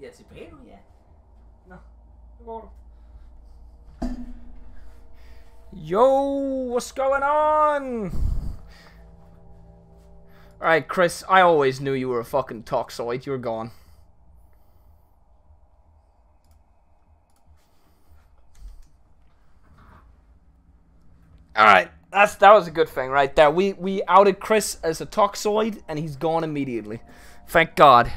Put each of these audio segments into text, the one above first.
Ja, tilbage nu, ja. Nå, nu går du. Yo, what's going on? Alright, Chris, I always knew you were a fucking toxoid. You're gone. Alright, that's that was a good thing right there. We we outed Chris as a toxoid and he's gone immediately. Thank God.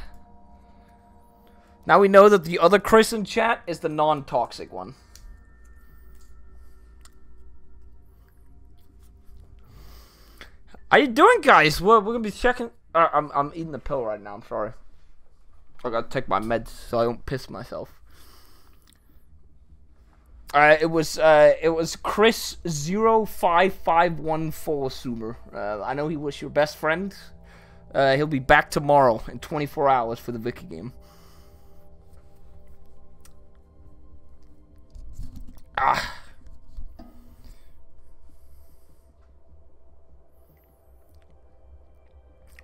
Now we know that the other Chris in chat is the non-toxic one. How you doing, guys? We're, we're gonna be checking. Uh, I'm I'm eating the pill right now. I'm sorry. I gotta take my meds so I don't piss myself. Uh, it was uh, it was Chris zero five five one four Sumer. Uh, I know he was your best friend. Uh, he'll be back tomorrow in 24 hours for the Vicky game. Ah.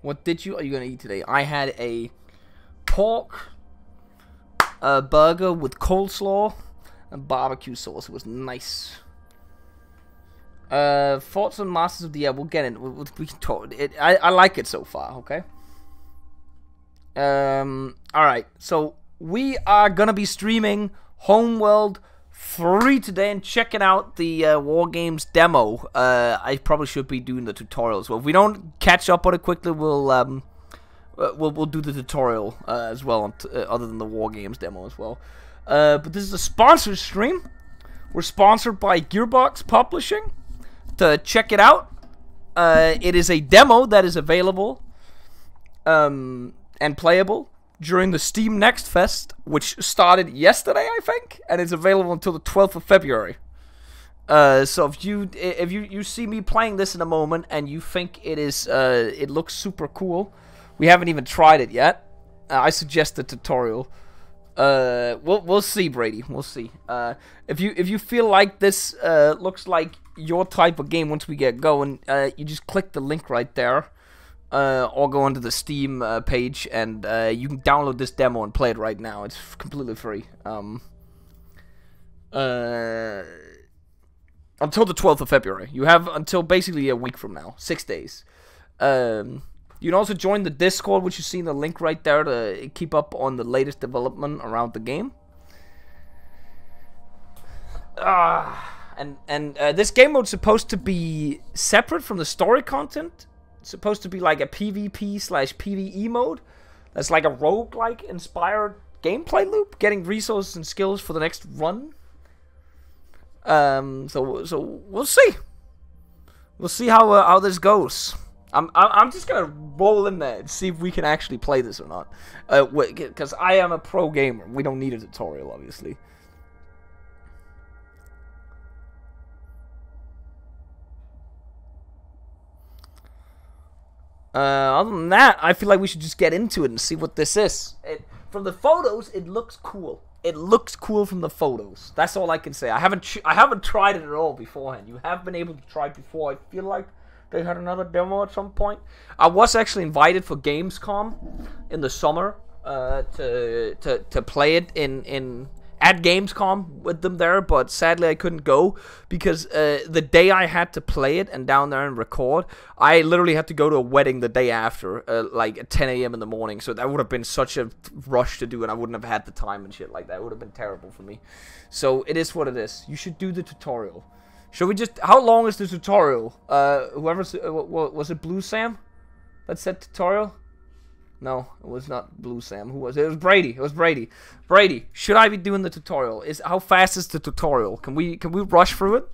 What did you are you gonna eat today? I had a pork uh, burger with coleslaw and barbecue sauce. It was nice. Uh, thoughts on Masters of the Air? We'll get in. We, we can talk. It, I I like it so far. Okay. Um. All right. So we are gonna be streaming Homeworld free today and checking out the uh, War Games demo. Uh, I probably should be doing the tutorials. Well, if we don't catch up on it quickly, we'll um, uh, we'll we'll do the tutorial uh, as well, uh, other than the War Games demo as well. Uh, but this is a sponsored stream. We're sponsored by Gearbox Publishing. To check it out, it is a demo that is available um, and playable during the Steam Next Fest, which started yesterday, I think, and it's available until the 12th of February. Uh, so if you if you you see me playing this in a moment and you think it is uh, it looks super cool, we haven't even tried it yet. Uh, I suggest the tutorial. Uh, we'll we'll see, Brady. We'll see. Uh, if you if you feel like this uh, looks like your type of game once we get going, you just click the link right there, uh, or go onto the Steam uh, page and uh, you can download this demo and play it right now. It's completely free. Um, uh, until the 12th of February. You have until basically a week from now, six days. Um, you can also join the Discord, which you see in the link right there to keep up on the latest development around the game. Ah, and and uh, this game mode's supposed to be separate from the story content. Supposed to be like a PvP slash PvE mode. That's like a rogue-like inspired gameplay loop, getting resources and skills for the next run. Um, so so we'll see. We'll see how uh, how this goes. I'm I'm just gonna roll in there and see if we can actually play this or not. Uh, because I am a pro gamer. We don't need a tutorial, obviously. Uh, other than that, I feel like we should just get into it and see what this is. It, from the photos, it looks cool. It looks cool from the photos. That's all I can say. I haven't I haven't tried it at all beforehand. You have been able to try it before. I feel like they had another demo at some point. I was actually invited for Gamescom in the summer uh, to to to play it in in at Gamescom with them there, but sadly I couldn't go because uh, the day I had to play it and down there and record, I literally had to go to a wedding the day after, uh, like at 10 a.m. in the morning. So that would have been such a rush to do, and I wouldn't have had the time and shit like that. It would have been terrible for me. So it is what it is. You should do the tutorial. Should we just? How long is the tutorial? Uh, whoever's uh, was it Blue Sam that said tutorial? No, it was not Blue Sam. Who was it? It was Brady. It was Brady. Brady, should I be doing the tutorial? Is how fast is the tutorial? Can we can we rush through it?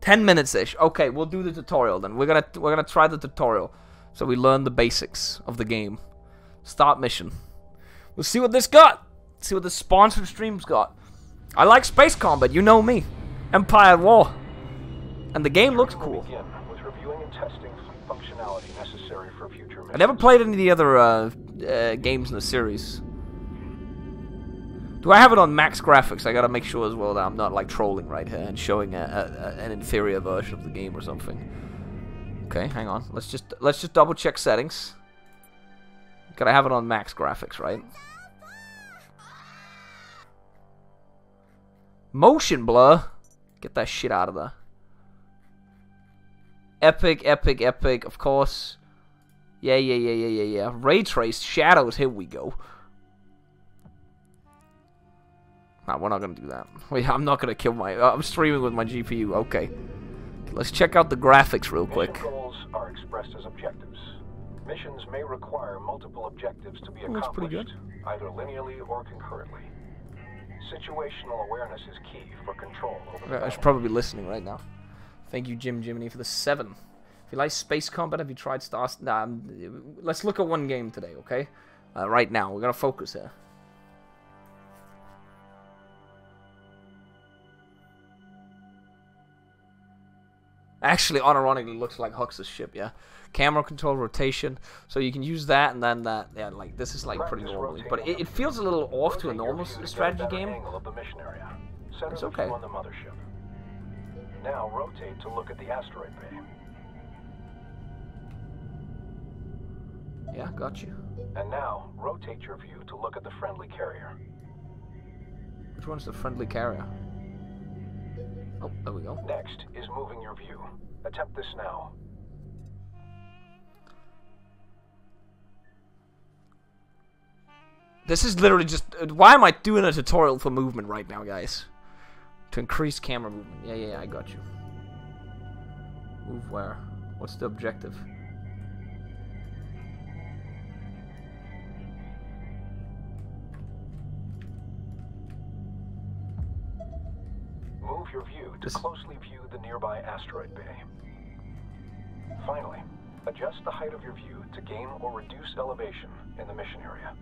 Ten minutes ish. Okay, we'll do the tutorial then. We're gonna we're gonna try the tutorial, so we learn the basics of the game. Start mission. We'll see what this got. See what the sponsored streams got. I like space combat. You know me. Empire War. And the game looks cool. I never played any of the other uh, uh, games in the series. Do I have it on max graphics? I gotta make sure as well that I'm not like trolling right here and showing a, a, an inferior version of the game or something. Okay, hang on. Let's just let's just double check settings. Gotta have it on max graphics, right? Motion blur. Get that shit out of there. Epic, epic, epic, of course. Yeah, yeah, yeah, yeah, yeah, yeah. Ray trace shadows. Here we go. Nah, we're not gonna do that. Wait, I'm not gonna kill my. Uh, I'm streaming with my GPU. Okay. Let's check out the graphics real quick. Mission goals are expressed as objectives. Missions may require multiple objectives to be Oh, that's pretty accomplished, either linearly or concurrently. Situational awareness is key for control over I should probably be listening right now. Thank you, Jim Jiminy, for the seven. If you like space combat, have you tried Star? Nah, um, let's look at one game today, okay? Uh, right now, we're gonna focus here. Actually, unironically, looks like Hux's ship. Yeah, camera control, rotation. So you can use that, and then that. Yeah, like this is like pretty normally, but it, it feels a little off to a normal view to s- get a strategy game. Angle of the mission area. Center It's okay. on the mothership. Now rotate to look at the asteroid bay. Yeah, got you. And now rotate your view to look at the friendly carrier. Which one's the friendly carrier? Oh, there we go. Next is moving your view. Attempt this now. This is literally just. Why am I doing a tutorial for movement right now, guys? To increase camera movement. Yeah, yeah, yeah, I got you. Move where? What's the objective? Move your view to closely view the nearby asteroid bay. Finally, adjust the height of your view to gain or reduce elevation in the mission area.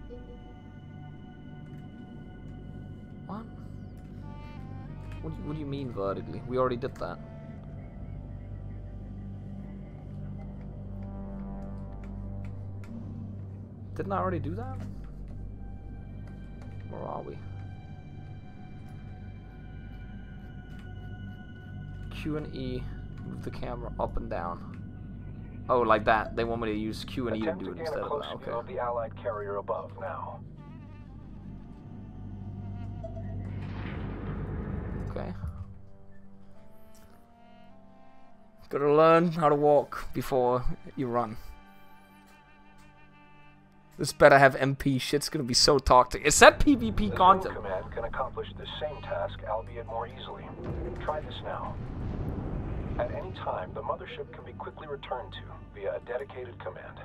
What? What do, you, what do you mean vertically? We already did that. Didn't I already do that? Where are we? Q and E, move the camera up and down. Oh, like that. They want me to use Q and E to do it instead of that. Okay. the Allied carrier above now. Okay. Gotta learn how to walk before you run. This better have MP. Shit's gonna be so toxic. Is that PvP The content? command can accomplish the same task, albeit more easily. Try this now. At any time, the mothership can be quickly returned to via a dedicated command.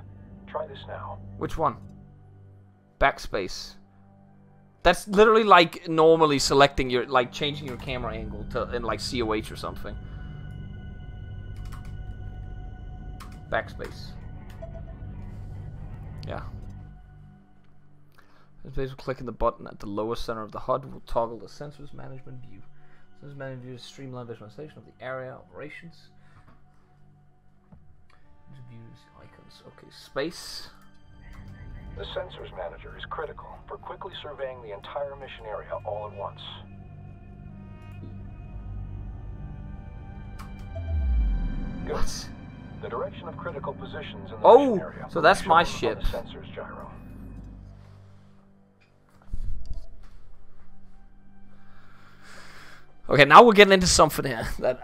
Try this now. Which one? Backspace. That's literally like normally selecting your, like changing your camera angle to in like COH or something. Backspace. Yeah. Basically clicking the button at the lower center of the HUD will toggle the sensors management view. Sensors management view is streamlined visualization of the area operations. Views icons. Okay, space. The sensors manager is critical for quickly surveying the entire mission area all at once. Good. What? The direction of critical positions in the Oh, area. so that's my ship. sensors gyro. Okay, now we're getting into something here that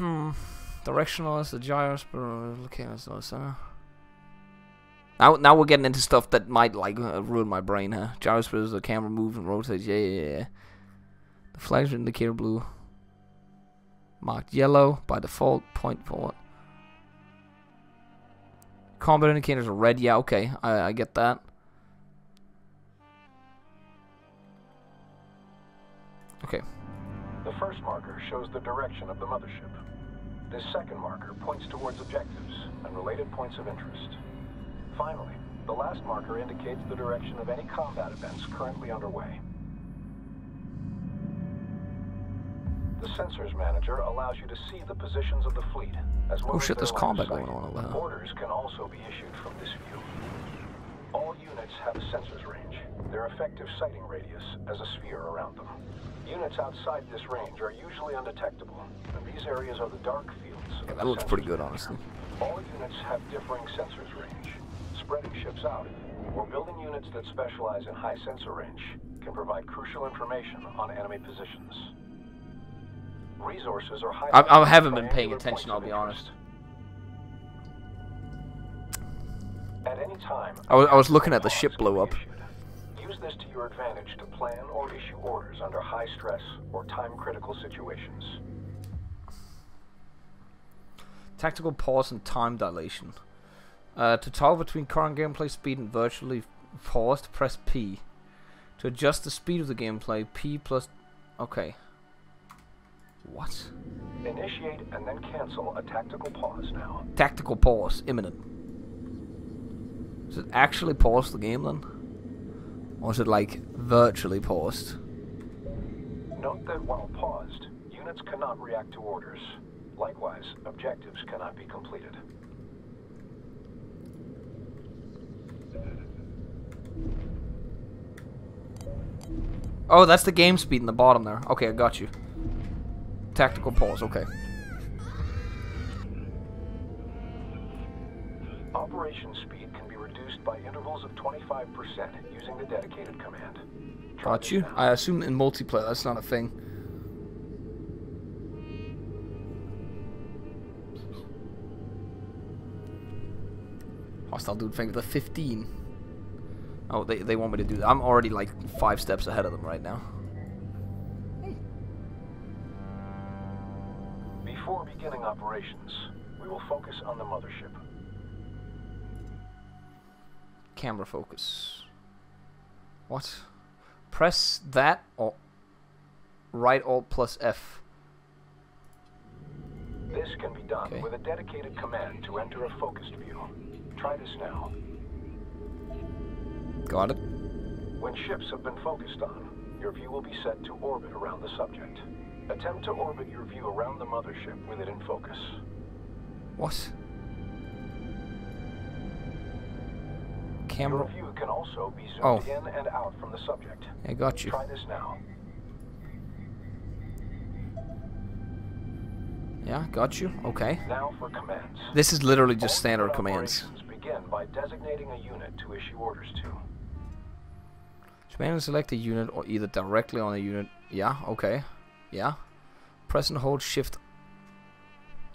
Hmm. Directional is the gyros, at the center. Now, now we're getting into stuff that might like uh, ruin my brain. Huh? Gyroscope is the camera moves and rotates. Yeah, yeah, yeah. The flags indicator blue. Marked yellow by default. Point forward. Combat indicators are red. Yeah, okay. I, I get that. Okay. The first marker shows the direction of the mothership. This second marker points towards objectives and related points of interest. Finally, the last marker indicates the direction of any combat events currently underway. The sensors manager allows you to see the positions of the fleet, as well Oh as shit, there's combat going on over there. Orders can also be issued from this view. All units have a sensor's range. Their effective sighting radius as a sphere around them. Units outside this range are usually undetectable, and these areas are the dark fields. Yeah, that looks pretty good, honestly. All units have differing sensors range. Spreading ships out, or building units that specialize in high sensor range, can provide crucial information on enemy positions. Resources are highlighted. I- I haven't been paying attention, I'll be honest. At any time, I was- I was looking at the ship blow up. issued. This to your advantage to plan or issue orders under high stress or time critical situations. Tactical pause and time dilation. Uh, to toggle between current gameplay speed and virtually paused, press P. To adjust the speed of the gameplay, P plus. Okay. What? Initiate and then cancel a tactical pause now. Tactical pause, imminent. Does it actually pause the game then? Or is it like virtually paused? Note that while paused, units cannot react to orders. Likewise, objectives cannot be completed. Oh, that's the game speed in the bottom there. Okay, I got you. Tactical pause, okay. Operation speed can be reduced by intervals of 25% using the dedicated command. Try Got you. I assume in multiplayer that's not a thing. Hostile dude thing with a 15. Oh, they, they want me to do that. I'm already like five steps ahead of them right now. Before beginning operations, we will focus on the mothership. Camera focus. What? Press that or right alt plus F. This can be done Okay. with a dedicated command to enter a focused view. Try this now. Got it. When ships have been focused on, your view will be set to orbit around the subject. Attempt to orbit your view around the mothership with it in focus. What? Camera. view can also be zoomed Oh. in and out from the subject. I got you. Try this now. Yeah, got you. Okay. Now for commands. This is literally just All standard commands. begin by designating a unit to issue orders to. Command and select a unit or either directly on a unit. Yeah, okay. Yeah. Press and hold shift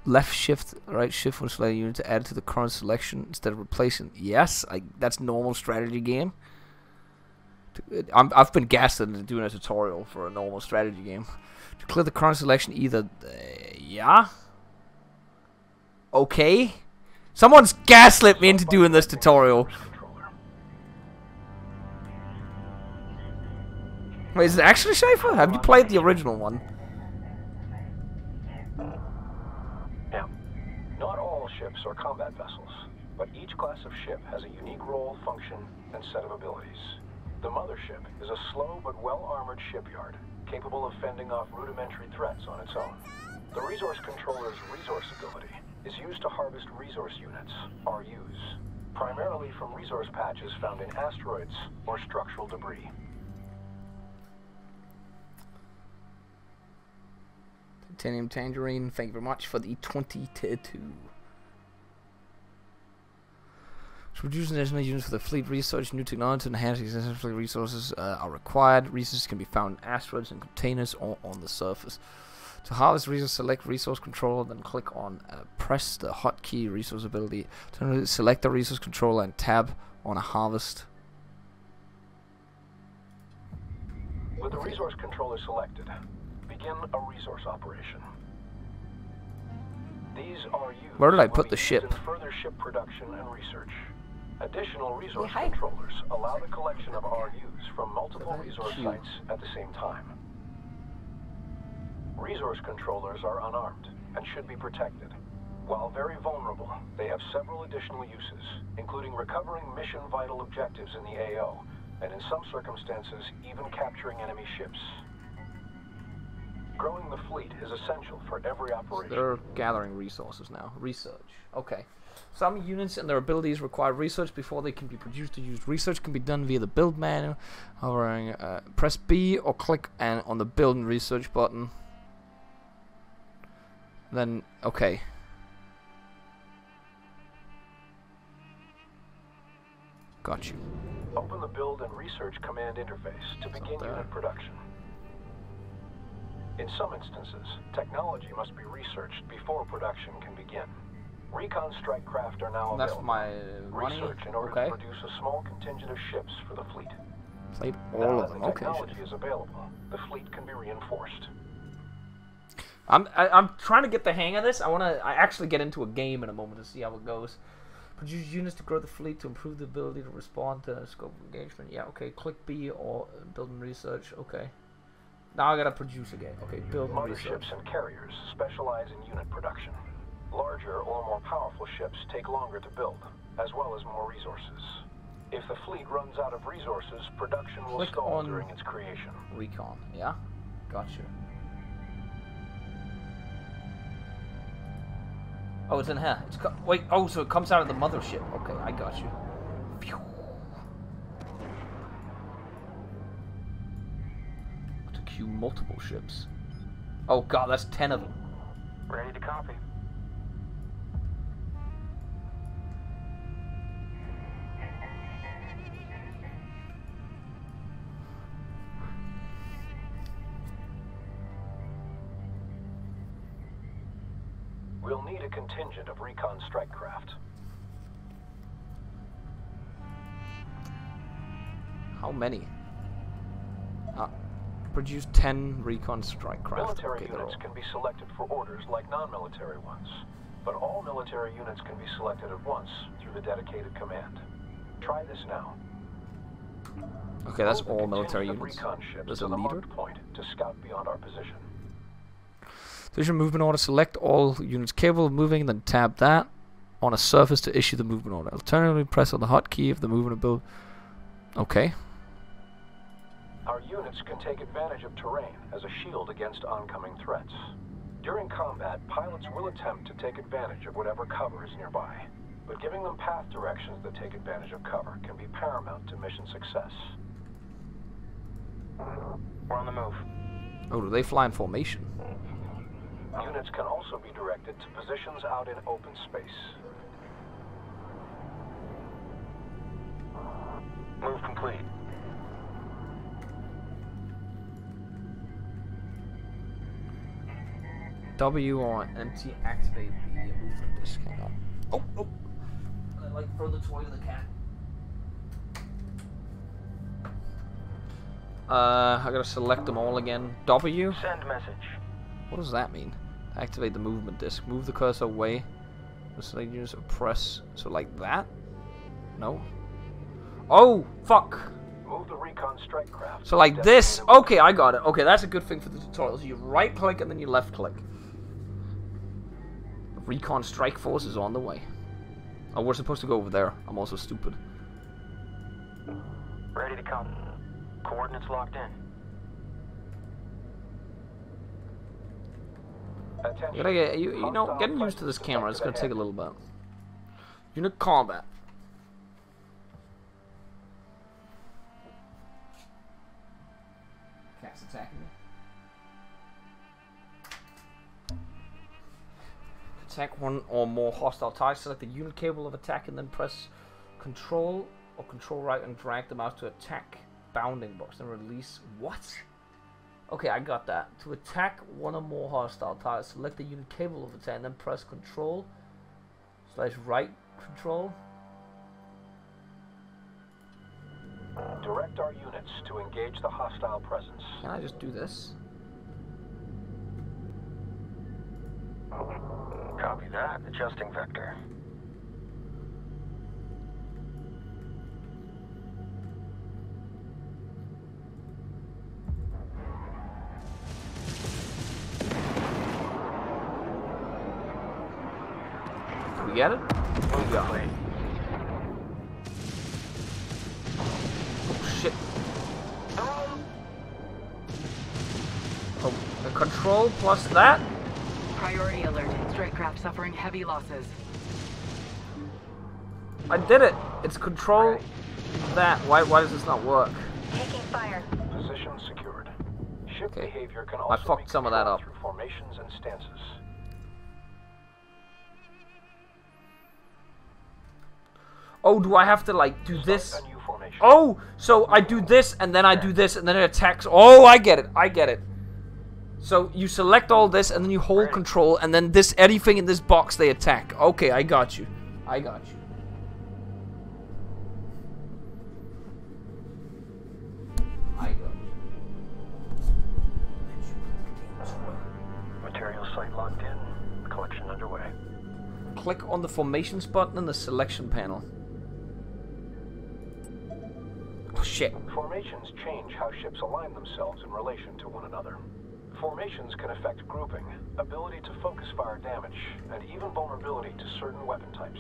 left shift right shift when select a unit to add to the current selection instead of replacing. Yes, I, that's normal strategy game. I'm, I've been gassed into doing a tutorial for a normal strategy game. To clear the current selection, either uh, yeah, okay. Someone's gaslit me into doing this tutorial. Wait, is it actually Schaefer? Have you played the original one? Now, ships are combat vessels, but each class of ship has a unique role, function, and set of abilities. The mothership is a slow but well-armored shipyard, capable of fending off rudimentary threats on its own. The resource controller's resource ability is used to harvest resource units, RUs, primarily from resource patches found in asteroids or structural debris. Titanium Tangerine, thank you very much for the 20 to 2. So reducing additional units for the fleet research, new technology to enhance existing fleet resources uh, are required. Resources can be found in asteroids and containers or on the surface. To harvest resources, select resource controller, then click on uh, press the hotkey resource ability. To select the resource controller and tab on a harvest. With the resource controller selected, begin a resource operation. These are used Where did I put the ship? further ship production and research. Additional resource hi. controllers allow the collection of RUs from multiple resource cute. sites at the same time. Resource controllers are unarmed and should be protected. While very vulnerable, they have several additional uses, including recovering mission vital objectives in the AO, and in some circumstances, even capturing enemy ships. Growing the fleet is essential for every operation. They're gathering resources now. Research. Okay. Some units and their abilities require research before they can be produced or used. Research can be done via the build menu. Hovering, uh, press B or click and on the build and research button. Then, okay. Got you. Open the Build and Research Command interface to begin unit production. In some instances, technology must be researched before production can begin. Recon strike craft are now That's available. my money. Research in order Okay. to produce a small contingent of ships for the fleet. All that of them. the Okay. technology is available, the fleet can be reinforced. I'm I, I'm trying to get the hang of this. I want to I actually get into a game in a moment to see how it goes. Produce units to grow the fleet to improve the ability to respond to scope of engagement. Yeah, okay. Click B or build and research. Okay. Now I gotta produce again. Okay, build and research. And carriers specialize in unit production. Larger or more powerful ships take longer to build, as well as more resources. If the fleet runs out of resources, production will Click stall on- during its creation. Recon. Yeah. Gotcha. Oh, it's in here. It's wait. Oh, so it comes out of the mothership. Okay, I got you. Phew. To queue multiple ships. Oh god, that's ten of them. Ready to copy. We'll need a contingent of recon strike craft. How many? Uh, produce ten recon strike craft. Military Okay, units all- can be selected for orders like non-military ones, but all military units can be selected at once through the dedicated command. Try this now. Okay, that's all military units. recon ships There's a leader. point to scout beyond our position. There's your movement order. Select all units capable of moving, then tab that on a surface to issue the movement order. Alternatively, press on the hotkey if the movement ability. Okay. Our units can take advantage of terrain as a shield against oncoming threats. During combat, pilots will attempt to take advantage of whatever cover is nearby, but giving them path directions that take advantage of cover can be paramount to mission success. We're on the move. Oh, do they fly in formation? Hmm. Units can also be directed to positions out in open space. Move complete. W on empty activate the movement disc. Hang on. Oh, oh. I like throw the toy to the cat. Uh, I gotta select them all again. W? Send message. What does that mean? Activate the movement disc. Move the cursor away. Select units or press. So like that? No. Oh, fuck. Move the recon strike craft. So like this. Okay, I got it. Okay, that's a good thing for the tutorial. So you right click and then you left click. Recon Strike Force is on the way. Oh, we're supposed to go over there. I'm also stupid. Ready to come. Coordinates locked in. You gotta get you, you know getting used to this camera. It's gonna take a little bit. Unit combat. Cat's attacking me. Attack one or more hostile targets. Select the unit capable of attack and then press Control or Control Right and drag the mouse to attack bounding box. Then release what? Okay, I got that. To attack one or more hostile targets, select the unit capable of attack, and then press Control slash right control. Direct our units to engage the hostile presence. Can I just do this? Copy that. Adjusting vector. Get it? Move Yeah. complete. Oh shit. Oh, so, the control plus that? Priority alert. Strikecraft suffering heavy losses. I did it! It's control that. Why, why does this not work? Taking fire. Position secured. Ship Okay. behavior can I also fucked be some of that controlled up. through formations and stances. Oh, do I have to, like, do this? Start a new formation. Oh, so I do this, and then I do this, and then it attacks. Oh, I get it. I get it. So you select all this, and then you hold control, and then this anything in this box they attack. Okay, I got you. I got you. I got Material site locked in. Collection underway. you. Click on the formations button in the selection panel. Shit. Formations change how ships align themselves in relation to one another. Formations can affect grouping, ability to focus fire damage, and even vulnerability to certain weapon types.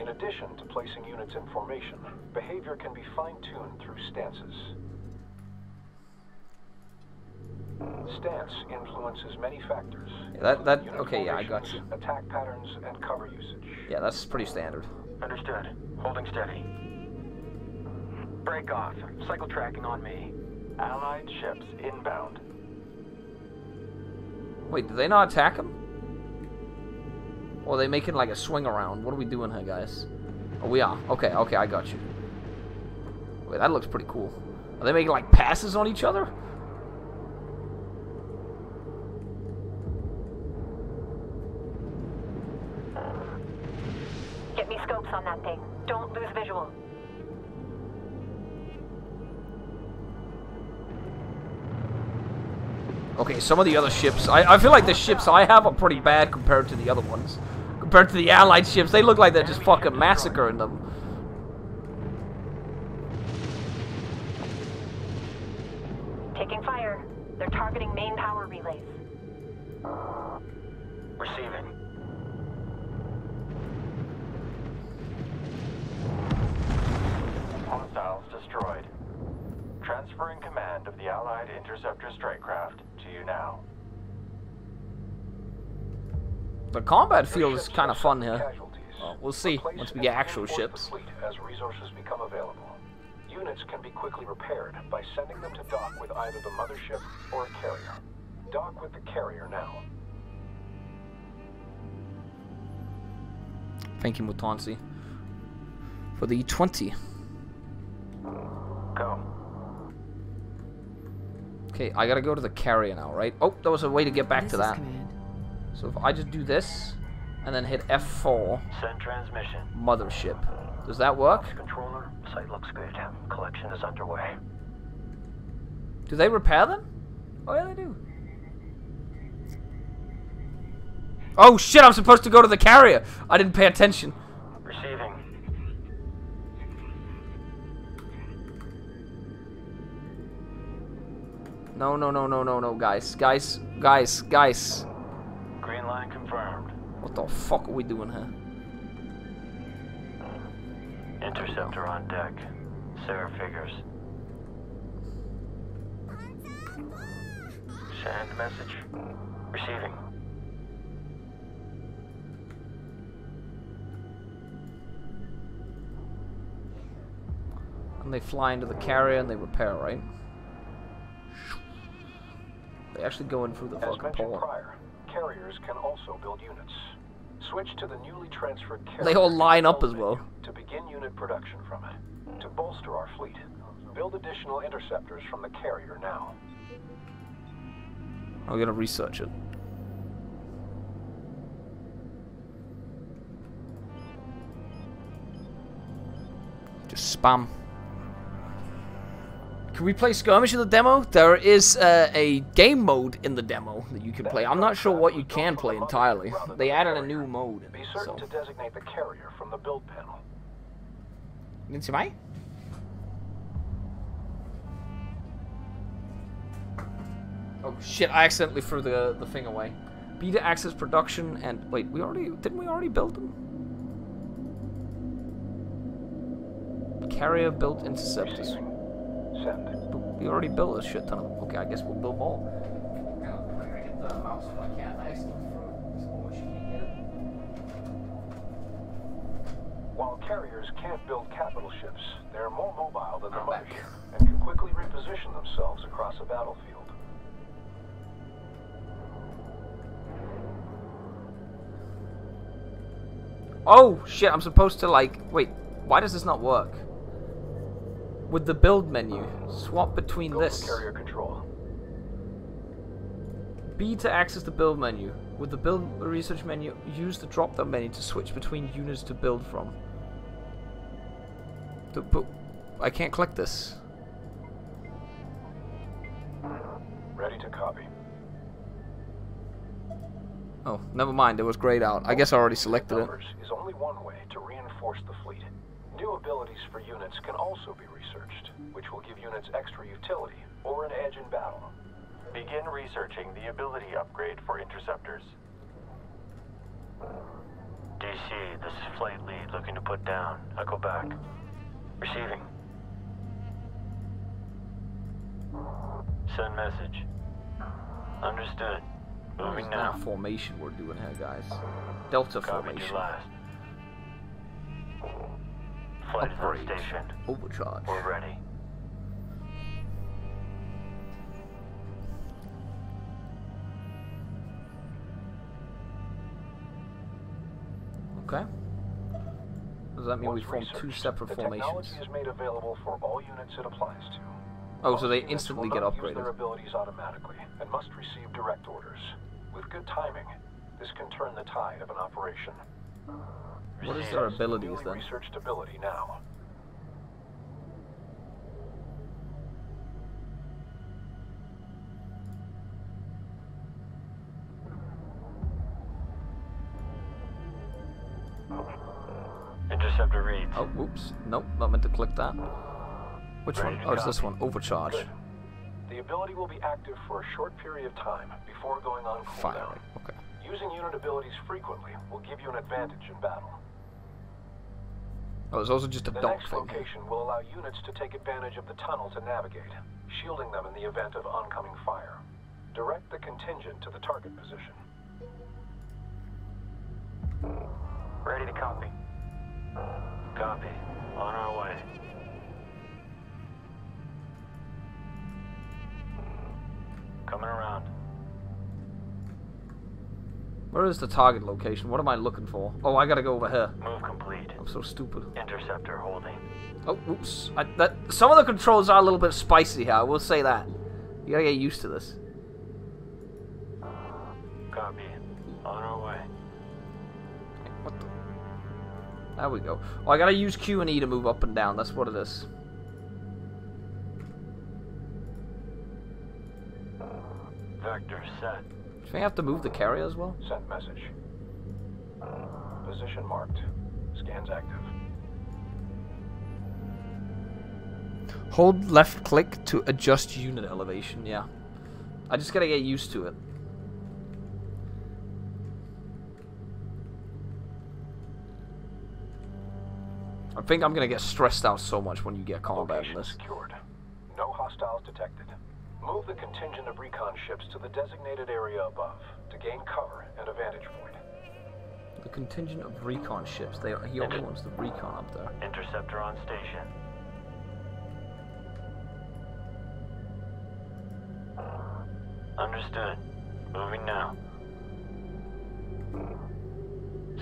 In addition to placing units in formation, behavior can be fine-tuned through stances. Stance influences many factors. Yeah, that- that- okay, yeah, I got you. Attack patterns and cover usage. Yeah, that's pretty standard. Understood. Holding steady. Break off. Cycle tracking on me. Allied ships inbound. Wait, did they not attack him? Or are they making like a swing around? What are we doing here, guys? Oh, we are. Okay, okay, I got you. Wait, that looks pretty cool. Are they making like passes on each other? Get me scopes on that thing. Don't lose visual. Okay, some of the other ships. I, I feel like the ships I have are pretty bad compared to the other ones. Compared to the Allied ships, they look like they're just fucking massacring them. Taking fire. They're targeting main power relays. Receiving. Hostiles destroyed. Transferring command of the Allied interceptor strikecraft to you now. The combat feels kind of fun here. Well, we'll see once we get actual ships. As resources become available. Units can be quickly repaired by sending them to dock with either the mothership or a carrier. Dock with the carrier now. Thank you, Mutansi. For the 20. Go. Okay, I gotta go to the carrier now, right? Oh, there was a way to get back This to that. command. So if I just do this, and then hit F4, Send transmission. mothership. Does that work? Controller, site looks good. Collection is underway. Do they repair them? Oh yeah, they do. Oh shit, I'm supposed to go to the carrier. I didn't pay attention. Receiving. No, no, no, no, no, no, guys. Guys, guys, guys. Green line confirmed. What the fuck are we doing here? Interceptor on deck. Sarah figures. Send message. Receiving. And they fly into the carrier and they repair, right? They actually go in through the As fucking mentioned pole. prior, carriers can also build units. Switch to the newly transferred carrier. They all line up as well. To begin unit production from it. To bolster our fleet, build additional interceptors from the carrier now. I'm gonna research it. Just spam. Can we play skirmish in the demo? There is uh, a game mode in the demo that you can play. I'm not sure what you can play entirely. They added a new mode. Be certain So. to designate the carrier from the build panel. Can see? Oh shit! I accidentally threw the the thing away. Beta access production and wait, we already didn't we already build them? Carrier built interceptors. Send. We already built a shit ton of them. Okay, I guess we'll build more. I gotta get the mouse if I can. I accidentally threw it. She can't get it. While carriers can't build capital ships, they're more mobile than the mothership and can quickly reposition themselves across a battlefield. Oh shit! I'm supposed to like wait. Why does this not work? With the build menu, swap between Go this. carrier control. B to access the build menu. With the build research menu, use the drop down menu to switch between units to build from. But I can't click this. Ready to copy. Oh, never mind. It was grayed out. I guess I already selected it. Is only one way to reinforce the fleet. New abilities for units can also be researched, which will give units extra utility or an edge in battle. Begin researching the ability upgrade for interceptors. DC, this is Flight Lead looking to put down. Echo back. Receiving. Send message. Understood. Moving now. formation we're doing here, guys. Delta Copied formation. You last. Flight is on Upgrade. station. Overcharge. We're ready. Okay. Does that mean we form two separate the formations? technology is made available for all units it applies to. Oh, so they instantly get not use upgraded. their abilities automatically and must receive direct orders. With good timing, this can turn the tide of an operation. What is their abilities then? researched ability now. Interceptor reads. Oh, whoops. Nope, not meant to click that. Which Ready one? Oh, it's this one. Overcharge. Good. The ability will be active for a short period of time before going on cooldown. Firing. Okay. Using unit abilities frequently will give you an advantage in battle. Oh, there's also just a The dot next thing. location will allow units to take advantage of the tunnel to navigate, shielding them in the event of oncoming fire. Direct the contingent to the target position. Ready to copy. Copy. On our way. Coming around. Where is the target location? What am I looking for? Oh, I gotta go over here. Move complete. I'm so stupid. Interceptor holding. Oh, oops. I, that some of the controls are a little bit spicy here. I will say that. You gotta get used to this. Uh, copy. On our way. What the? There we go. Oh, I gotta use Q and E to move up and down. That's what it is. Uh, vector set. Do I have to move the carrier as well? Sent message. Uh, position marked. Scans active. Hold left click to adjust unit elevation. Yeah. I just gotta get used to it. I think I'm gonna get stressed out so much when you get combat in Location this. secured. No hostiles detected. Move the contingent of recon ships to the designated area above to gain cover and a vantage point. The contingent of recon ships. They are, he only wants the recon up there. Interceptor on station. Understood. Moving now.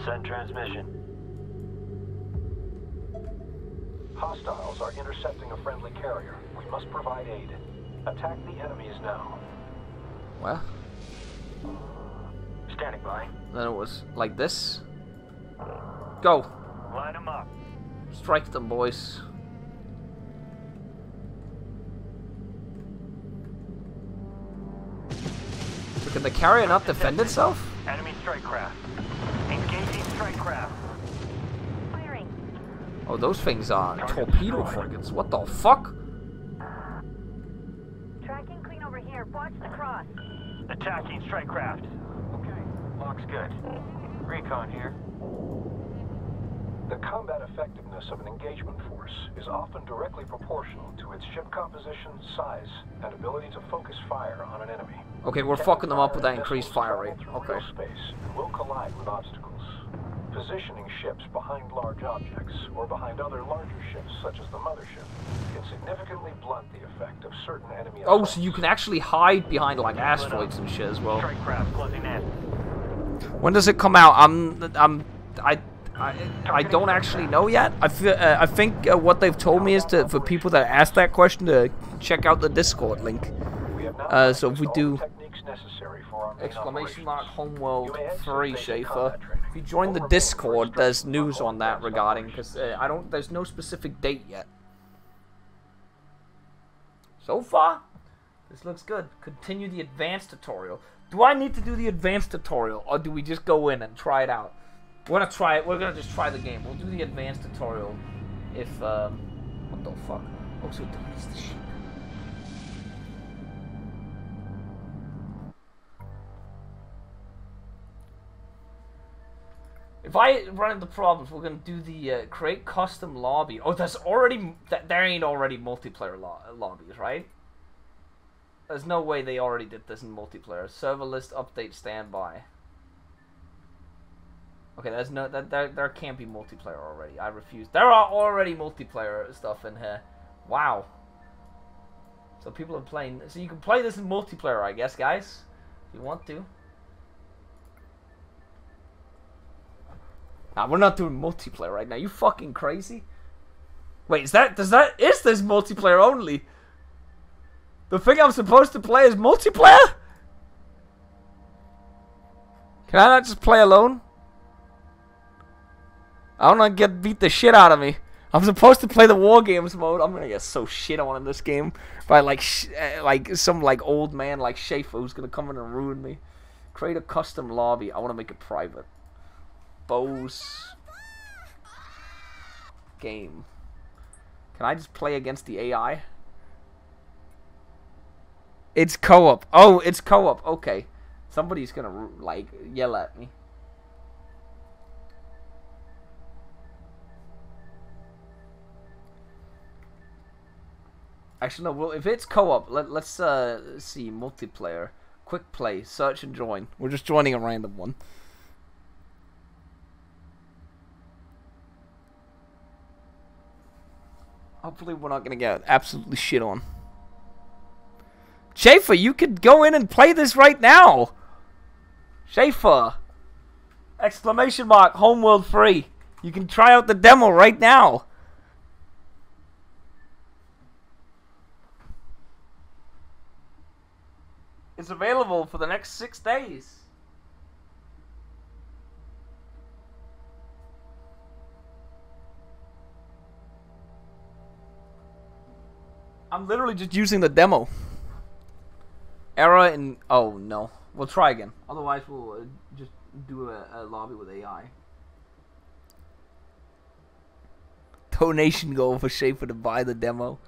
Send transmission. Hostiles are intercepting a friendly carrier. We must provide aid. Attack the enemies now. Well, Standing by. then it was like this. Go. Line them up. Strike them, boys. So can the carrier not defend itself? Enemy strike craft. Engaging strike craft. Firing. Oh, those things are Target torpedo destroyed. frigates. What the fuck? Tracking clean over here. Watch the cross. Attacking strike craft. Okay. Looks good. Recon here. The combat effectiveness of an engagement force is often directly proportional to its ship composition, size, and ability to focus fire on an enemy. Okay, we're fucking them up with that increased fire rate. Okay. space and will collide with obstacles. Positioning ships behind large objects or behind other larger ships, such as the mothership, can significantly blunt the effect of certain enemy Oh, assaults. so you can actually hide behind like asteroids and shit as well. Strike craft closing in. When does it come out? I'm, I'm, I, I, I don't actually know yet. I feel, uh, I think uh, what they've told me is to for people that ask that question to check out the Discord link. We have now Uh, so if we practiced all do- Exclamation mark. Homeworld You may Free Schaefer. If you join the or remain for Discord, there's news on that regarding because uh, I don't. There's no specific date yet. So far, this looks good. Continue the advanced tutorial. Do I need to do the advanced tutorial, or do we just go in and try it out? We're gonna try it. We're gonna just try the game. We'll do the advanced tutorial if um. What the fuck? Oh, so it deletes the shit. If I run into problems, we're gonna do the uh, create custom lobby. Oh, there's already that there ain't already multiplayer lo- lobbies, right? There's no way they already did this in multiplayer. Server list update standby. Okay, there's no that there there can't be multiplayer already. I refuse. There are already multiplayer stuff in here. Wow. So people are playing. So you can play this in multiplayer, I guess, guys, if you want to. Nah, we're not doing multiplayer right now. You fucking crazy? Wait, is that does that is this multiplayer only? The thing I'm supposed to play is multiplayer? Can I not just play alone? I don't want to get beat the shit out of me. I'm supposed to play the war games mode. I'm gonna get so shit on in this game by like uh, like some like old man like Schaefer who's gonna come in and ruin me. Create a custom lobby. I want to make it private. Bose game. Can I just play against the AI? It's co-op. Oh, it's co-op. Okay. Somebody's gonna like yell at me. Actually, no. Well, if it's co-op, let, let's uh see multiplayer, quick play, search and join. We're just joining a random one. Hopefully, we're not gonna get absolutely shit on. Schaefer, you could go in and play this right now. Schaefer! Exclamation mark, homeworld free. You can try out the demo right now. It's available for the next six days. I'm literally just using the demo. Error and oh no, we'll try again. Otherwise, we'll uh, just do a, a lobby with AI. Donation goal for Schaefer to buy the demo.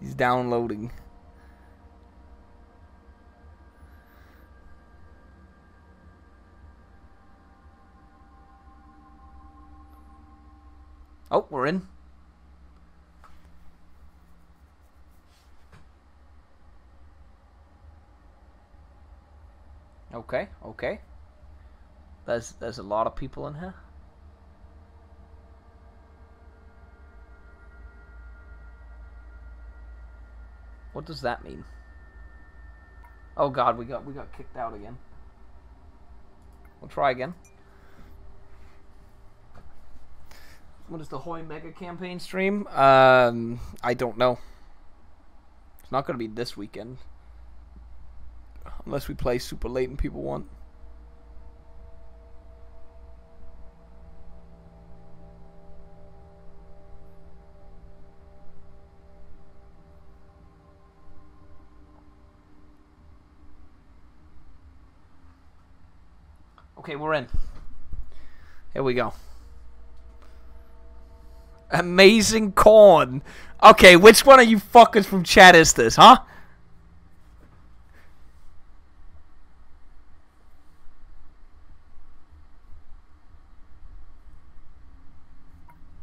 He's downloading. Oh, we're in. Okay, okay. There's there's a lot of people in here. What does that mean? Oh god, we got we got kicked out again. We'll try again. What is the Hoy Mega Campaign stream? Um, I don't know. It's not gonna be this weekend, unless we play super late and people want. Okay, we're in. Here we go. Amazing corn. Okay, which one of you fuckers from chat is this, huh?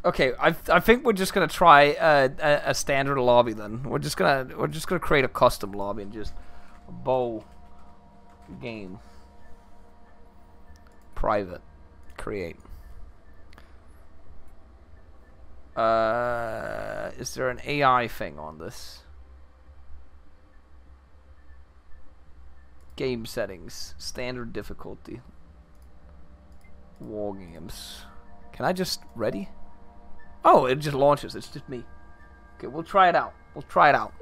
Okay, I, I think we're just gonna try a, a, a standard lobby then. We're just gonna we're just gonna create a custom lobby and just bowl game private create. Uh, is there an AI thing on this? Game settings, standard difficulty, war games. Can I just ready? Oh, it just launches. It's just me. Okay, we'll try it out. We'll try it out.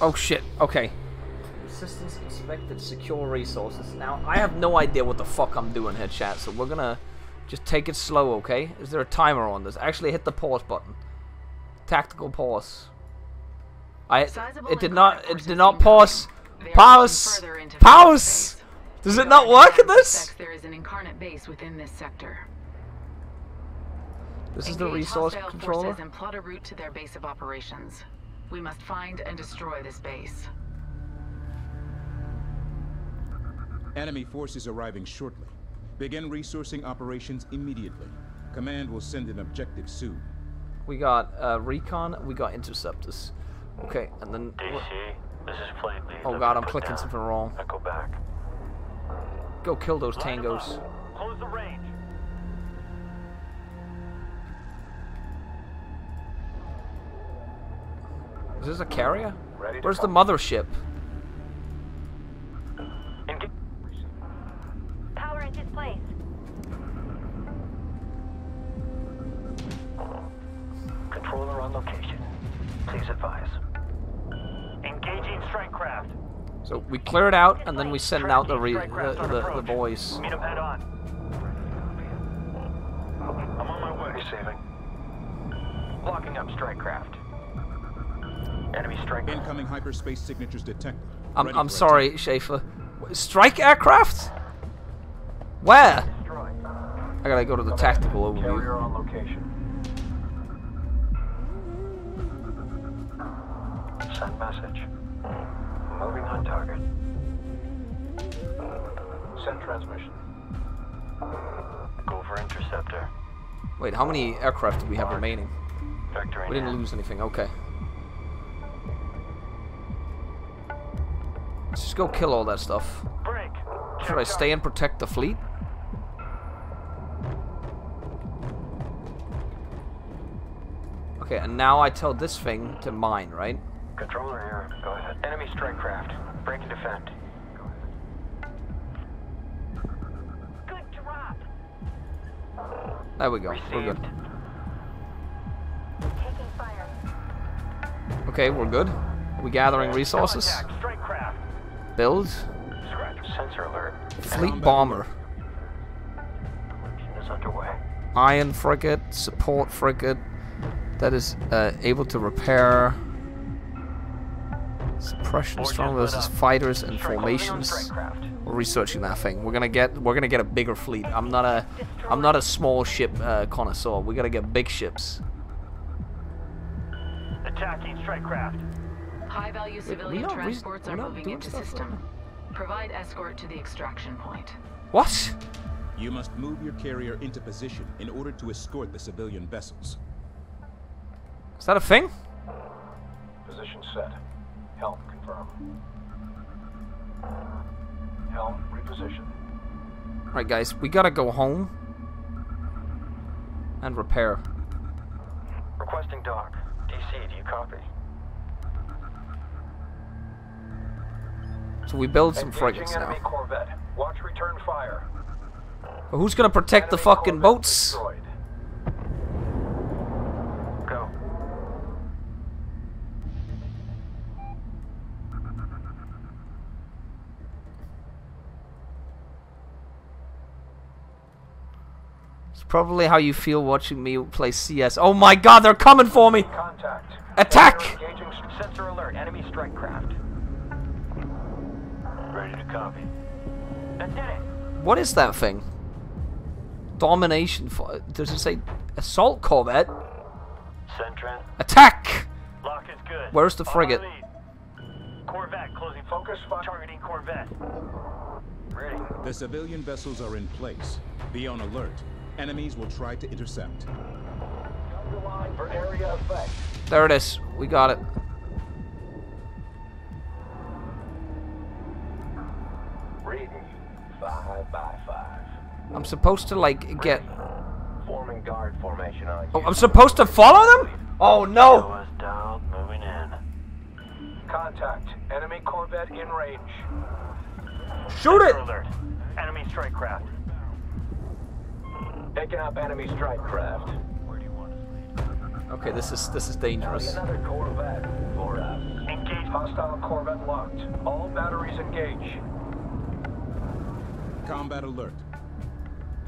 Oh shit. Okay. Assistance expected. Secure resources. Now, I have no idea what the fuck I'm doing here, chat. So we're gonna just take it slow, okay? Is there a timer on this? Actually, hit the pause button. Tactical pause. I. It did not. It did not pause. Pause. pushing further into Pause. Does it not work in this? There is an incarnate base within this sector. This is the resource controller. and plot a route to their base of operations. We must find and destroy this base. Enemy forces arriving shortly. Begin resourcing operations immediately. Command will send an objective soon. We got uh, recon. We got interceptors. Okay, and then. DC, this is Flight Lead. Oh god, I'm clicking down something wrong. Echo back. Go kill those Line 'em tangos. Close the range. Is this a carrier? Ready Where's the mothership? Controller on location. Please advise. Engaging strike craft. So we clear it out, and then we send out the re- the, the, the boys. Meet 'em head on. I'm on my way. Saving. Locking up strike craft. Enemy strike Incoming hyperspace signatures detected. I'm Ready I'm for sorry, Schaefer. Strike aircraft? Where? I gotta go to the tactical overview. Carrier on location. Send message. Moving on target. Send transmission. Go for interceptor. Wait, how many aircraft do we have remaining? Vectoring We didn't in. lose anything. Okay. Let's just go kill all that stuff. Break. Should I stay and protect the fleet? Okay, and now I tell this thing to mine, right? Controller here. Go ahead. Enemy strike craft. Break and defend. Good drop. There we go. We're good. Taking fire. Okay, we're good. We gathering resources. Contact. Strike craft. Build. Sensor alert. Fleet bomber. Is underway. Iron frigate. Support frigate. That is uh, able to repair. Suppression Forges strong versus fighters and Strike formations. We're researching that thing. We're gonna get we're gonna get a bigger fleet. I'm not a I'm not a small ship uh, connoisseur. We gotta get big ships. Attacking strike craft. High-value civilian not transports we're moving into stuff system. Provide escort to the extraction point. What? You must move your carrier into position in order to escort the civilian vessels. Is that a thing? Position set. Helm confirm. Helm reposition. Right, guys, we gotta go home and repair. Requesting dock. DC, do you copy? So we build some frigates now. corvette. Watch return fire. But who's gonna protect the fucking boats? Destroyed. Probably how you feel watching me play CS. Oh my god, they're coming for me! Contact. Attack! Sensor alert. Enemy strike craft. Ready to copy. That did it. What is that thing? Domination. Fo- Does it say assault corvette? Sentran. Attack! Lock is good. Where's the frigate? Corvette closing. Focus fire. Targeting Corvette. Ready. The civilian vessels are in place. Be on alert. Enemies will try to intercept. The line for area effect. There it is. We got it. Reading. Five by five. I'm supposed to like get. Forming guard formation on Oh. I'm supposed to follow them? Oh no! was moving in. Contact. Enemy Corvette in range. Shoot it! Alert. Enemy strike craft. Picking up enemy strike craft. Where do you want us lead? Okay, this is this is dangerous. another Corvette for us. Engage. Hostile Corvette locked. All batteries engage. Combat alert.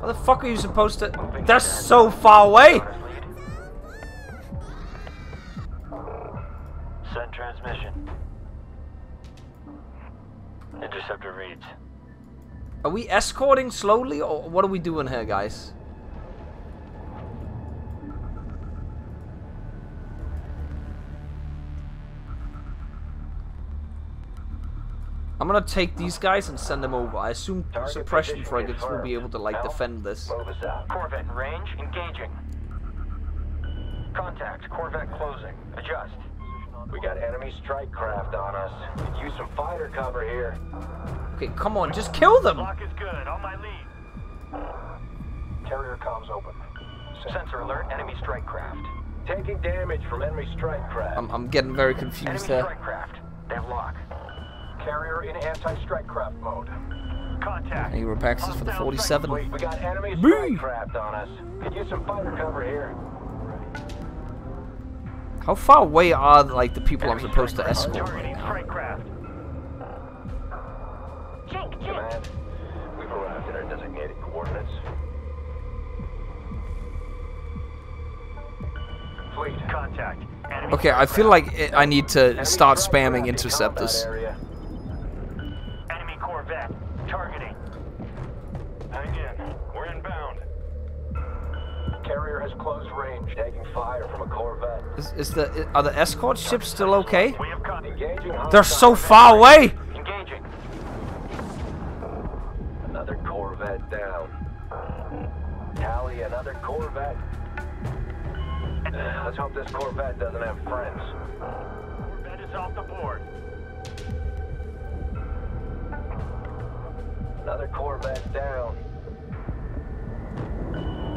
How the fuck are you supposed to? They're so far away. Want us lead? Send transmission. Interceptor reads. Are we escorting slowly, or what are we doing here, guys? I'm gonna take these guys and send them over. I assume Target suppression position frigates will be able to like defend this. Move us out. Corvette range. Engaging. Contact. Corvette closing. Adjust. We got enemy strike craft on us. Could use some fighter cover here. Okay, come on, just kill them. Lock is good. On my lead. Carrier comms open. Sensor alert. Enemy strike craft. Taking damage from enemy strike craft. I'm, I'm getting very Enemy confused here. strike craft. They have lock. Carrier in anti-strike craft mode. Contact. Any repaxes for the 47? Wait, we got enemy Boo! strike craft on us. Could use some fighter cover here. How far away are like the people I'm supposed to escort right now? strike craft. Jink, Jink. Command, we've arrived at our designated coordinates. Fleet. Contact. Enemy Okay, I feel like it, I need to start spamming craft in interceptors. Combat Corvette. Targeting. Hang in. We're inbound. Carrier has closed range, taking fire from a Corvette. Is, is the are the escort ships still okay? We have contact. Engaging They're so far away. Engaging. Another Corvette down. Tally another Corvette. Let's hope this Corvette doesn't have friends. Corvette is off the board. Another Corvette down.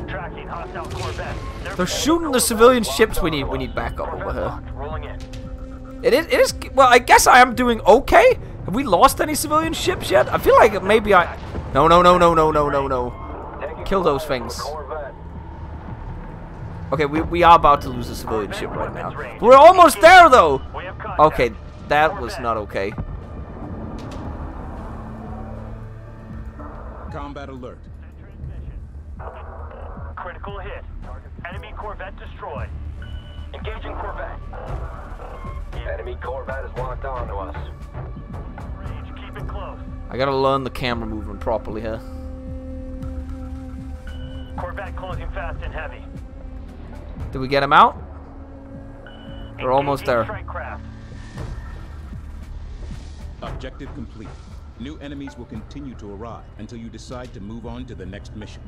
Tracking hostile Corvette. They're shooting the civilian ships. We need we need backup over here. locked. Rolling in. It is it is well. I guess I am doing okay. Have we lost any civilian ships yet? I feel like maybe I. No no no no no no no no. Kill those fire from a things. Okay, we we are about to lose a civilian ship right now. We're almost there though. We have contact. Okay, that was not okay. Combat alert. Critical hit. Enemy Corvette destroyed. Engaging Corvette. Enemy Corvette is locked on to us. Range. Keep it close. I gotta learn the camera movement properly here. Corvette closing fast and heavy. Did we get him out? We're almost there. Objective complete. New enemies will continue to arrive until you decide to move on to the next mission.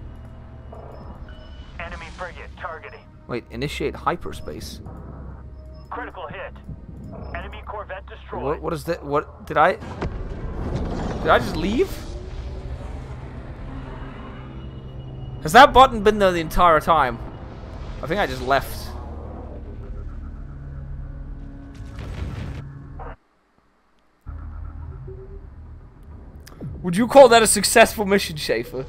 Enemy frigate targeting. Wait, initiate hyperspace. Critical hit. Enemy Corvette destroyed. What what is that? What did I? Did I just leave? Has that button been there the entire time? I think I just left. Would you call that a successful mission, Schaefer?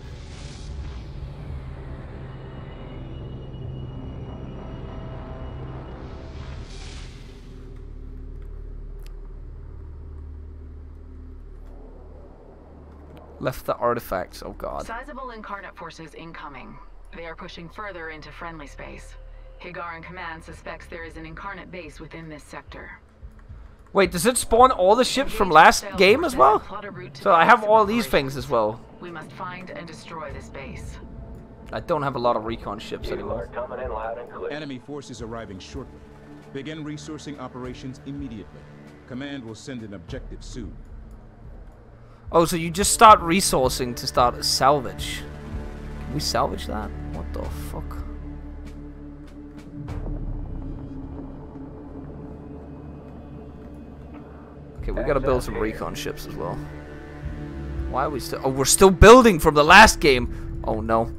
Left the artifacts. Oh god. Sizable incarnate forces incoming. They are pushing further into friendly space. Hiigaran Command suspects there is an incarnate base within this sector. Wait, does it spawn all the ships from last game as well? So I have all these things as well. We must find and destroy this base. I don't have a lot of recon ships You are anymore. coming in loud and clear. Enemy forces arriving shortly. Begin resourcing operations immediately. Command will send an objective soon. Oh, so you just start resourcing to start a salvage. Can we salvage that? What the fuck? Okay, we gotta build some recon ships as well. Why are we still? Oh, we're still building from the last game. Oh no.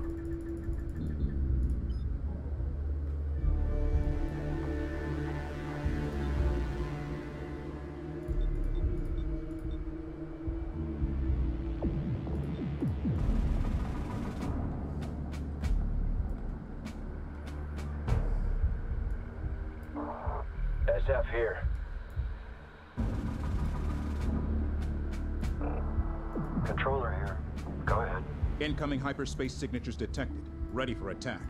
Hyperspace signatures detected. Ready for attack.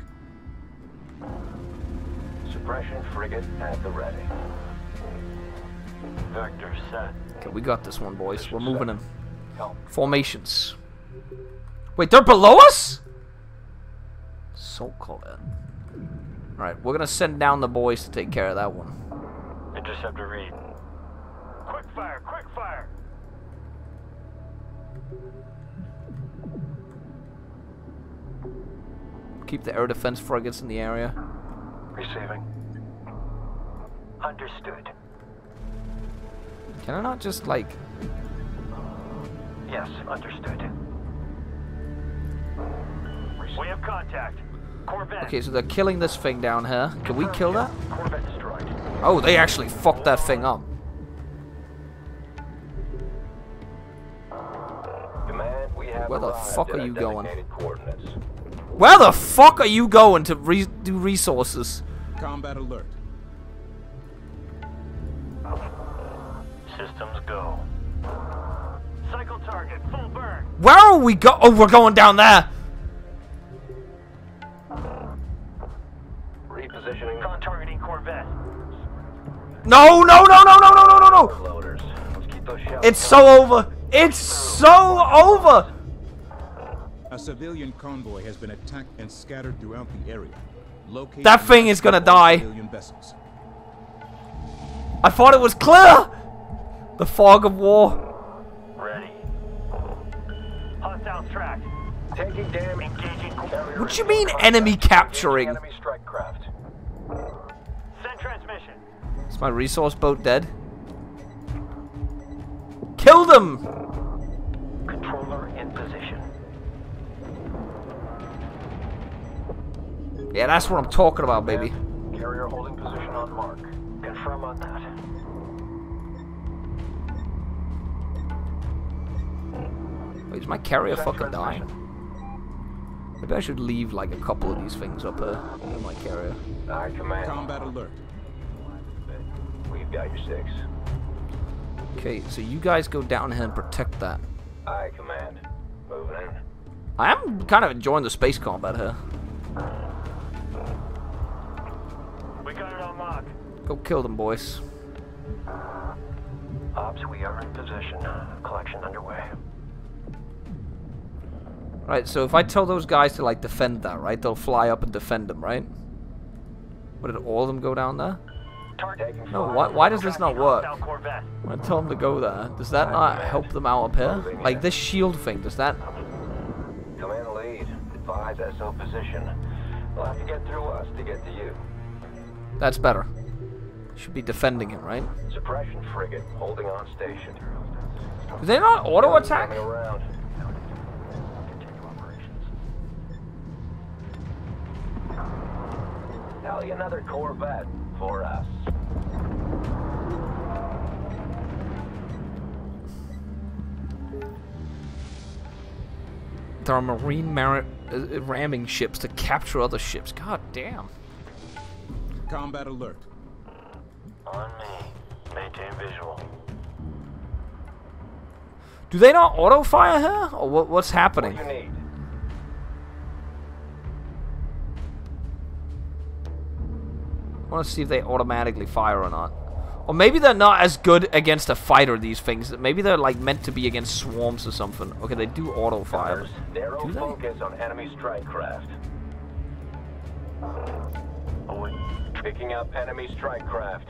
Suppression frigate at the ready. Vector set. Okay, we got this one, boys. We're moving in. Help. Formations. Wait, they're below us? So called. Alright, we're gonna send down the boys to take care of that one. Interceptor read. Quick fire, quick fire! Keep the air defense frigates in the area. Receiving. Understood. Can I not just, like... Yes, understood. We have contact. Corvette. Okay, so they're killing this thing down here. Can we kill that? Corvette destroyed. Oh, they actually fucked that thing up. Command, we have Where the fuck are you going? Designated Coordinates. Where the fuck are you going to re do resources? Combat alert. Systems go. Cycle target, full burn. Where are we go? Oh, we're going down there. Repositioning Con targeting Corvette. No, no, no, no, no, no, no, no, no. loaders. Let's keep those shells It's so over. It's so over. A civilian convoy has been attacked and scattered throughout the area. Locate That thing is gonna die. Civilian vessels. I thought it was clear. The fog of war. Ready. Hostiles tracked. Taking damage. Engaging. Carrier What you mean contact. enemy capturing? Enemy strike craft. Send transmission. Is my resource boat dead? Kill them! Controller Yeah, that's what I'm talking about, baby. Carrier holding position on mark. Confirm on that. Wait, is my carrier Send fucking dying? Maybe I should leave like a couple of these things up here in my carrier. Aye, command. Combat alert. We've got your six. Okay, so you guys go down here and protect that. Aye, command. Moving in. I am kind of enjoying the space combat here. Go kill them, boys. Ops, we are in position. Uh, collection underway. Right, so if I tell those guys to like defend that, right? They'll fly up and defend them, right? What did all of them go down there? No, why, why does this not work? When I tell them to go there, does that not help them out up here? Like this shield thing, does that? Command lead. Advise SO position. They'll have to get through us to get to you. That's better. Should be defending it, right? Suppression frigate holding on station. Do they not auto attack? Coming around. Hell, another Corvette for us. There are marine mar- uh, ramming ships to capture other ships. God damn. Combat alert. On me. Maintain visual. Do they not auto fire her? Or what, what's happening? What do you need? I want to see if they automatically fire or not. Or maybe they're not as good against a fighter, these things. Maybe they're like meant to be against swarms or something. Okay, they do auto fire. Narrow Do they? focus on enemy strike craft. Oh, hmm. wait. Picking up enemy strike craft.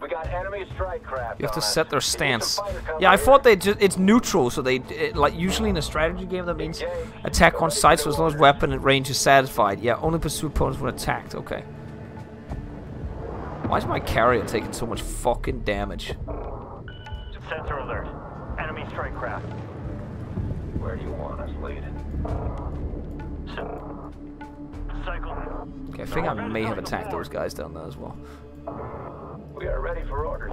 You have to on us. set their Give me some stance. Yeah, I thought they just it's neutral, so they it, like usually in a strategy game that means attack on sight, so as long as weapon and range is satisfied. Yeah, only pursue opponents when attacked. Okay. Why is my carrier taking so much fucking damage? Sensor alert. Enemy strike craft. Where do you want us, lead? Cycle. Okay, I think I may have attacked those guys down there as well. We are ready for orders.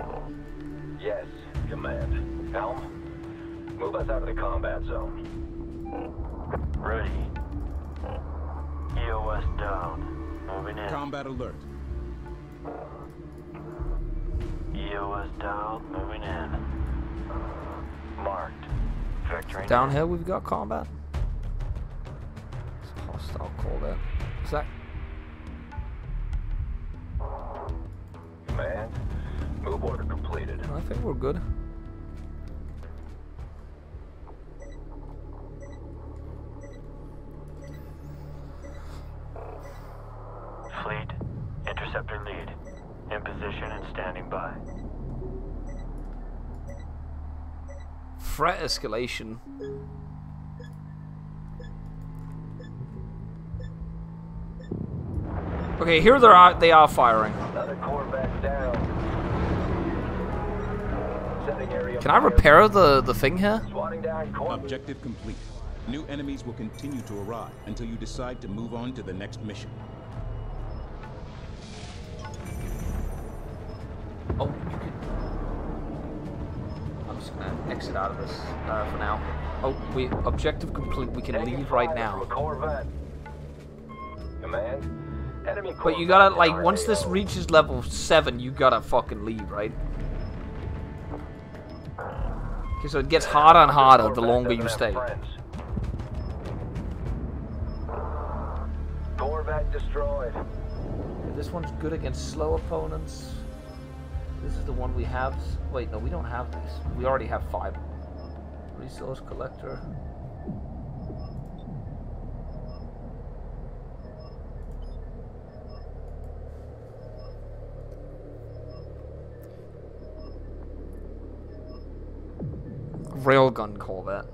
Yes, command. Helm, move us out of the combat zone. Ready. EOS down. Moving in. Combat alert. EOS down. Moving in. Marked. Vectoring. Downhill, we've got combat. It's a hostile combat. Is that? Command, move order completed. I think we're good. Fleet. Interceptor lead. In position and standing by. Threat escalation. Okay, here they are. They are firing. Can I repair the the thing here? Swatting down Corvette. Objective complete. New enemies will continue to arrive until you decide to move on to the next mission. Oh, you could. I'm just gonna exit out of this uh, for now. Oh, we objective complete. We can Taking leave right now. Corvette. Command, enemy But you gotta like once this reaches level seven, you gotta fucking leave, right? Okay, so it gets harder and harder the longer you stay. Corvette destroyed. This one's good against slow opponents. This is the one we have. Wait, no, we don't have these. We already have five. Resource collector. Railgun Corvette.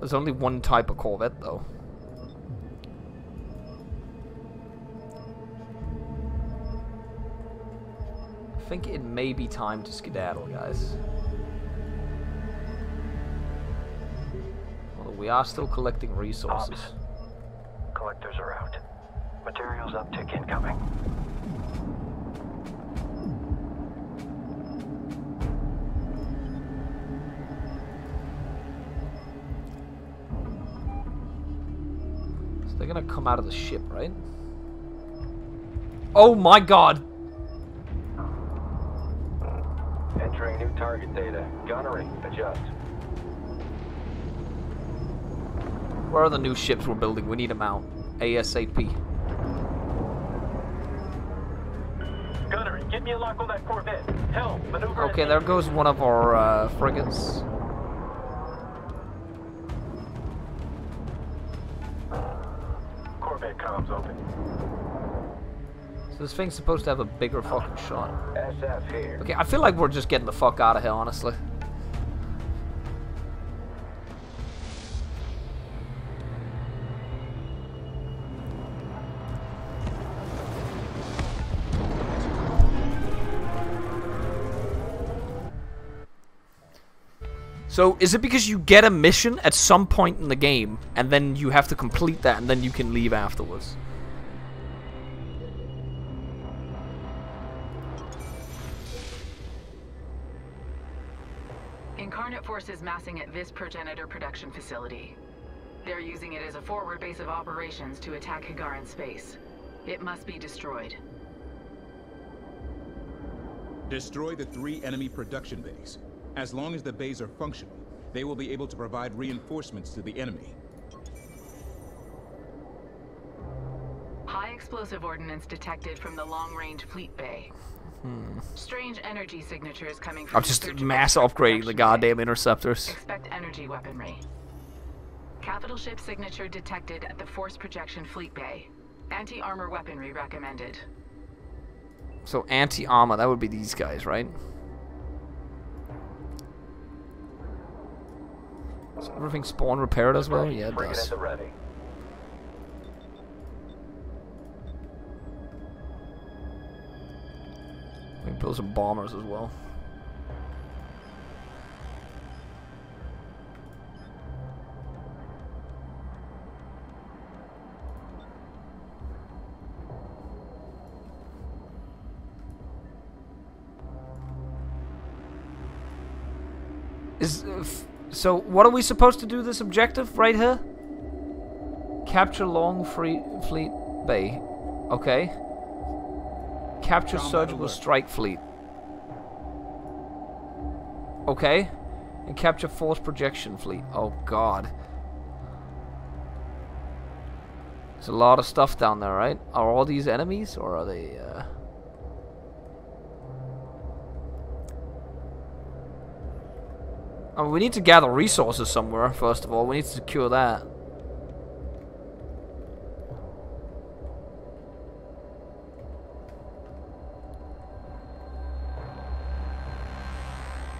There's only one type of Corvette, though. I think it may be time to skedaddle, guys. Although we are still collecting resources. Collectors are out. Materials uptick incoming. They're gonna come out of the ship, right? Oh my god! Entering new target data. Gunnery, adjust. Where are the new ships we're building? We need them out. ASAP. Gunnery, get me a lock on that Corvette. Hell, maneuver. Okay, there goes one of our uh, frigates. Comms open. So this thing's supposed to have a bigger fucking shot. SF here. Okay, I feel like we're just getting the fuck out of here, honestly. So, is it because you get a mission at some point in the game, and then you have to complete that, and then you can leave afterwards? Incarnate Force is massing at this progenitor production facility. They're using it as a forward base of operations to attack Hiigaran space. It must be destroyed. Destroy the three enemy production bays. As long as the bays are functional, they will be able to provide reinforcements to the enemy. High explosive ordnance detected from the long-range fleet bay. Strange energy signatures coming from I'm just mass upgrading the goddamn bay. interceptors. Expect energy weaponry. Capital ship signature detected at the force projection fleet bay. Anti-armor weaponry recommended. So anti-armor, that would be these guys, right? Everything spawn repaired as well? Yeah, it does. at the ready. We can build some bombers as well. Is uh, so? What are we supposed to do? This objective right here? Capture Long Free Fleet Bay. Okay. Capture Combat Surgical alert. Strike Fleet. Okay. And capture Force Projection Fleet. Oh god. There's a lot of stuff down there, right? Are all these enemies or are they uh Mean, we need to gather resources somewhere, first of all. We need to secure that.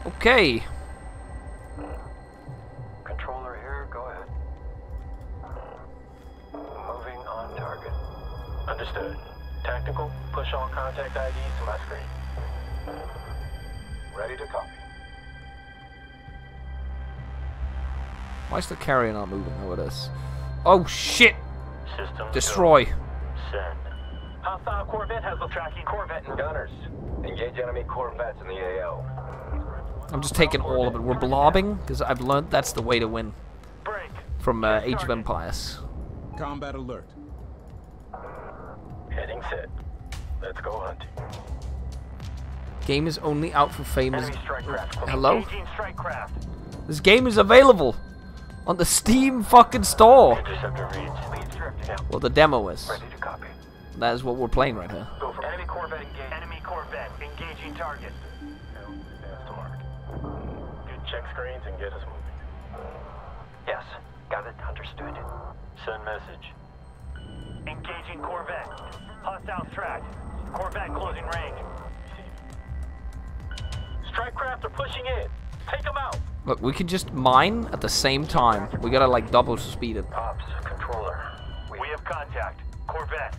Okay. Why is the carrier not moving? Oh, it is. Oh, shit! Systems Destroy. Send. Hostile Corvette has the tracking Corvette and Gunners, engage enemy corvettes in the AO. I'm just taking all of it. We're blobbing, because I've learned that's the way to win break. from uh, Age of Empires. Combat alert. Heading set. Let's go hunting. Game is only out for famous. Enemy strike craft. close. Hello? Engaging strike craft. This game is available on the Steam fucking store. Interceptor reads. Lead drift. Yeah. Well, the demo is. Ready to copy. That is what we're playing right here. Go for enemy Corvette engaged. Enemy Corvette engaging target. Advance to mark. Good check screens and get us moving. Yes, got it. Understood. Send message. Engaging Corvette. Hostile tracked. Corvette closing range. Strike craft are pushing in. Take them out. Look, we can just mine at the same time. We gotta like double speed it. Ops, controller. We have contact. Corvette.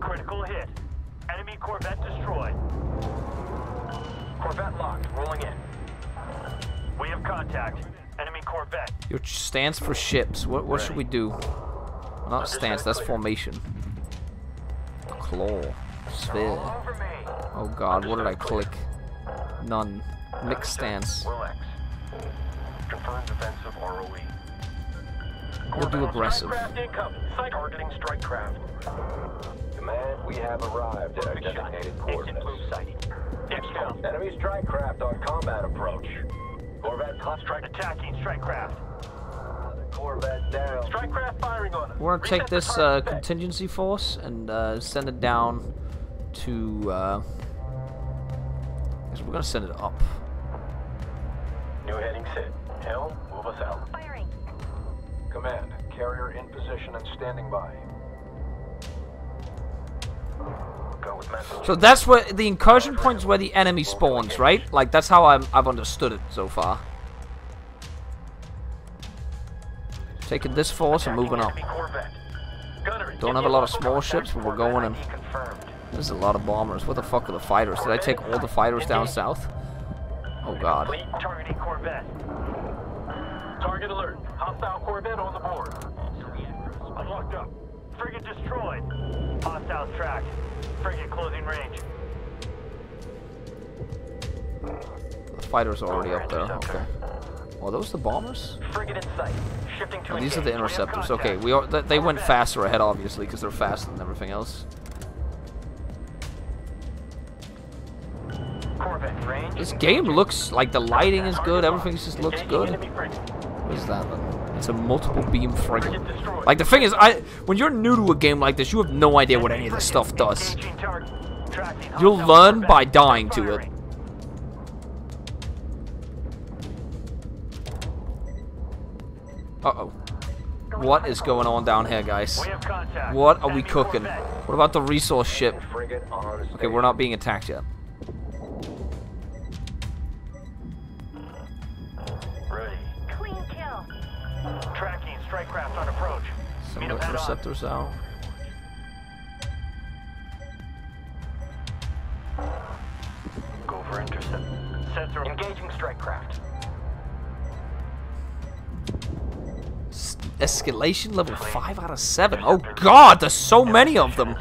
Critical hit. Enemy Corvette destroyed. Corvette locked. Rolling in. We have contact. Enemy Corvette. Your stance for ships. What what should we do? Not stance. That's formation. Claw. Sphere. Oh god, what did I click? None. Mixed stance. Will X. Confirmed defensive ROE. We'll do aggressive. Strike craft incoming. Site targeting strike craft. Command, we have arrived at our designated coordinates. sighting. Enemy strike craft on combat approach. Corvette hot Strike attacking strike craft. Corvette down. Strike craft firing on us. We're gonna take Reset this uh, contingency force and uh, send it down to. Uh, guess we're gonna send it up. New heading set. Helm, move us out. Firing. Command, carrier in position and standing by. Go with message. So that's where the incursion point's where the enemy spawns, right? Like that's how I'm, I've understood it so far. Taking this force and moving up. Corvette. Gunner, Don't have a lot of small ships, but we're going in. There's a lot of bombers. What the fuck are the fighters? Did I take all the fighters down south? Oh god. Targeting Corvette. Target alert. Hostile Corvette on the board. I'm locked up. Frigate destroyed. Hostiles tracked. Frigate closing range. The fighters are already up there. Okay. Oh, those the bombers? Frigate in sight. Shifting to Oh, these are the engage. We have interceptors. Okay, we are. They went faster ahead, obviously, because they're faster than everything else. This game looks like the lighting is good. Everything just looks good. What is that? It's a multiple beam frigate. Like the thing is, I when you're new to a game like this, you have no idea what any of this stuff does. Engaging target. Tracking You'll learn by dying to it. Uh oh. What is going on down here, guys? We have contact. What are we cooking? What about the resource ship? Okay, we're not being attacked yet. Tracking strike craft on approach. Some Meet 'em of the head on. interceptors out. Go for intercept. Sensor Engaging strike craft. S- escalation level 5 out of 7. Oh god, there's so many of them.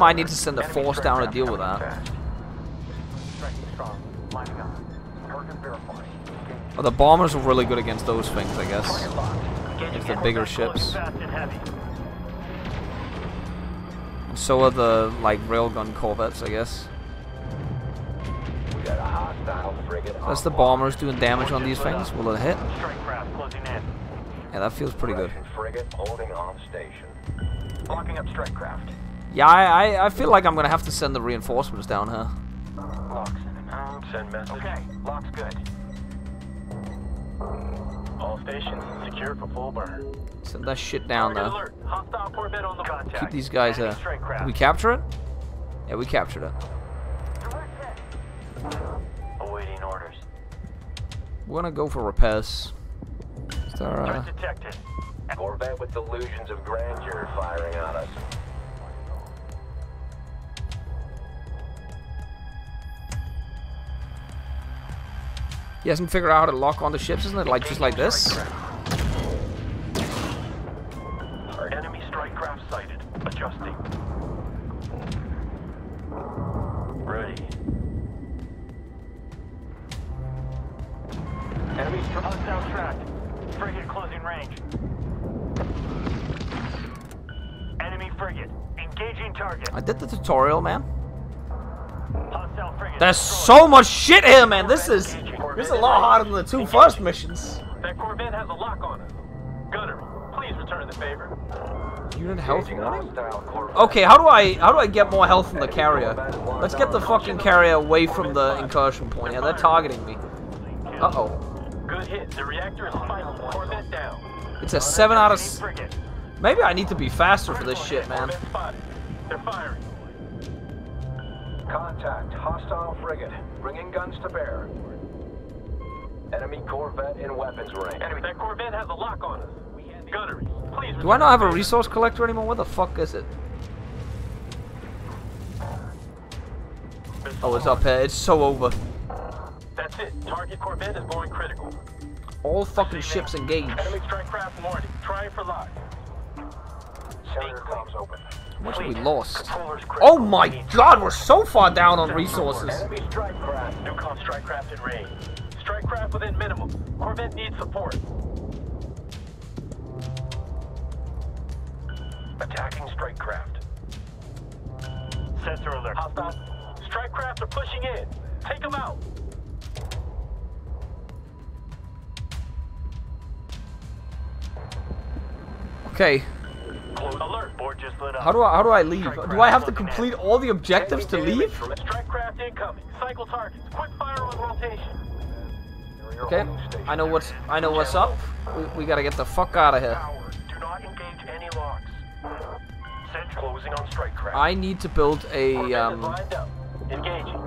Might need to send a force down to deal with that. Oh, the bombers are really good against those things, I guess. Target locked. Against the bigger ships. And so are the, like, railgun corvettes, I guess. That's the bombers doing damage on these things. Will it hit? Yeah, that feels pretty good. Up strike craft. Yeah, I, I, I feel like I'm gonna have to send the reinforcements down here. Locks in. Um, Send message. Okay, lock's good. All stations secure for full burn. Send that shit down Target there. alert. Hostile Corvette on the contact. Keep these guys Enemy uh strike. Did we capture it? Yeah, we captured it. Awaiting orders. We're gonna go for repairs. Is there, uh, Threat detected. Corvette with delusions of grandeur firing on us. He hasn't figured out how to lock on the ships, isn't it? Like just like this? Enemy strike craft sighted. Adjusting. Ready. Enemy Hostile tracked. Frigate closing range. Enemy frigate. Engaging target. I did the tutorial, man. Hostile frigate. There's so much shit here, man. This is this a lot harder than the two first missions. That Corvette has a lock on us. Gunnery, please return the favor. Unit health Engaging warning. hostile Corvette. Okay, how do I how do I get more health from the carrier? Let's get the fucking carrier away from the incursion point. Yeah, they're targeting me. Uh oh. Good hit. The reactor is final. Corvette down. It's a seven out of. Enemy S- Maybe I need to be faster for this shit, man. They're firing. Contact. Hostile frigate. Bringing guns to bear. Enemy Corvette in weapons range. Enemy. That Corvette has a lock on us. Gunnery, please. Do I not have a resource collector anymore? What the fuck is it? Oh, it's up here. It's so over. That's it. Target Corvette is going critical. All fucking ships engaged. Enemy strike craft warning. Try for lock. Carrier comms open. How much have we lost? Oh my god, we're so far down on resources. Enemy strike craft. Newcom strike craft in range. Strike craft within minimum. Corvette needs support. Attacking strike craft. Sensor alert. Hostile. Strike craft are pushing in. Take them out. Okay, alert. Board just lit up. how do I how do I leave? Do I have to complete all the objectives to leave? Strike craft incoming. Cycle targets. Quick fire on rotation. Carrier Okay. I know what's I know what's up. We, we gotta get the fuck out of here. Power. Do not engage any locks. Central. Closing on strike craft. I need to build a um lined up. Engaging.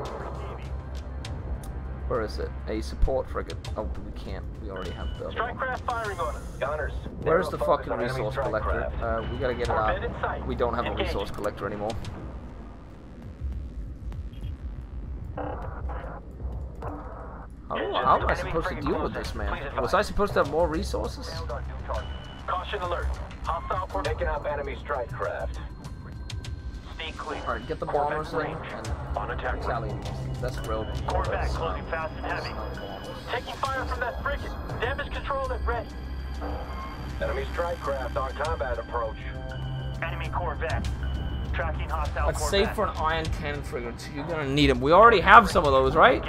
where is it? A support frigate. Oh, we can't. We already have the Strike craft firing on us. Gunners. Where's the fucking resource collector? Uh, we gotta get it Corvette out. We don't have a resource collector anymore. Oh, how, how am I supposed to deal with this, man? Was I supposed to have more resources? Found on new target. Caution alert. Hostile Corvette. making out enemy strike craft. Stay clear. Alright, get the bombers in and On attack. Sally. That's real. Corvette closing fast and heavy. Taking fire from that frigate. Damage control at ready. Enemy strike craft on combat approach. Enemy Corvette. Tracking hostile Let's Corvette. save for an ion cannon frigate. You're gonna need them. We already have some of those, right?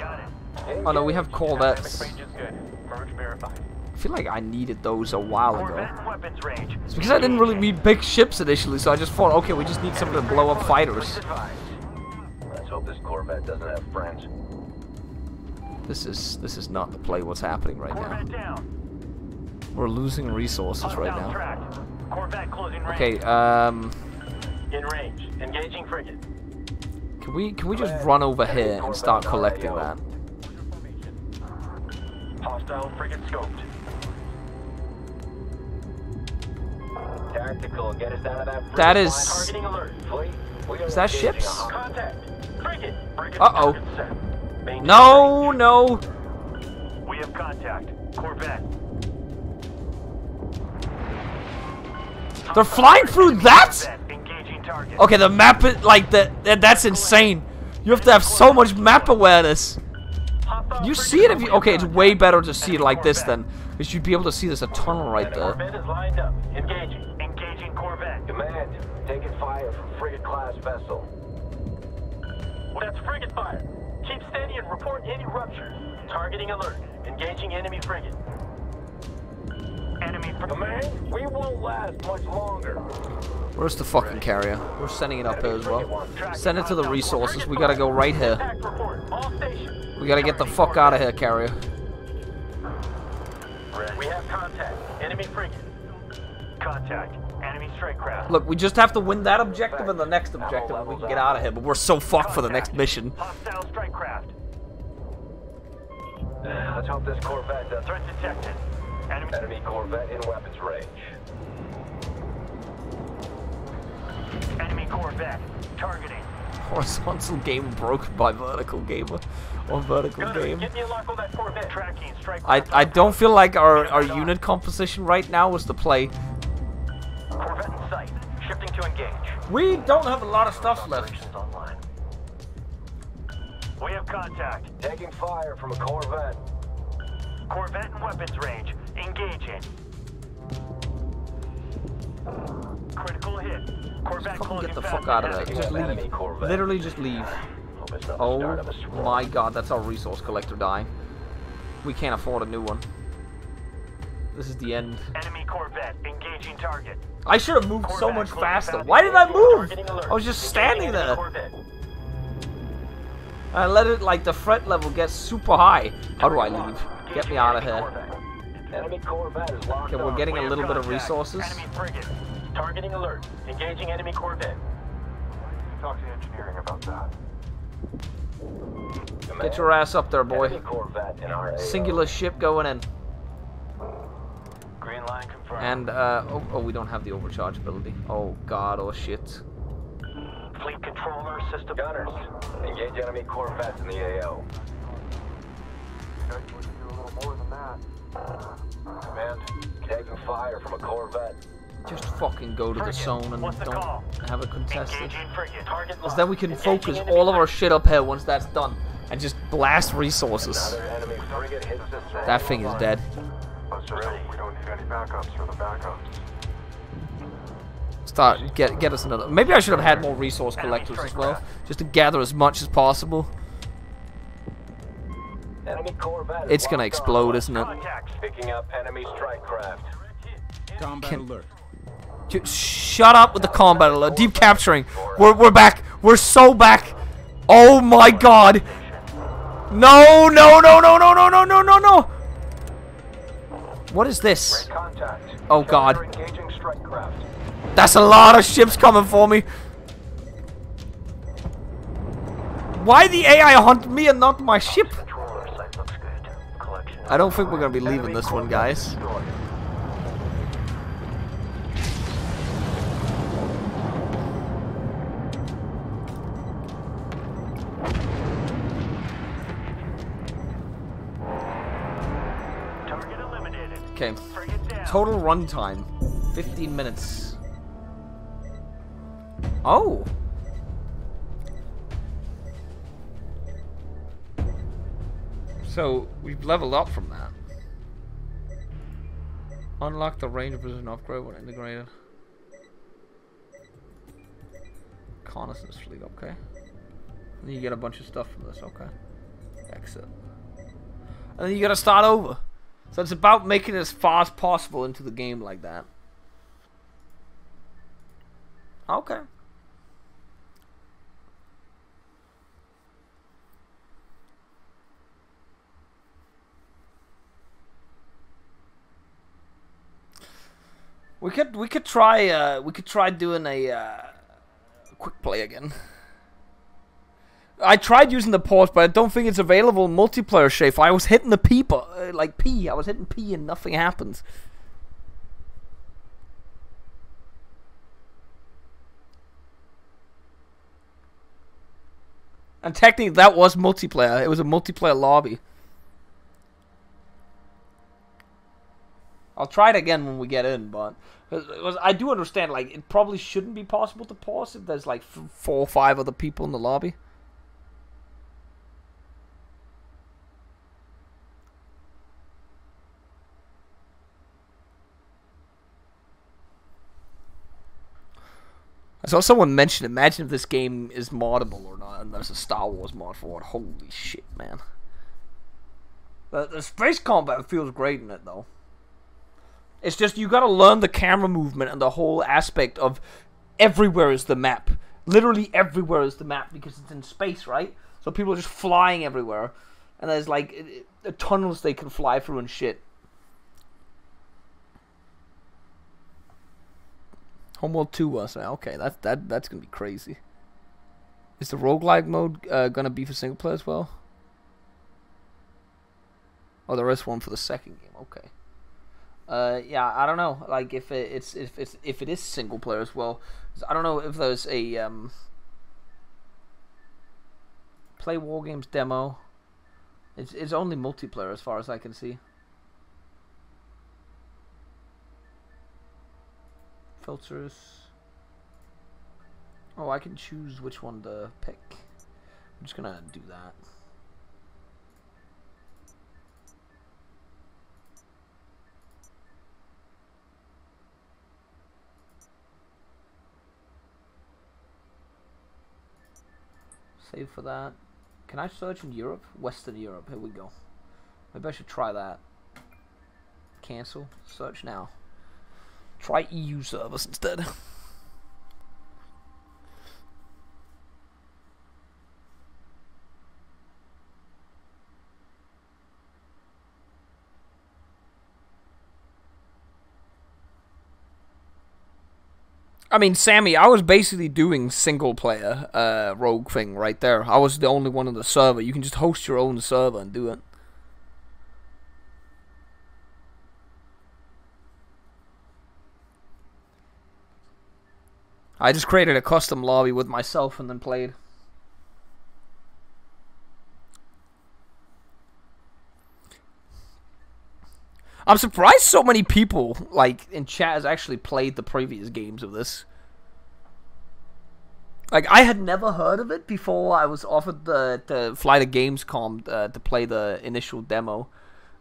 Oh no, we have corvettes. Range is good. Merge verified. feel like I needed those a while ago. Corvette and weapons range. It's because I didn't really need big ships initially, so I just thought, okay, we just need something to blow up fighters. Let's hope this Corvette doesn't have friends. This is this is not the play. What's happening right now? We're losing resources right now. tracked. Corvette closing range. Okay, um, In range. Engaging frigate. can we can we just run over here and start collecting that? Hostile frigate scoped. Tactical, get us out of that. That is- Targeting alert. Fleet. We are Is that ships? Contact. Frigate. Frigate Uh-oh. target set. Maintain No, no. We have contact. Corvette. They're flying through that? Corvette engaging target. Okay, the map is like the that, that's insane. You have to have so much map awareness. Hostile You see it if you okay. It's way better to see it like this Corvette. then, because you'd be able to see there's a tunnel right there. Corvette is lined up. Engaging. Engaging Corvette. Command, taking fire from frigate-class vessel. That's frigate fire. Keep steady and report any ruptures. Targeting alert. Engaging enemy frigate. Enemy frigate. Command, we won't last much longer. Where's the fucking carrier? We're sending it up here as well. Send it to the resources. We gotta go right here. Attack report. All stations. We gotta get the fuck out of here, carrier. We have contact. Enemy frigate. Contact. Enemy strike craft. Look, we just have to win that objective and the next objective, and we can get out of here. But we're so fucked for the next mission. Hostile strike craft. Let's hope this Corvette does. Threat detected. Enemy. Enemy Corvette in weapons range. Enemy Corvette. Targeting. Horizontal game broken by vertical gamer or vertical Gunner, game. get me a lock on that Corvette. Tracking. I. I don't feel like our our unit composition right now was the play. Corvette in sight. Shifting to engage. We don't have a lot of stuff left. Operations online. We have contact. Taking fire from a Corvette. Corvette in weapons range. Engaging. Critical hit. Corvette Fucking get the fuck out of there. Just leave. Corvette. Literally just leave. Hope it's not the Oh start of a swarm. my god, that's our resource collector dying. We can't afford a new one. This is the end. Enemy Corvette engaging target. I should have moved so much faster. Why did I move? I was just standing there. Corvette. I let it like the threat level get super high. How do I leave? Get me out of here. Enemy Corvette is locked Okay, we're getting a little bit of resources. Enemy frigate. Targeting alert. Engaging enemy Corvette. Talk to engineering about that. Command, Get your ass up there, boy. Enemy Corvette in our AO. Singular ship going in. Green line confirmed. And, uh, oh, oh, we don't have the overcharge ability. Oh, God, oh, shit. fleet controller system. Gunners, engage enemy Corvettes in the AO. Command, taking fire from a Corvette. Just fucking go to the zone and the don't call? have a contested. Engaging frigate. Target Because then we can Engaging focus all of our shit up here once that's done. And just blast resources. Another enemy frigate hits the sand. That thing is dead. Let's just hope we don't need any backups for the backups. Start, get get us another. Maybe I should have had more resource collectors as well. Just to gather as much as possible. Enemy Corvette It's gonna explode, isn't it? Picking up enemy strike craft. Combat Can- alert. Ju- Shut up with the combat. Deep capturing. We're, we're back. We're so back. Oh my god. No, no, no, no, no, no, no, no, no, no. What is this? Oh, God. Counter Engaging strike craft. That's a lot of ships coming for me. Why the AI hunt me and not my ship? Controller site looks good. Collection. I don't think we're gonna be leaving this one, guys. Okay. Total runtime, 15 minutes. Oh. So we've leveled up from that. Unlock the range of precision upgrade when integrated. Reconnaissance fleet, okay. And you get a bunch of stuff from this, okay. Exit. And then you gotta start over. So it's about making it as far as possible into the game like that. Okay. We could we could try uh we could try doing a uh quick play again. I tried using the pause, but I don't think it's available in multiplayer shape. I was hitting the P, uh, like P. I was hitting P and nothing happens. And technically, that was multiplayer. It was a multiplayer lobby. I'll try it again when we get in, but was, I do understand. Like, it probably shouldn't be possible to pause if there's like four or five other people in the lobby. I saw someone mention, imagine if this game is moddable or not, and there's a Star Wars mod for it. Holy shit, man. The, the space combat feels great in it, though. It's just you gotta learn the camera movement and the whole aspect of everywhere is the map. Literally everywhere is the map because it's in space, right? So people are just flying everywhere. And there's like it- it- tunnels they can fly through and shit. Homeworld 2 was okay. That that that's gonna be crazy. Is the roguelike mode uh, gonna be for single player as well? Oh, there is one for the second game. Okay. Uh, yeah, I don't know. Like if it, it's if it's if it is single player as well, I don't know if there's a um. Play war games demo. It's it's only multiplayer as far as I can see. Filters. Oh, I can choose which one to pick. I'm just gonna do that. Save for that. Can I search in Europe? Western Europe. Here we go. Maybe I should try that. Cancel. Search now. Try EU servers instead. I mean, Sammy, I was basically doing single player uh, rogue thing right there. I was the only one on the server. You can just host your own server and do it. I just created a custom lobby with myself and then played. I'm surprised so many people like in chat has actually played the previous games of this. Like I had never heard of it before I was offered the to fly to Gamescom uh, to play the initial demo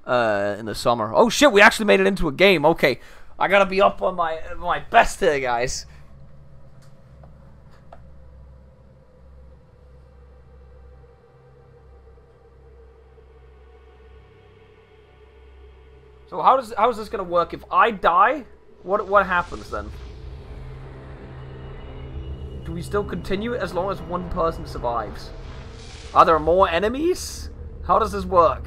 uh, in the summer. Oh shit, we actually made it into a game. Okay, I gotta be up on my my best here, guys. So how does how is this gonna work? If I die, what what happens then? Do we still continue as long as one person survives? Are there more enemies? How does this work?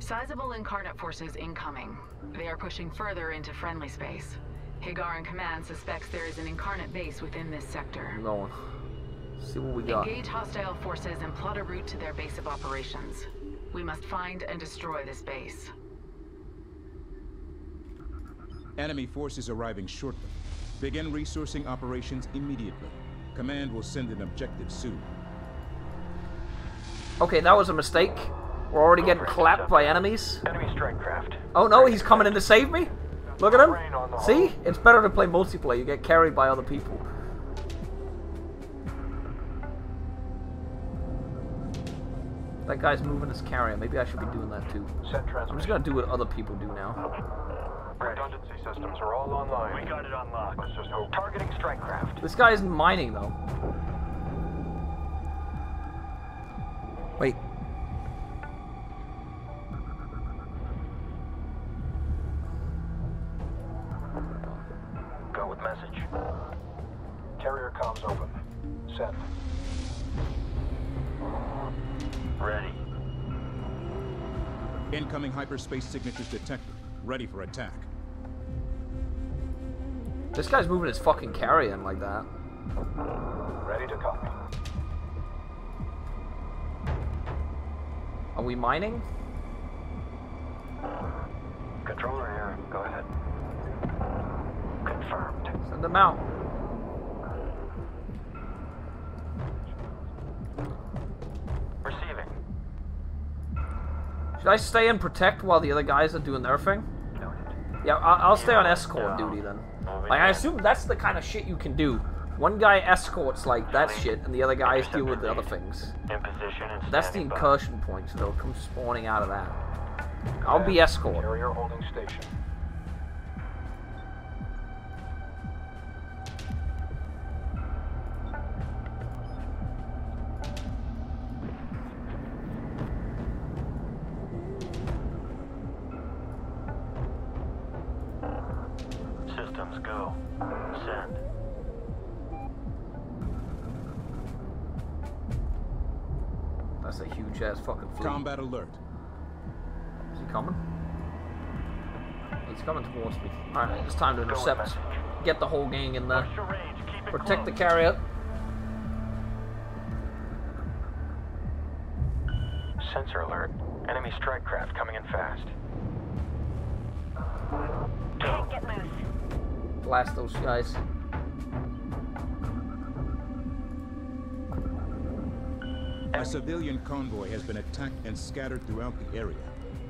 Sizable incarnate forces incoming. They are pushing further into friendly space. Hiigaran Command suspects there is an incarnate base within this sector. I'm going. See what we got. Engage hostile forces and plot a route to their base of operations. We must find and destroy this base. Enemy forces arriving shortly. Begin resourcing operations immediately. Command will send an objective soon. Okay, that was a mistake. We're already getting clapped by enemies. Enemy strike craft. Oh no, he's coming in to save me? Look at him. See? It's better to play multiplayer. You get carried by other people. That guy's moving his carrier. Maybe I should be doing that too. I'm just gonna do what other people do now. Redundancy systems are all online. We got it unlocked. Let's just hope. Targeting strike craft. This guy isn't mining though. Wait. Go with message. Carrier comms open. Send. Ready. Incoming hyperspace signatures detected. Ready for attack. This guy's moving his fucking carrion like that. Ready to copy. Are we mining? Controller here. Go ahead. Confirmed. Send them out. Should I stay and protect while the other guys are doing their thing? Noted. Yeah, I'll, I'll stay on escort Yeah. duty then. Moving Like, I assume that's the kind of shit you can do. One guy escorts like that shit, and the other guys deal with the other things. In position and That's the by. incursion point, so they'll come spawning out of that. I'll be escort. Carrier holding station. He's me. Alright, it's time to intercept. message. Get the whole gang in there. Extra range. Keep it Protect the close. carrier. Sensor alert. Enemy strike craft coming in fast. Can't get loose. Blast those guys. A civilian convoy has been attacked and scattered throughout the area.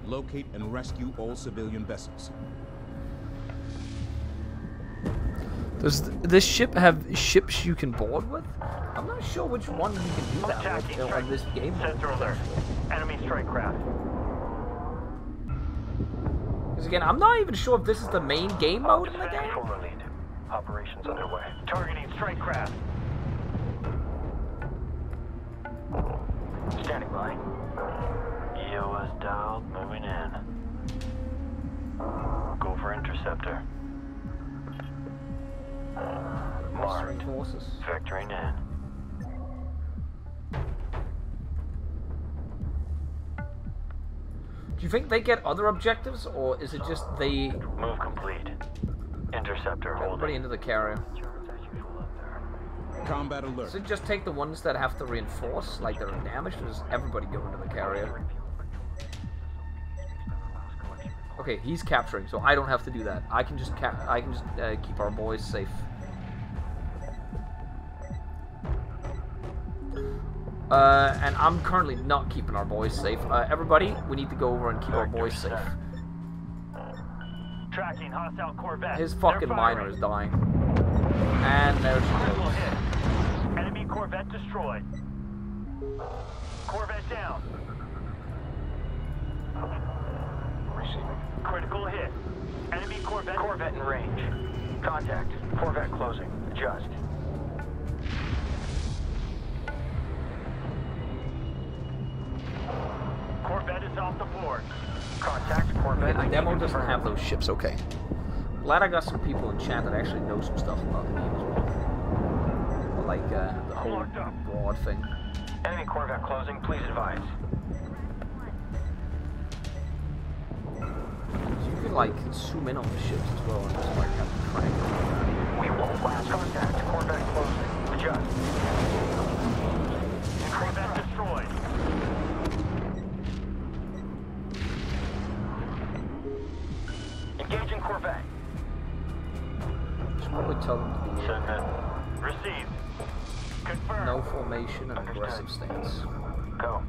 Locate and rescue all civilian vessels. Does th- this ship have ships you can board with? I'm not sure which one you can do that with uh, on this game. Sensor alert. Enemy strike craft. Because again, I'm not even sure if this is the main game mode in the game. Lead. Operations underway. Targeting strike craft. Standing by. EOS dialed. Moving in. Go for interceptor. Marked. Horses. Vectoring in. Do you think they get other objectives, or is it just the... Move complete. Interceptor everybody holding. into the carrier? Combat alert. Does it just take the ones that have to reinforce, like they're damaged, or does everybody go into the carrier? Okay, he's capturing, so I don't have to do that. I can just cap- I can just uh, keep our boys safe. Uh, and I'm currently not keeping our boys safe. Uh, everybody, we need to go over and keep our boys safe. Tracking hostile Corvette. His fucking miner is dying. And there she Critical hit. Enemy Corvette destroyed. Corvette down. Receiving. Critical hit. Enemy Corvette. Corvette in range. Contact. Corvette closing. Adjust. Corvette is off the board. Contact. Corvette. The demo doesn't have those ships, okay. Glad I got some people in chat that actually know some stuff about the game as well. Like uh, the whole broad thing. Enemy Corvette closing. Please advise. So you can like zoom in on the ships as well and just like have them crank. We won't last contact. Corvette closing. Corvette. Should probably tell them to be Send uh, in. Received. Confirmed. no formation and aggressive stance. Go.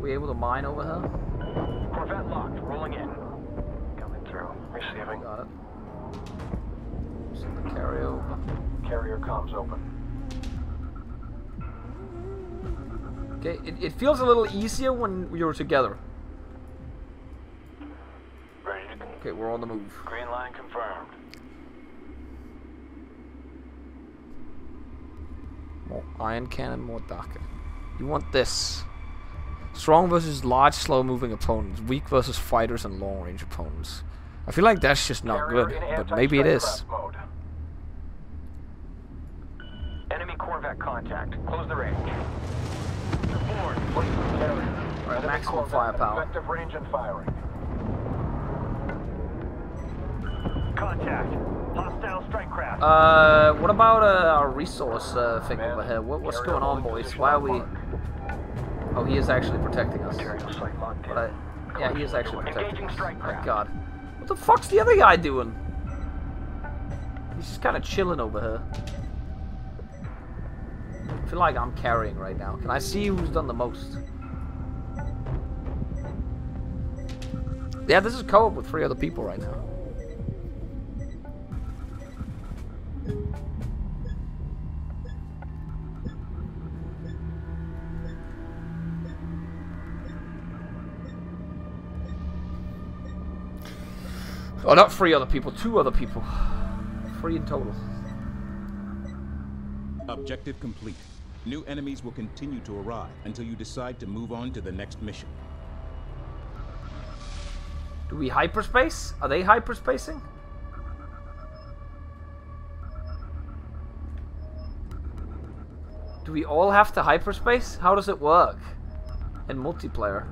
We able to mine over her? Corvette locked. Rolling in. Coming through. Receiving. Got it. Send the carrier over. Carrier comms open. Okay, it, it feels a little easier when you're together. Okay, we're on the move. Green line confirmed. More ion cannon, more Daka. You want this. Strong versus large, slow-moving opponents. Weak versus fighters and long-range opponents. I feel like that's just not Carrier good, but maybe it is. Mode. Enemy Corvette contact. Close the range. Support. Right, maximum firepower. Effective range and firing. Contact. Hostile strike craft. Uh, what about uh, our resource uh, thing Man, over here? What, what's going on, boys? Why are we... Oh, he is actually protecting us. Material site locked in. But I... Yeah, he is actually protecting us. craft. God. What the fuck's the other guy doing? He's just kind of chilling over here. I feel like I'm carrying right now. Can I see who's done the most? Yeah, this is co-op with three other people right now. Oh, not three other people, two other people. Three in total. Objective complete. New enemies will continue to arrive until you decide to move on to the next mission. Do we hyperspace? Are they hyperspacing? Do we all have to hyperspace? How does it work in multiplayer?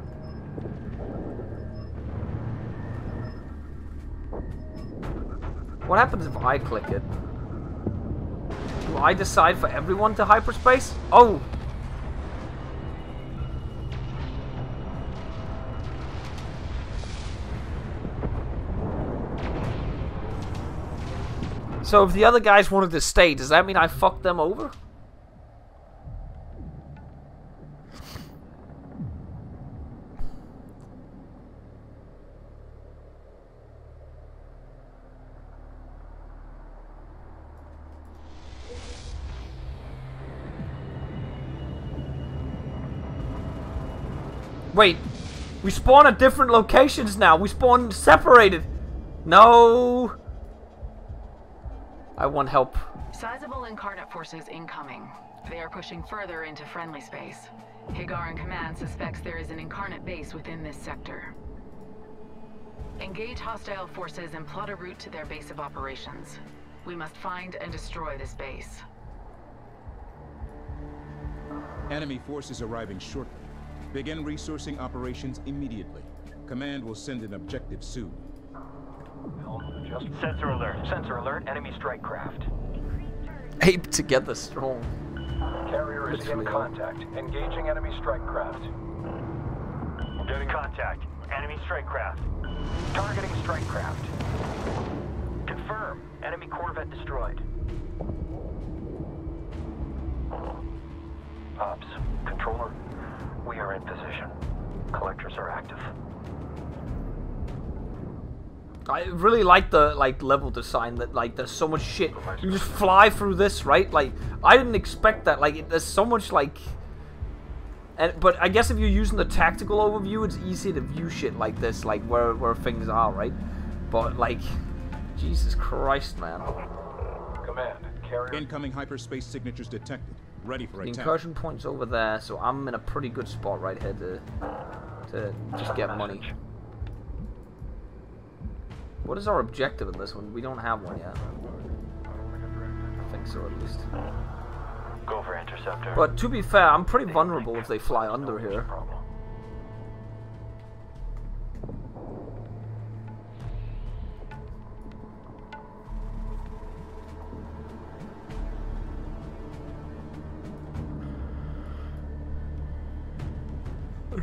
What happens if I click it? Do I decide for everyone to hyperspace? Oh! So if the other guys wanted to stay, does that mean I fucked them over? Wait, we spawn at different locations now. We spawn separated. No. I want help. Sizable incarnate forces incoming. They are pushing further into friendly space. Hiigaran Command suspects there is an incarnate base within this sector. Engage hostile forces and plot a route to their base of operations. We must find and destroy this base. Enemy forces arriving shortly. Begin resourcing operations immediately. Command will send an objective soon. Sensor alert. Sensor alert. Enemy strike craft. Ape together strong. Carrier is in contact. Engaging enemy strike craft. Getting contact. Enemy strike craft. Targeting strike craft. Confirm. Enemy Corvette destroyed. Ops. Controller. We are in position. Collectors are active. I really like the like level design that like there's so much shit. You just fly through this, right? Like I didn't expect that. Like it- there's so much like and but I guess if you're using the tactical overview, it's easy to view shit like this, like where where things are, right? But like Jesus Christ, man. Command. Carrier. Incoming hyperspace signatures detected. Ready for The attack. incursion point's over there, so I'm in a pretty good spot right here to to just get money. What is our objective in this one? We don't have one yet. I think so, at least. Go for interceptor. But to be fair, I'm pretty vulnerable if they fly under here.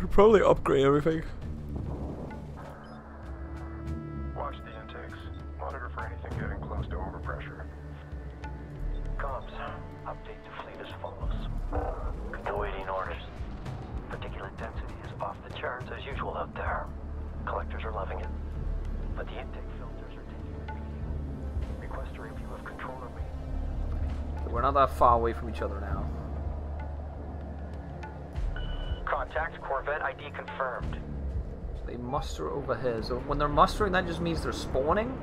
Should probably upgrade everything. Watch the intakes. Monitor for anything getting close to overpressure. Comms. Update to fleet as follows. Awaiting orders. Particulate density is off the charts as usual out there. Collectors are loving it. But the intake filters are taking a. Request a review of controller readings. We're not that far away from each other now. Contact. Corvette ID confirmed. They muster over here. So when they're mustering, that just means they're spawning.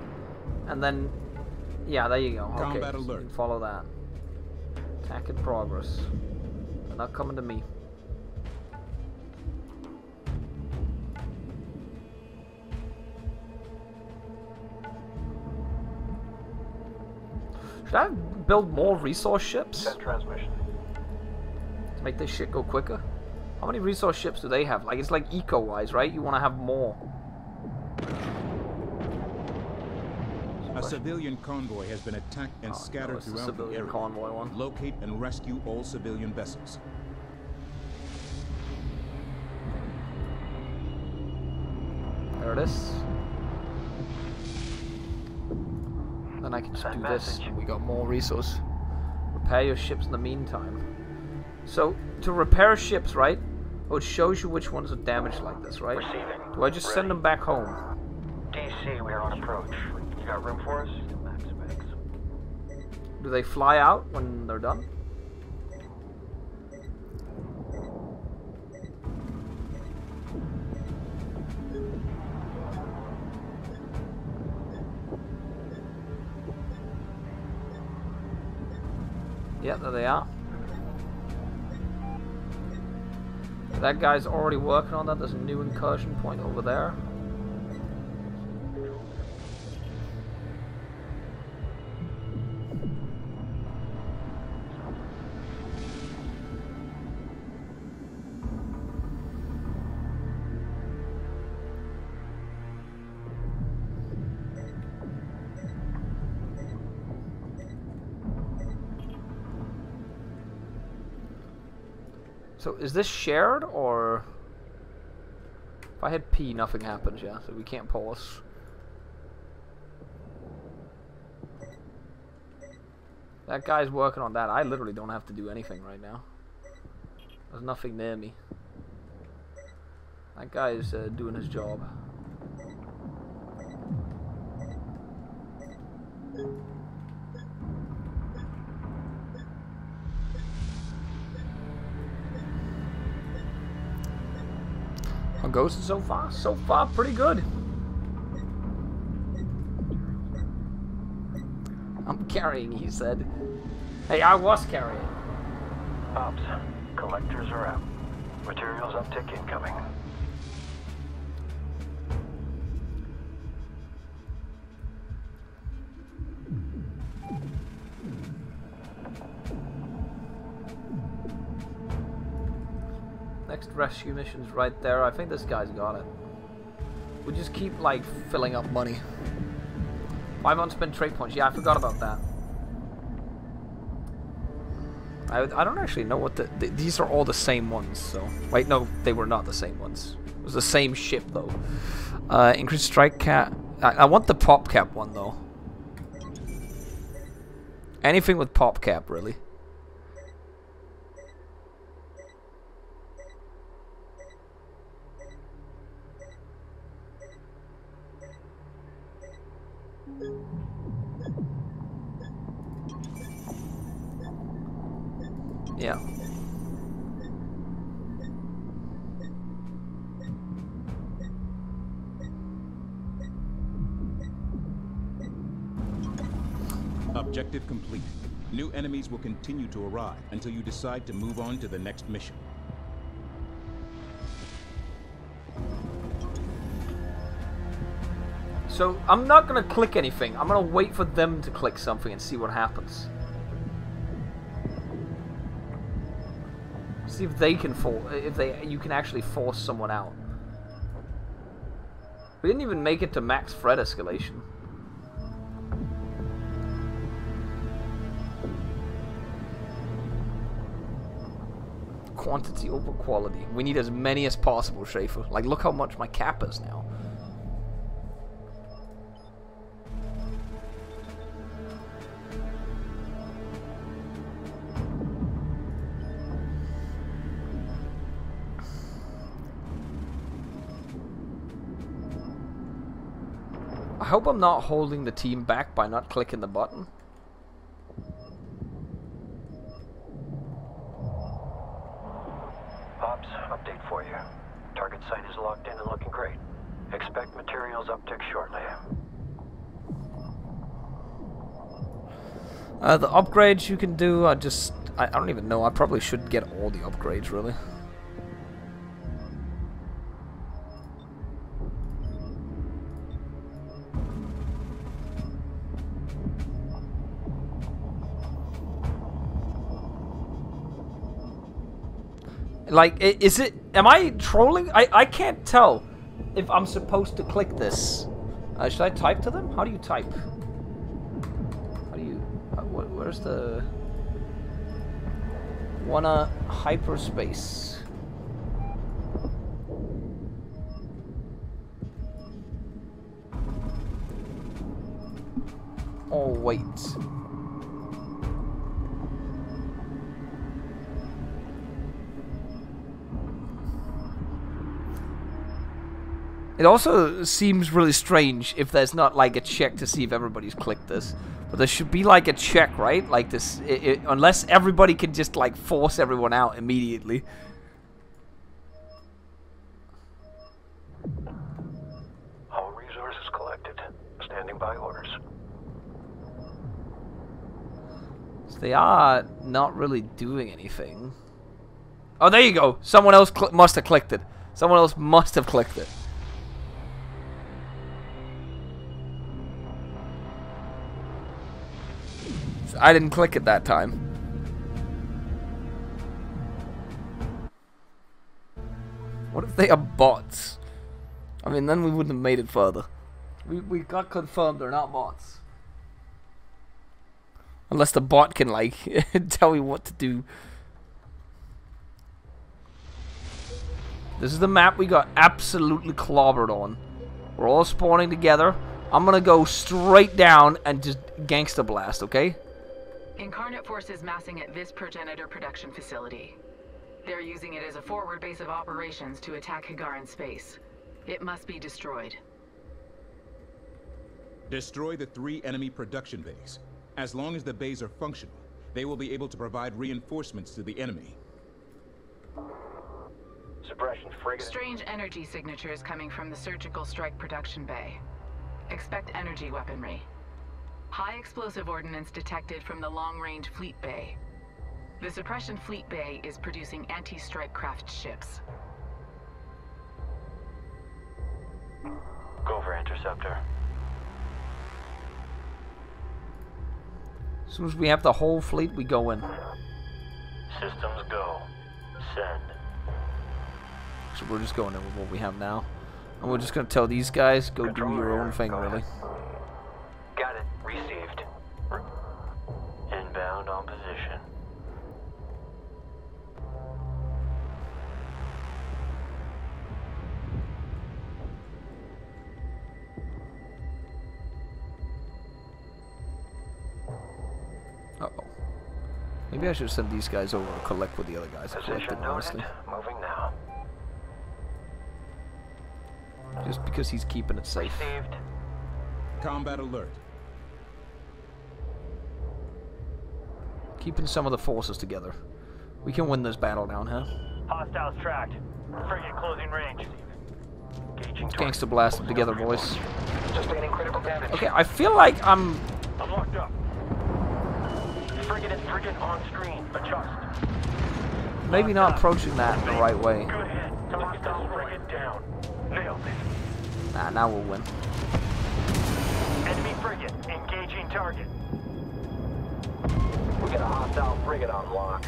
And then, yeah, there you go. Okay, Combat so you alert. can follow that. Attack in progress. They're not coming to me. Should I build more resource ships? Send transmission. To make this shit go quicker. How many resource ships do they have? Like, it's like eco-wise, right? You want to have more. A civilian convoy has been attacked and Oh, scattered it's the throughout the civilian area. convoy one. Locate and rescue all civilian vessels. There it is. Then I can just Send do this. message. We got more resource. Repair your ships in the meantime. So, to repair ships, right? Oh, it shows you which ones are damaged like this, right? Receiving. Do I just send them back home? DC, we are on approach. You got room for us? Do they fly out when they're done? Yeah, there they are. That guy's already working on that. There's a new incursion point over there. So is this shared or if I hit P nothing happens, yeah, so we can't pause. That guy's working on that. I literally don't have to do anything right now. There's nothing near me. That guy is uh, doing his job. How goes it so far? So far, pretty good. I'm carrying, he said. Hey, I was carrying. Ops, collectors are out. Materials uptick incoming. Rescue mission's right there. I think this guy's got it. We just keep, like, filling up money. Five unspent trade points. Yeah, I forgot about that. I, I don't actually know what the, th These are all the same ones, so... Wait, no, they were not the same ones. It was the same ship, though. Uh, increased strike cap... I, I want the pop cap one, though. Anything with pop cap, really. Yeah. Objective complete. New enemies will continue to arrive until you decide to move on to the next mission. So, I'm not gonna click anything. I'm gonna wait for them to click something and see what happens. See if they can for if they you can actually force someone out. We didn't even make it to max threat escalation. Quantity over quality. We need as many as possible, Schaefer. Like, look how much my cap is now. I hope I'm not holding the team back by not clicking the button. Ops, update for you. Target site is locked in and looking great. Expect materials uptick shortly. Uh, the upgrades you can do, I just... I, I don't even know. I probably should get all the upgrades, really. Like, is it? Am I trolling? I I can't tell if I'm supposed to click this. Uh, should I type to them? How do you type? How do you? Uh, wh- where's the? Wanna uh, hyperspace? Oh wait. It also seems really strange if there's not like a check to see if everybody's clicked this. But there should be like a check, right? Like this, i i unless everybody can just like force everyone out immediately. All resources collected. Standing by orders. So they are not really doing anything. Oh, there you go. Someone else must have clicked it. Someone else must have clicked it. I didn't click it that time. What if they are bots? I mean, then we wouldn't have made it further. We, we got confirmed they're not bots. Unless the bot can, like, tell me what to do. This is the map we got absolutely clobbered on. We're all spawning together. I'm gonna go straight down and just gangsta blast, okay? Incarnate forces massing at this progenitor production facility. They're using it as a forward base of operations to attack Hiigaran space. It must be destroyed. Destroy the three enemy production bays. As long as the bays are functional, they will be able to provide reinforcements to the enemy. Suppression frigate. Strange energy signatures coming from the surgical strike production bay. Expect energy weaponry. High explosive ordnance detected from the long-range fleet bay. The suppression fleet bay is producing anti-strike craft ships. Go for interceptor. As soon as we have the whole fleet, we go in. Systems go. Send. So we're just going in with what we have now. And we're just gonna tell these guys, go do your own thing, really. Got it. Received. Inbound on position. Uh-oh. Maybe I should send these guys over to collect with the other guys. I Position collected, noted. honestly. Moving now. Just because he's keeping it safe. Received. Combat alert. Keeping some of the forces together. We can win this battle down here. Hostiles tracked. Frigate closing range. Engaging target. Gangsta blast them together, boys. Sustaining critical damage. Okay, I feel like I'm... I'm locked up. Frigate and frigate on screen. Adjust. maybe not approaching that the right way. Good hit. Hostile frigate down. Nailed it. Nah, now we'll win. Enemy frigate engaging target. We got a hostile frigate on lock.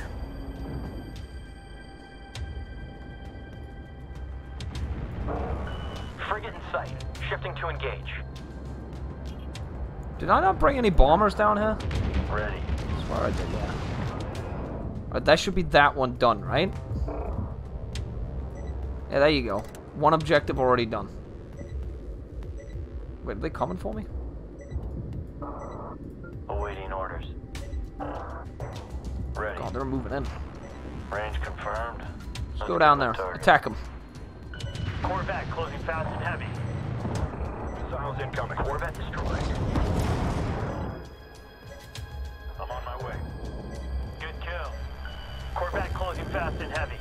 Frigate in sight. Shifting to engage. Did I not bring any bombers down here? Ready. I swear I did, yeah. That should be that one done, right? Yeah, there you go. One objective already done. Wait, are they coming for me? Awaiting orders. Ready. God, they're moving in. Range confirmed. Let's go down there. Attack them. Corvette closing fast and heavy. Missiles incoming. Corvette destroyed. I'm on my way. Good kill. Corvette closing fast and heavy.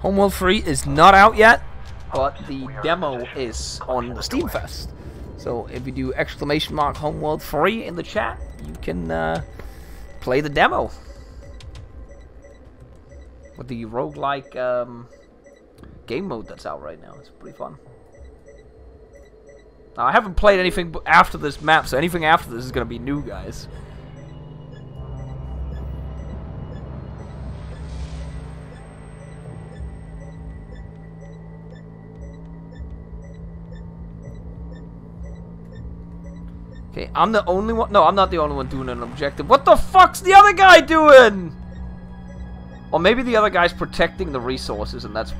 Homeworld 3 is not out yet, but the demo is on the Steam Fest. So if you do exclamation mark Homeworld 3 in the chat, you can uh, play the demo. With the roguelike um, game mode that's out right now. It's pretty fun. Now, I haven't played anything after this map, so anything after this is going to be new, guys. Okay, I'm the only one. No, I'm not the only one doing an objective. What the fuck's the other guy doing? Or maybe the other guy's protecting the resources, and that's.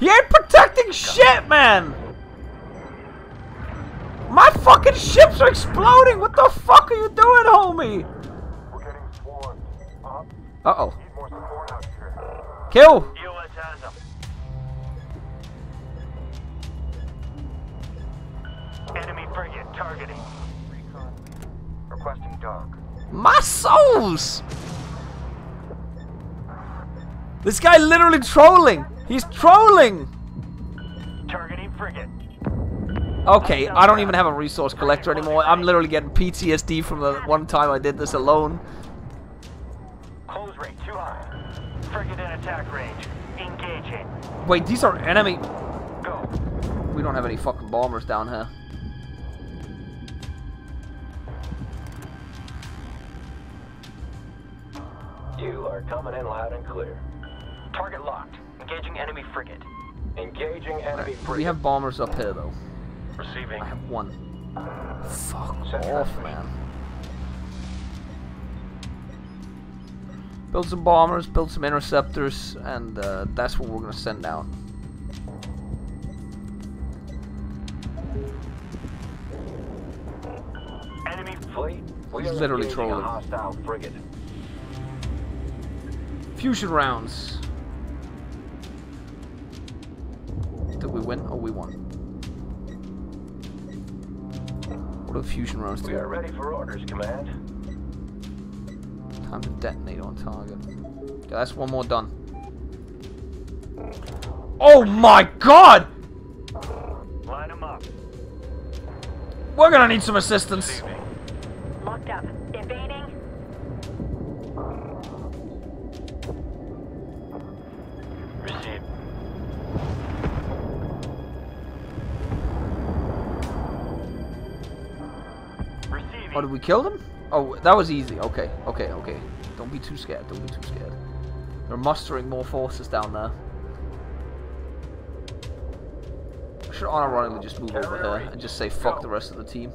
He ain't protecting shit, man. My fucking ships are exploding. What the fuck are you doing, homie? We're getting Enemy frigate targeting. Recon. Requesting dog. My souls! This guy literally trolling. He's trolling. Targeting frigate. Okay, I don't even have a resource collector anymore. I'm literally getting PTSD from the one time I did this alone. Close rate too high. Frigate in attack range. Engaging. Wait, these are enemy. Go. We don't have any fucking bombers down here. You are coming in loud and clear. Target locked. Engaging enemy frigate. Engaging enemy frigate. We have bombers up here though. Receiving. I have one. Fuck Set off, man. Build some bombers, build some interceptors, and uh, that's what we're gonna send out. Enemy Fleet. We He's are literally trolling. a hostile frigate. Fusion rounds. Did we win? or we won. What do fusion rounds We are ready for orders, Command. Time to detonate on target. Okay, that's one more done. Oh my god! Line them up. We're gonna need some assistance. We kill them? Oh, that was easy. Okay, okay, okay. Don't be too scared. Don't be too scared. They're mustering more forces down there. I should unironically just move over here and just say fuck the rest of the team.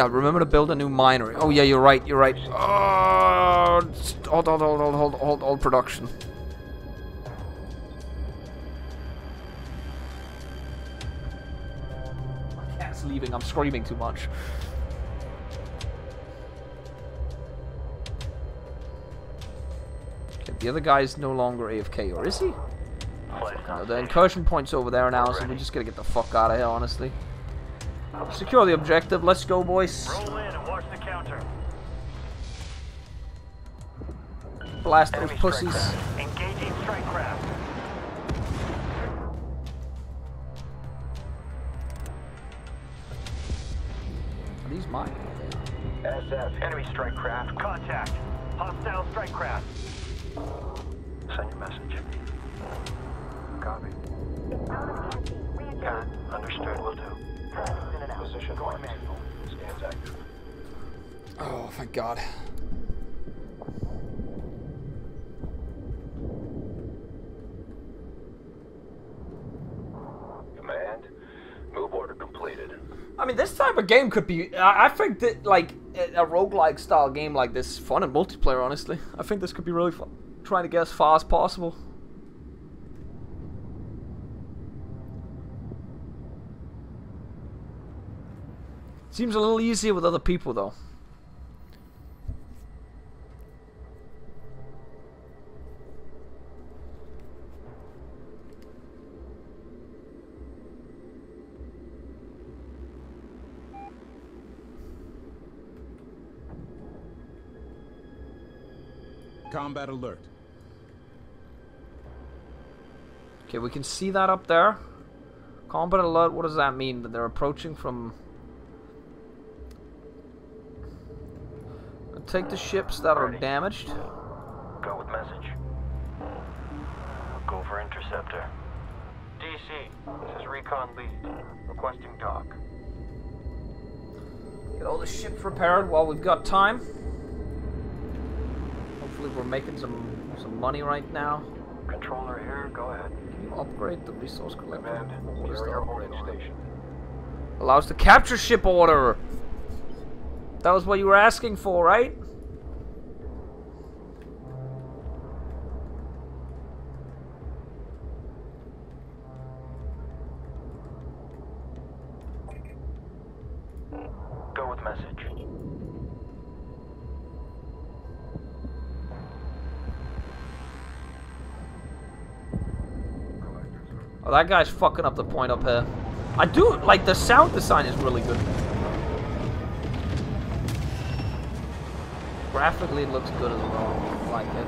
Yeah, remember to build a new miner. Oh yeah, you're right. You're right. Oh, hold, hold, hold, hold, hold, hold, hold production. My cat's leaving. I'm screaming too much. Okay, the other guy's no longer AFK, or is he? The incursion point's over there now, so we just gotta get the fuck out of here, honestly. Secure the objective. Let's go, boys. Roll in and watch the counter. Blast those Enemy strike pussies. craft. Engaging strike craft. Are these mine? SF. Enemy strike craft. Contact. Hostile strike craft. Send your message. Copy. Got it. Understood. Will do. Position one. Scans active. Oh, thank God. Command. Move order completed. I mean, this type of game could be. I, I think that, like, a, a roguelike style game like this is fun in multiplayer, honestly. I think this could be really fun. Trying to get as far as possible. Seems a little easier with other people, though. Combat alert. Okay, we can see that up there. Combat alert, what does that mean? That they're approaching from... Take the ships that are damaged. Go with message. Go for interceptor. DC, this is Recon Lead. Requesting dock. Get all the ships repaired while we've got time. Hopefully we're making some some money right now. Controller here, go ahead. Can you upgrade the resource collector? Command, What is the carrier upgrade holding on station. Allows to capture ship order. That was what you were asking for, right? Go with message. Oh, that guy's fucking up the point up here. I do like the sound design is really good. Graphically, it looks good as well. I like it.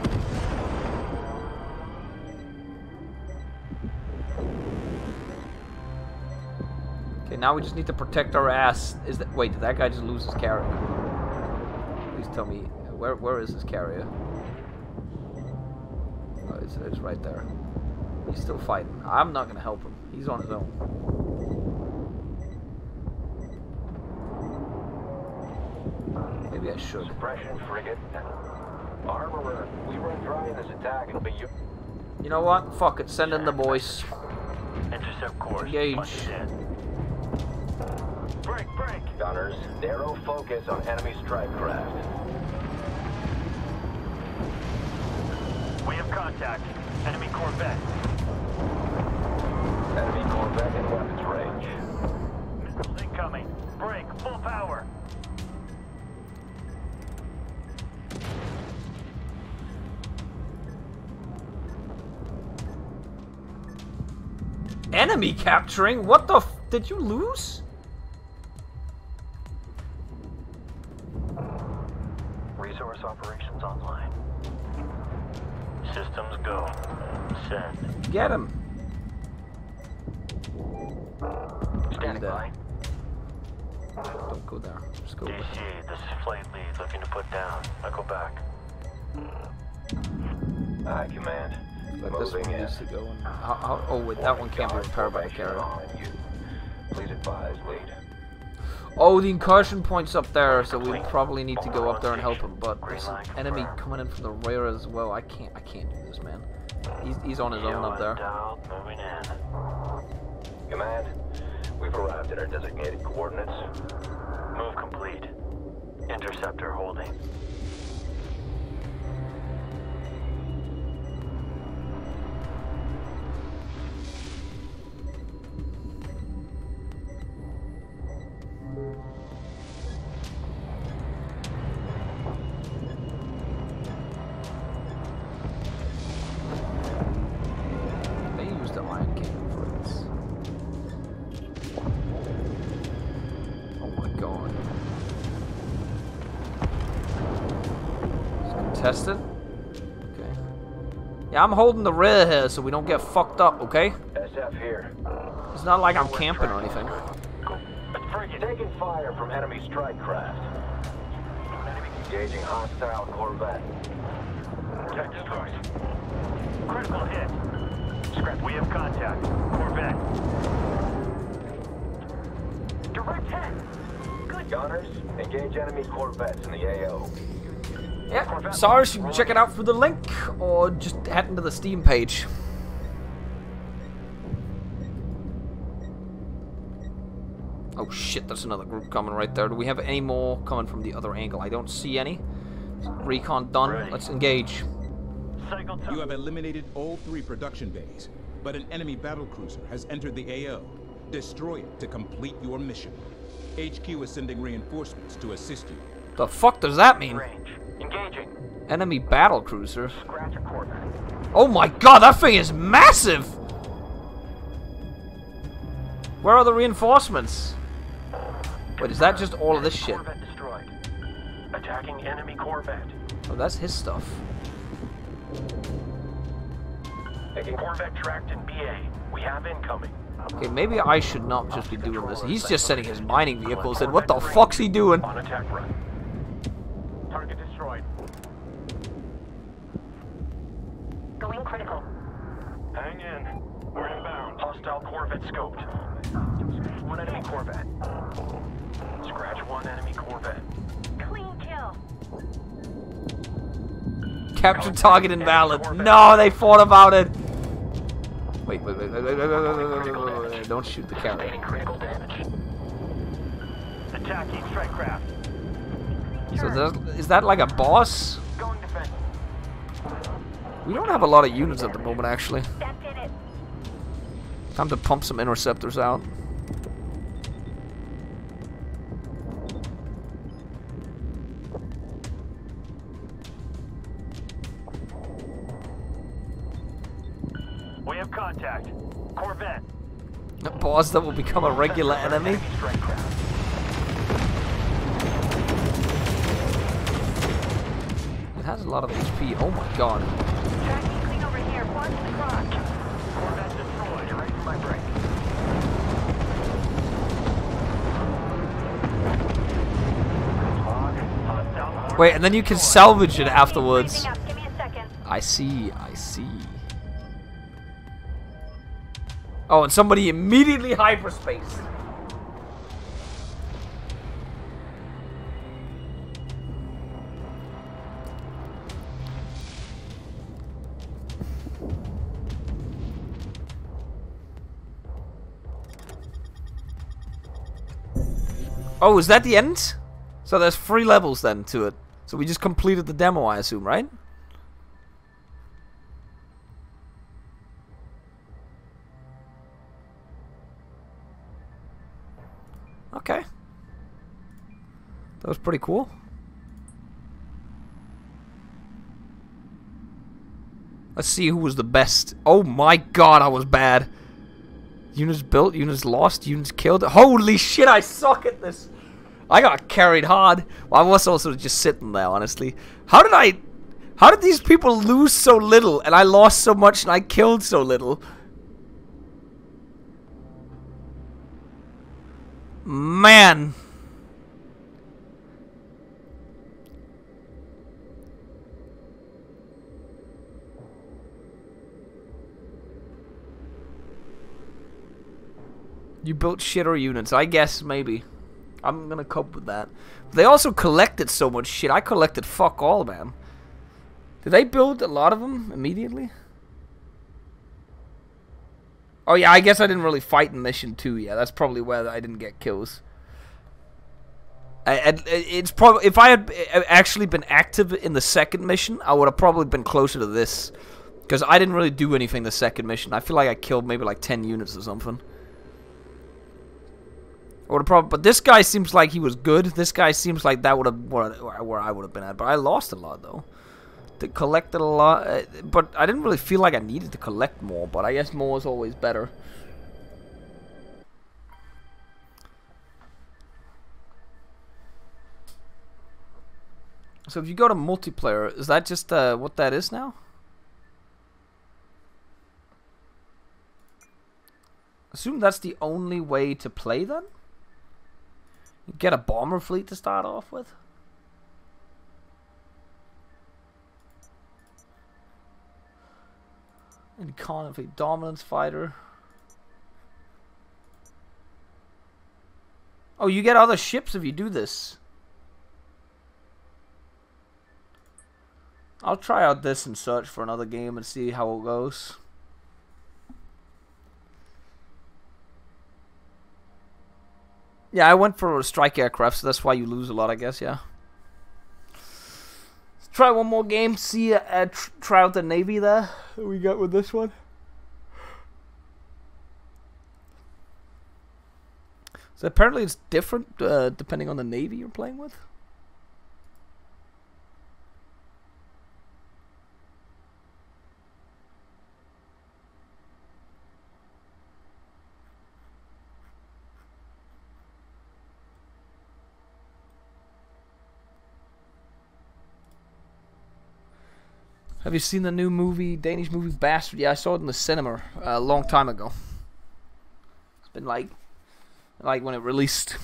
Okay, now we just need to protect our ass. Is that wait? Did that guy just lose his carrier? Please tell me where where is his carrier? Oh, it's, it's right there. He's still fighting. I'm not gonna help him. He's on his own. Maybe I should. Suppression frigate. Armorer, we run dry in this attack. It'll be you. You know what? Fuck it. Send in the boys. Intercept course. Engage. It. Break, break! Gunners, narrow focus on enemy strike craft. We have contact. Enemy Corvette. Enemy corvette in weapons range. Missiles incoming. Enemy capturing? What the f- Did you lose? Resource operations online. Systems go. Send. Get him. Standing by. Don't go there. Just go. DC, this is flight lead looking to put down. I go back. Aye, command. Let this one needs to go. And how, how, oh wait, that one can't be repaired by the Formation carrier. Please advise, lead. Oh, the incursion point's up there, so we probably need to go up there and help him. But there's an enemy coming in from the rear as well. I can't, I can't do this, man. He's, he's on his own up there. Dialed, moving. Command, we've arrived at our designated coordinates. Move complete. Interceptor holding. I'm holding the rear here so we don't get fucked up, okay? SF here. It's not like I'm camping or anything. Taking fire from enemy strike craft. Enemy engaging hostile corvette. Check destroyed. Critical hit. Scrap. We have contact. Corvette. Direct hit. Good. Gunners, engage enemy corvettes in the AO. Yeah, SARS, you can check it out through the link or just head into the Steam page. Oh shit, there's another group coming right there. Do we have any more coming from the other angle? I don't see any. Recon done. Ready. Let's engage. You have eliminated all three production bays, but an enemy battlecruiser has entered the AO. Destroy it to complete your mission. HQ is sending reinforcements to assist you. The fuck does that mean? Enemy battle cruiser. Scratch a Corvette. Oh my god, that thing is massive! Where are the reinforcements? Wait, is that just all of this shit? Attacking enemy Corvette. Oh, that's his stuff. Taking Corvette tracked in BA. We have incoming. Okay, maybe I should not just be doing this. He's just sending his mining vehicles in. What the fuck's he doing? On attack run. Target destroyed. Going critical. Hang in. We're inbound. Hostile Corvette scoped. One enemy Corvette. Scratch one enemy Corvette. Clean kill. Capture target invalid. No, they thought about it. Wait, wait, wait, wait, wait, wait, wait, wait, wait, wait, wait, wait, Don't shoot the carrot. Sustaining critical damage. Attacking strike craft. So that, is that like a boss? We don't have a lot of units at the moment, actually. That did it. Time to pump some interceptors out. We have contact. Corvette. A boss that will become a regular enemy. It has a lot of HP. Oh my god. Wait, and then you can salvage it afterwards. I see, I see. Oh, and somebody immediately hyperspace. Oh, is that the end? So there's three levels then to it. So we just completed the demo, I assume, right? Okay. That was pretty cool. Let's see who was the best. Oh my god, I was bad. Units built, units lost, units killed. Holy shit, I suck at this. I got carried hard. Well, I was also just sitting there, honestly. How did I... How did these people lose so little and I lost so much and I killed so little? Man. You built shitter units. I guess, maybe. I'm gonna cope with that. They also collected so much shit. I collected fuck all, man. Did they build a lot of them immediately? Oh yeah, I guess I didn't really fight in mission two. Yeah, that's probably where I didn't get kills. It's probably if I had actually been active in the second mission, I would have probably been closer to this, because I didn't really do anything the second mission. I feel like I killed maybe like ten units or something. Would have probably, but this guy seems like he was good. This guy seems like that would have where, I would have been at. But I lost a lot though. They collected a lot, uh, but I didn't really feel like I needed to collect more. But I guess more is always better. So if you go to multiplayer, is that just uh, what that is now? Assume that's the only way to play then? Get a bomber fleet to start off with? And conflict dominance fighter. Oh, you get other ships if you do this. I'll try out this and search for another game and see how it goes. Yeah, I went for a strike aircraft, so that's why you lose a lot, I guess, yeah. Let's try one more game, see, uh, tr try out the Navy there. We got with this one. So apparently it's different uh, depending on the Navy you're playing with. Have you seen the new movie, Danish movie Bastard? Yeah, I saw it in the cinema uh, a long time ago. It's been like, like when it released.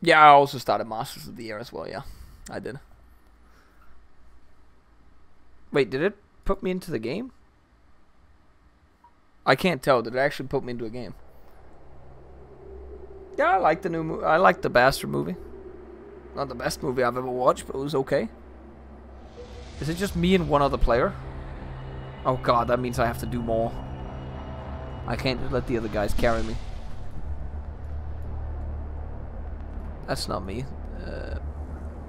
Yeah, I also started Masters of the Air as well. Yeah, I did. Wait, did it put me into the game? I can't tell. Did it actually put me into a game? Yeah, I like the new movie. I like the Bastard movie. Not the best movie I've ever watched, but it was okay. Is it just me and one other player? Oh god, that means I have to do more. I can't let the other guys carry me. That's not me. Uh,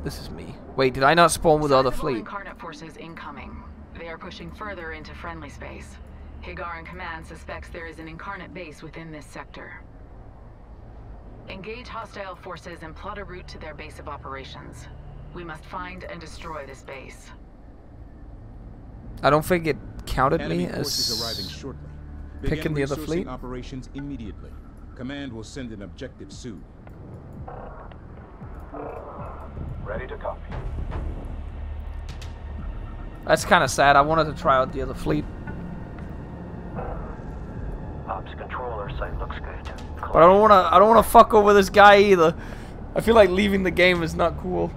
this is me. Wait, did I not spawn with the other fleet? Incarnate forces incoming. They are pushing further into friendly space. Hiigaran Command suspects there is an incarnate base within this sector. Engage hostile forces and plot a route to their base of operations. We must find and destroy this base. I don't think it counted Enemy me forces as arriving shortly. picking Begin the other fleet. operations immediately. Command will send an objective soon. Ready to copy. That's kind of sad. I wanted to try out the other fleet, Ops looks good. but I don't want to. I don't want to fuck over this guy either. I feel like leaving the game is not cool.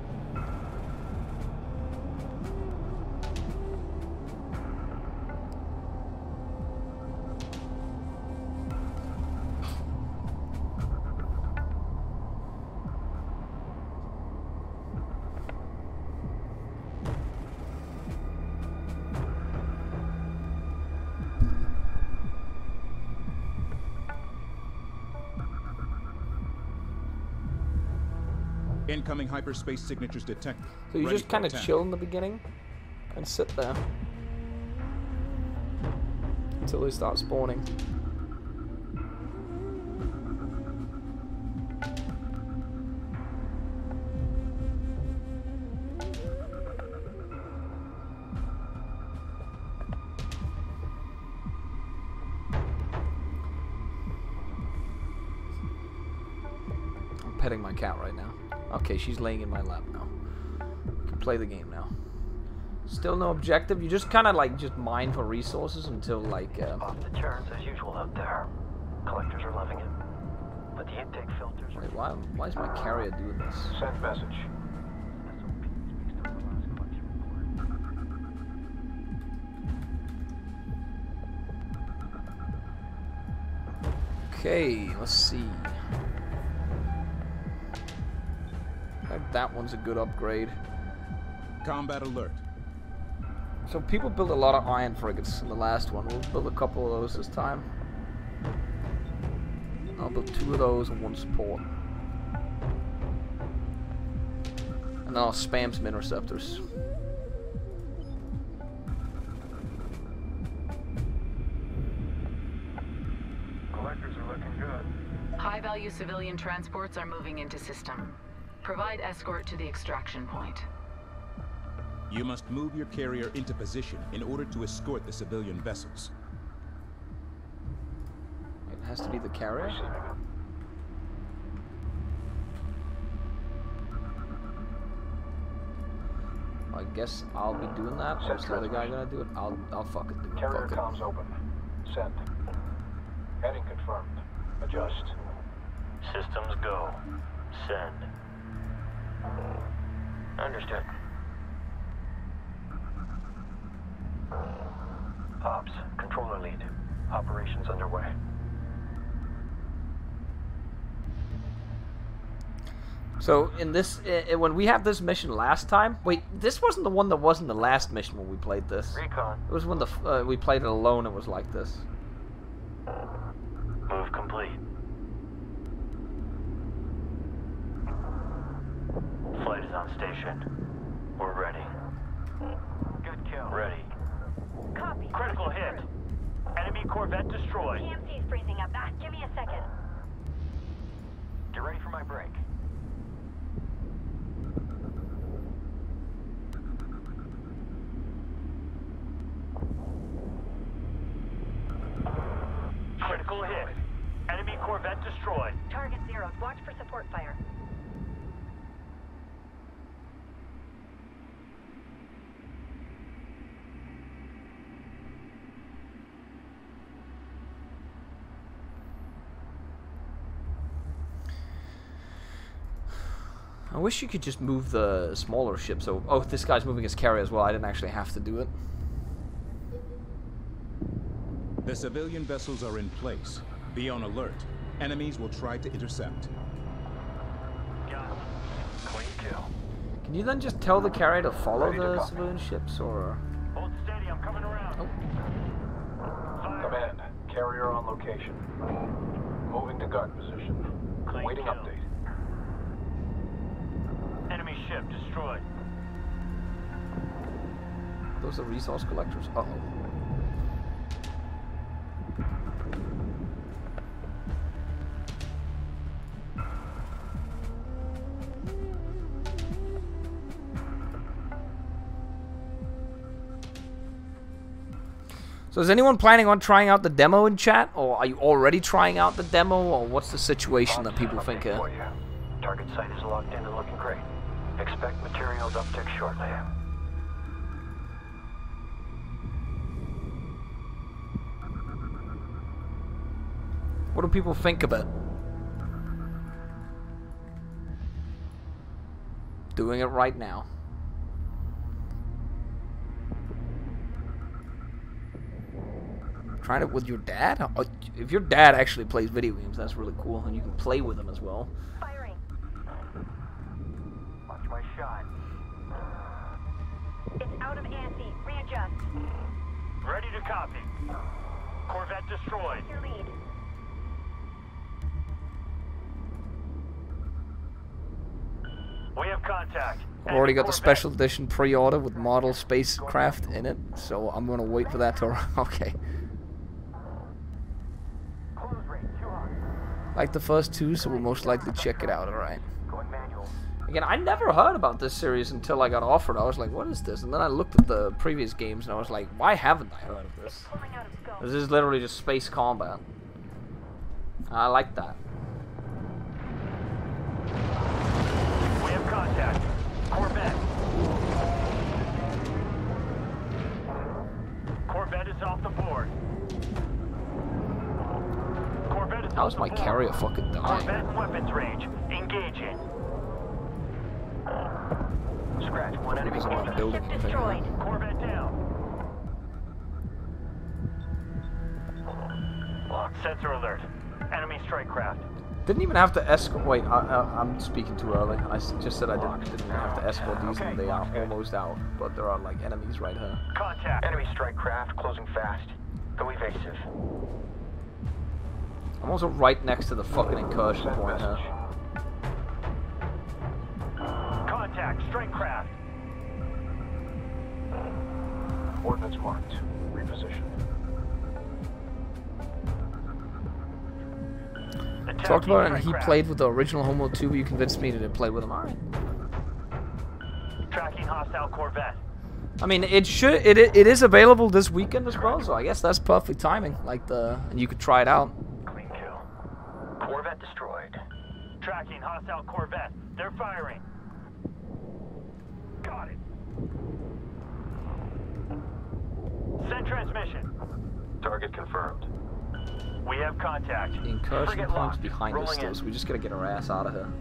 Incoming hyperspace signatures detected. So you Ready just kind of chill in the beginning and sit there until they start spawning. Okay, she's laying in my lap now. We can play the game now. Still no objective. You just kind of like just mine for resources until like. Uh, Off the charts as usual out there. Collectors are loving it. But the intake filters wait, why? Why is my carrier doing this? Send message. SOP speaks to the last collection report. Okay, let's see. That one's a good upgrade. Combat alert. So people built a lot of iron frigates in the last one. We'll build a couple of those this time. I'll build two of those and one support. And then I'll spam some interceptors. Collectors are looking good. High-value civilian transports are moving into system. Provide escort to the extraction point. You must move your carrier into position in order to escort the civilian vessels. It has to be the carrier. I guess I'll be doing that. Set What's the other guy gonna do it? I'll I'll fucking do it. Carrier Fuck it. comms open. Send. Heading confirmed. Adjust. Systems go. Send. Understood. Ops, controller lead. Operations underway. So in this, i i- when we have this mission last time, wait, this wasn't the one that wasn't the last mission when we played this. Recon. It was when the uh, we played it alone. It was like this. Move complete. Flight We're ready. Good kill. Ready. Copy. Critical hit. Enemy Corvette destroyed. TMC's freezing up. Ah, give me a second. Get ready for my break. Critical hit. Enemy Corvette destroyed. Target zeroed. Watch for support fire. Wish you could just move the smaller ships. So, oh, this guy's moving his carrier as well. I didn't actually have to do it. The civilian vessels are in place. Be on alert. Enemies will try to intercept. Got. Clean kill. Can you then just tell the carrier to follow Ready the copy. civilian ships, or? Hold steady, I'm coming around. Oh. Fire. Command, carrier on location. Moving to guard position. Clean Waiting kill. update. Enemy ship destroyed. Those are resource collectors. Uh oh. So is anyone planning on trying out the demo in chat, or are you already trying out the demo, or what's the situation that people think Update here? for you. Target site is locked in and looking great. Expect materials uptick shortly. What do people think it? Doing it right now. Trying it with your dad? Oh, If your dad actually plays video games, that's really cool, and you can play with him as well. Firing. Watch my shot. It's out of ante. Readjust. Ready to copy. Corvette destroyed. Your lead. We have contact. I've already got the special edition pre-order with model spacecraft in it, so I'm gonna wait for that to. Okay. Close range, too hot. Like the first two, so we'll most likely check it out. All right. Going manual. Again, I never heard about this series until I got offered. I was like, "What is this?" And then I looked at the previous games, and I was like, "Why haven't I heard of this?" Pulling out of scope. This is literally just space combat. I like that. We have contact. Corvette. Corvette is off the board. Corvette is How's my board. carrier fucking dying? Corvette weapons range. Engaging. Scratch one enemy Because Corvette. building Ship destroyed. Corvette down. Locked. Sensor alert. Enemy strike craft. Didn't even have to escort. Wait, I, I, I'm speaking too early. I just said I didn't, didn't even have to escort these, and they are almost out. But there are like enemies right here. Contact. Enemy strike craft closing fast. Go evasive. I'm also right next to the fucking incursion point message. here. Contact. Strike craft. Ordnance marked. Reposition. Talked about it, and he played with the original Homeworld 2. but You convinced me to play with him. All right. craft. Tracking hostile Corvette. I mean, it should. It, it it is available this weekend as well, so I guess that's perfect timing. Like the, and you could try it out. Clean kill. Corvette destroyed. Tracking hostile Corvette. They're firing. Got it. Send transmission. Target confirmed. We have contact. The incursion Frigate point's locked. behind us, Rolling though, in. so we just gotta get our ass out of here.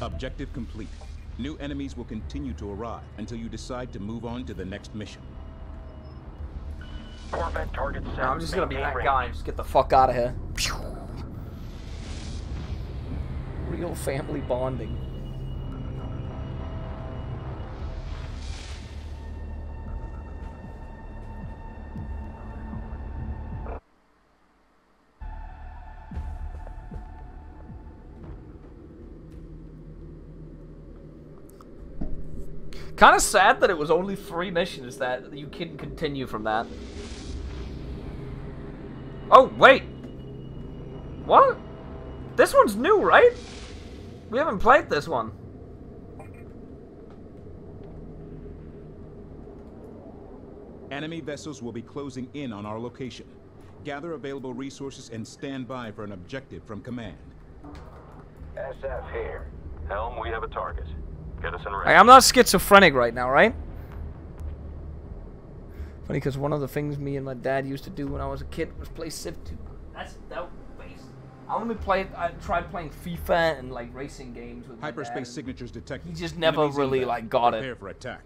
Objective complete. New enemies will continue to arrive until you decide to move on to the next mission. Corvette target set. I'm just gonna be Maintain that range. guy and just get the fuck out of here. Real family bonding. Kind of sad that it was only three missions that you can continue from that. Oh, wait. What? This one's new, right? We haven't played this one. Enemy vessels will be closing in on our location. Gather available resources and stand by for an objective from command. SF here. Helm, we have a target. Get us in range. I'm not schizophrenic right now, right? Funny, because one of the things me and my dad used to do when I was a kid was play Civ 2. That's that base. I only played. I tried playing FIFA and like racing games with my dad, Hyperspace signatures detected. He just never Enemies really like got Prepare it. for attack.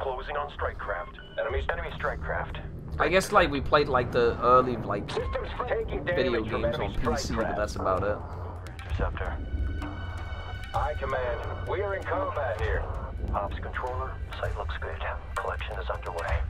Closing on strike craft. Enemies. Enemy strike craft. I guess like we played like the early like video games on PC, but that's about it. Interceptor. Aye, command. We are in combat here. Ops controller. Site looks good. Collection is underway.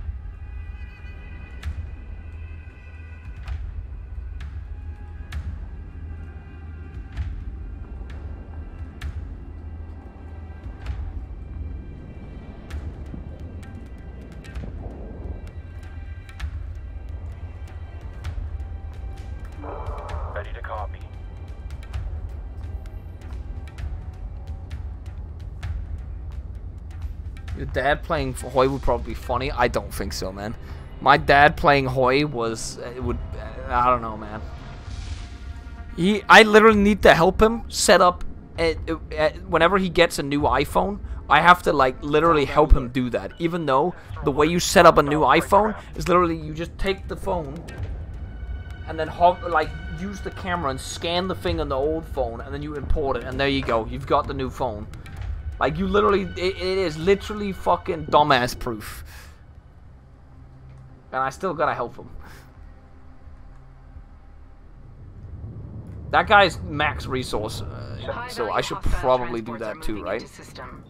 Dad playing Hoi would probably be funny. I don't think so, man. My dad playing Hoi was it would I don't know, man. He I literally need to help him set up uh, whenever he gets a new iPhone. I have to like literally help him do that. Even though the way you set up a new iPhone is literally you just take the phone and then like use the camera and scan the thing on the old phone and then you import it and there you go. You've got the new phone. Like you literally, it, it is literally fucking dumbass proof. And I still gotta help him. That guy's max resource, uh, so I should probably do that too, right? System.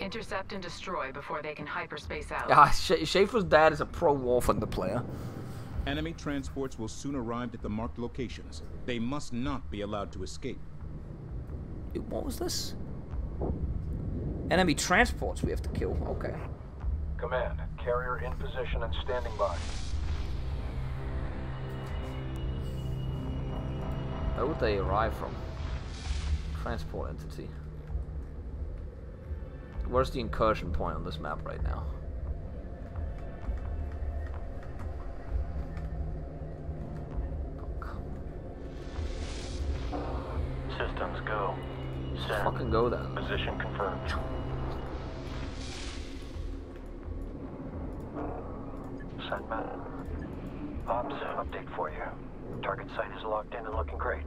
Intercept and destroy before they can hyperspace out. Yeah, Sh- Schaefer's dad is a pro War Thunder player. Enemy transports will soon arrive at the marked locations. They must not be allowed to escape. What was this? Enemy transports we have to kill. Okay. Command. Carrier in position and standing by. Where would they arrive from? Transport entity. Where's the incursion point on this map right now? Systems go. Send. Fucking go then. Position confirmed. Man. Ops, update for you. Target site is locked in and looking great.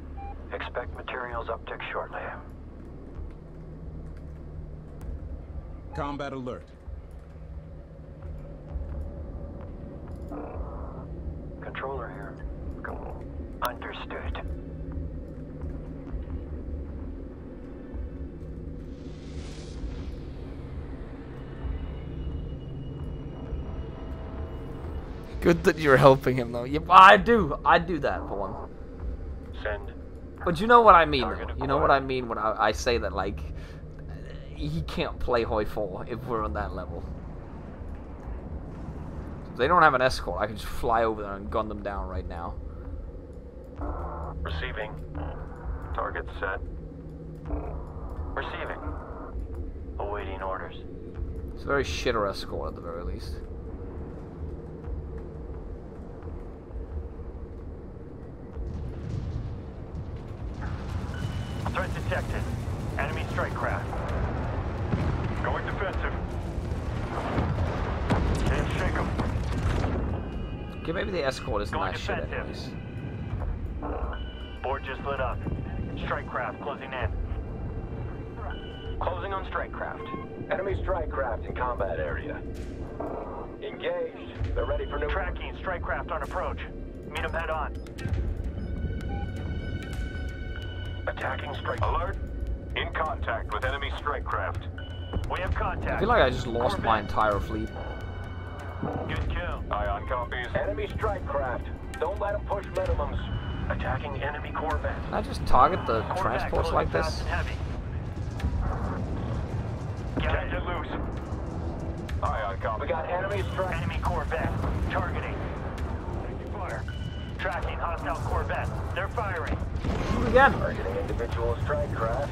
Expect materials uptick shortly. Combat alert. Controller here. Understood. Good that you're helping him though. I do. I do that for him. Send. But you know what I mean. You know what I mean when I, I say that like he can't play Hoi 4 if we're on that level. If they don't have an escort, I can just fly over there and gun them down right now. Receiving. Target set. Receiving. Awaiting orders. It's a very shitter escort at the very least. Threat detected. Enemy strike craft. Going defensive. Can't shake 'em. Okay, maybe the escort isn't Going that shit defensive. anyways. Board just lit up. Strike craft closing in. Closing on strike craft. Enemy strike craft in combat area. Engaged. They're ready for new. Tracking strike craft on approach. Meet them head on. Attacking strike. Alert. In contact with enemy strike craft. We have contact. I feel like I just lost my entire fleet. Good kill. Ion copies. Enemy strike craft. Don't let them push minimums. Attacking enemy corvette. Can I just target the Corvette transports like this? and heavy. Got it loose. Ion copy. We got enemy strike. Enemy Corvette. Targeting. Taking fire. Tracking hostile Corvette. They're firing. Shoot again. Targeting individual strike craft.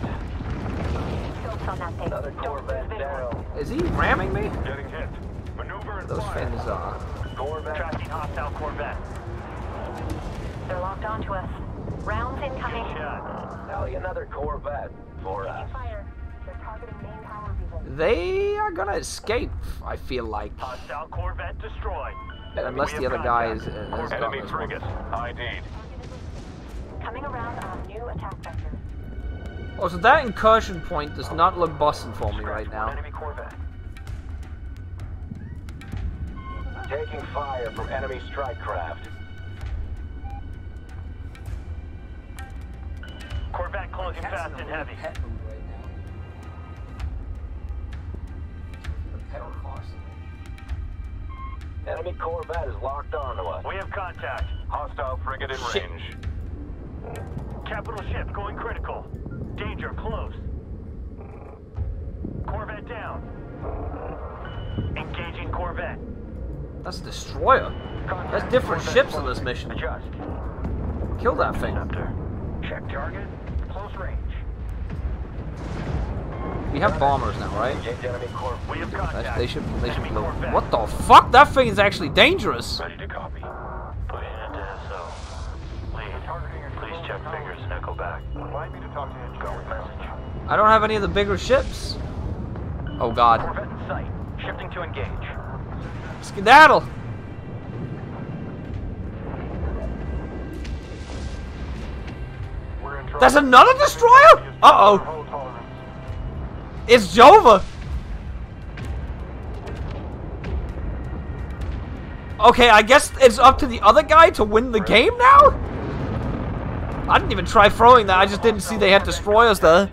Scopes on that thing. Another Corvette down. Is he ramming me? Getting hit. Maneuver and Those fire. fins are. Corvette. Tracking hostile Corvette. They're locked onto us. Rounds incoming. Shot. Tally another Corvette for us. Taking fire. They're targeting main tower. They are gonna escape, I feel like. Hostile Corvette destroyed. Unless the other guy is, uh, has gotten Enemy this one. frigate. ID'd. Coming around on new attack vector. Oh, so that incursion point does not look busting for me right now. Enemy Corvette. Taking fire from enemy strike craft. Corvette closing fast and heavy. Enemy Corvette is locked onto us. We have contact. Hostile frigate in range. Capital ship going critical. Danger close. Corvette down. Engaging Corvette. That's a destroyer. That's different ships in this mission. Adjust. Kill that thing. Interceptor. Check target. Close range. We have bombers now, right? Engage enemy Corvette. We have That's- contact. they should they should blow. What the fuck? That thing is actually dangerous. Ready to copy. Put it into SO. Lead. Please check figures and echo back. Remind me to talk to him. Message. I don't have any of the bigger ships. Oh god. Corvette in sight. Shifting to engage. Skedaddle. We're in trouble. There's another destroyer? Hold tolerance. It's Jova. Okay, I guess it's up to the other guy to win the game now? I didn't even try throwing that, I just didn't see they had destroyers there.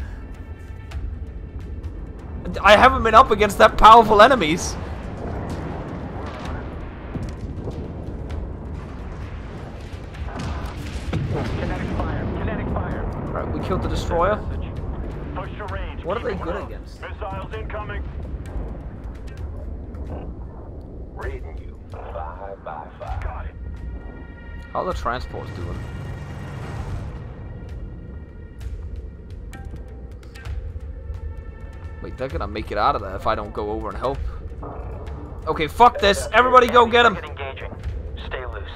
I haven't been up against that powerful enemies. The transports doing? Wait, they're gonna make it out of there if I don't go over and help. Okay, fuck this. Everybody go get him. Stay loose.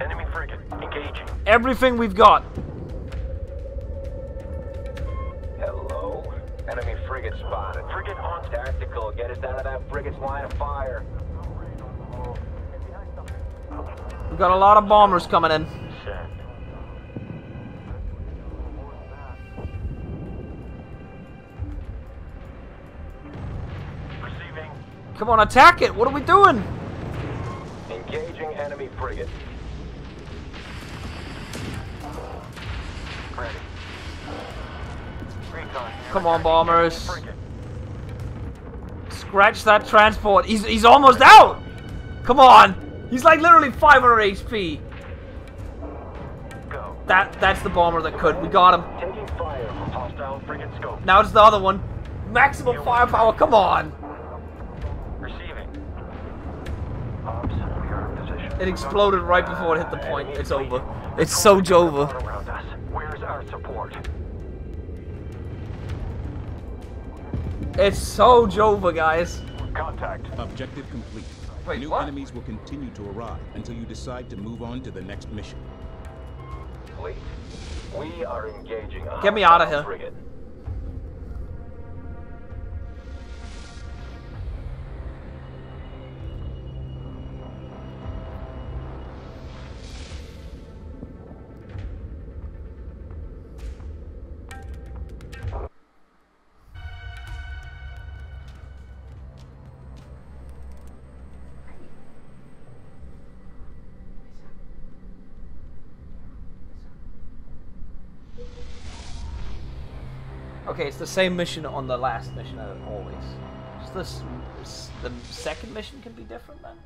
Enemy frigate engaging. Everything we've got. Hello. Enemy frigate spotted. Frigate on Tactical. Get us out of that frigate's line of fire. We've got a lot of bombers coming in. Come on, attack it. What are we doing? Engaging enemy frigate. Ready. Recon. Come on, bombers. Scratch that transport. He's he's almost out. Come on. He's like literally 500 HP. Go. That that's the bomber that could. We got him. Taking fire. Hostile frigate scope. Now it's the other one. Maximum firepower. Come on. Receiving. Ops, we are in position. It exploded right before it hit the point. It's over. It's so Jova. All around us. Where's our support? It's so Jova, guys. Contact. Objective complete. Wait, New what? enemies will continue to arrive until you decide to move on to the next mission. Fleet. We are engaging a Get me outta hostile here. Frigate. Okay, it's the same mission on the last mission as always. Just this, s- the second mission can be different then.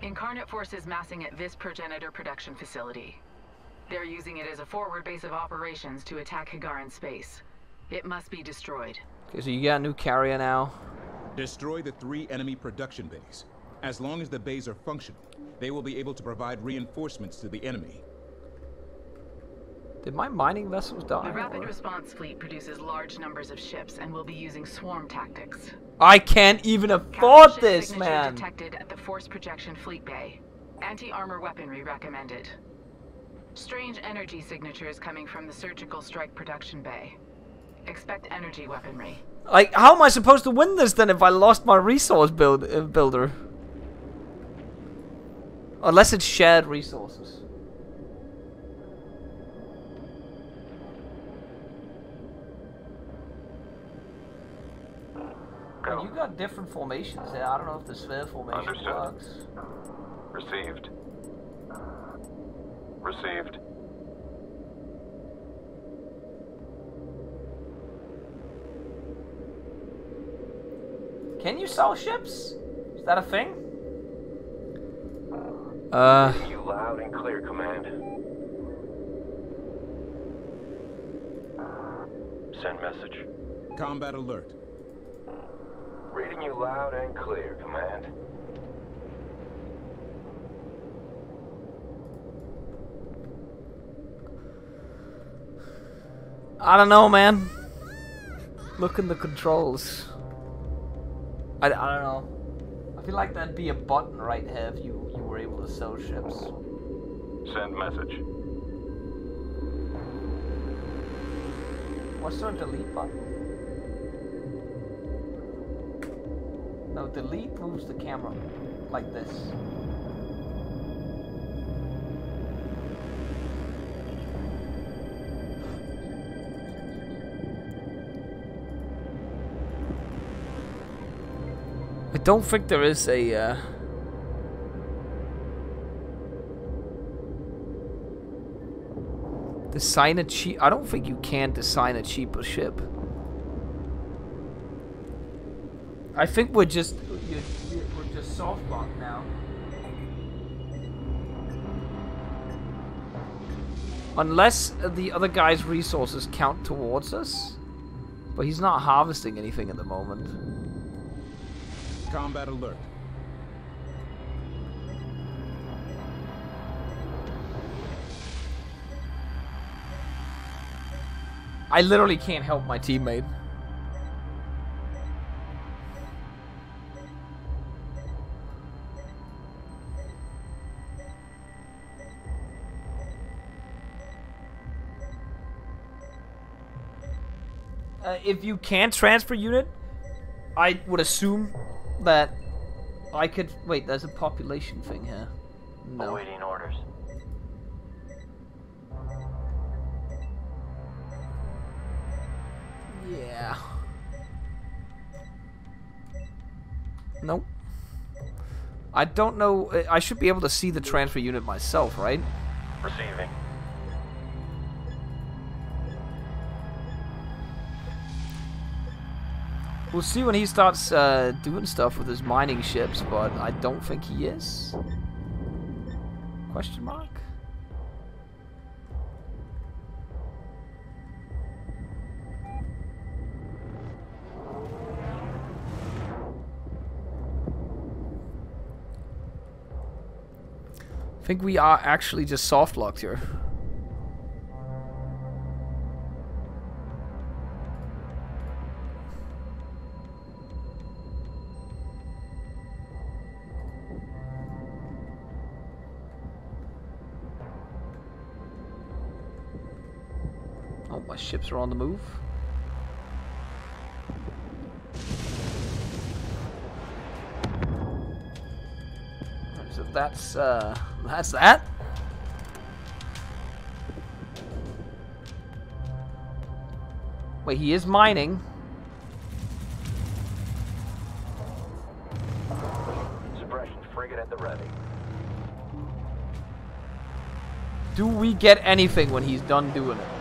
Incarnate forces massing at this progenitor production facility. They're using it as a forward base of operations to attack Hiigaran space. It must be destroyed. Okay, so you got a new carrier now. Destroy the three enemy production bays. As long as the bays are functional, they will be able to provide reinforcements to the enemy. Did my mining vessels die? The rapid or- response fleet produces large numbers of ships and will be using swarm tactics. I can't even afford ship this, man. detected at the force projection fleet bay. Anti-armor weaponry recommended. Strange energy signatures coming from the surgical strike production bay. Expect energy weaponry. Like, how am I supposed to win this then if I lost my resource build uh, builder? Unless it's shared resources. Go. You got different formations there. I don't know if the sphere formation Understood. works. Received. Received. Can you sell ships? Is that a thing? Uh, You loud and clear, Command. Send message. Combat alert. Reading you loud and clear, Command. I don't know, man. Look in the controls. I, I don't know. I feel like that'd be a button right here if you, you were able to sell ships. Send message. What's there a delete button? No, delete moves the camera like this. I don't think there is a. Uh... Design a cheap. I don't think you can design a cheaper ship. I think we're just we're just soft now. Unless the other guy's resources count towards us, but he's not harvesting anything at the moment. Combat alert. I literally can't help my teammate. If you can't transfer unit, I would assume that I could. Wait, there's a population thing here. No. Awaiting orders. Yeah. Nope. I don't know. I should be able to see the transfer unit myself, right? Receiving. We'll see when he starts uh, doing stuff with his mining ships, but I don't think he is. Question mark? I think we are actually just soft locked here. Ships are on the move. So that's uh, that's that. Wait, he is mining. Suppression frigate at the ready. Do we get anything when he's done doing it?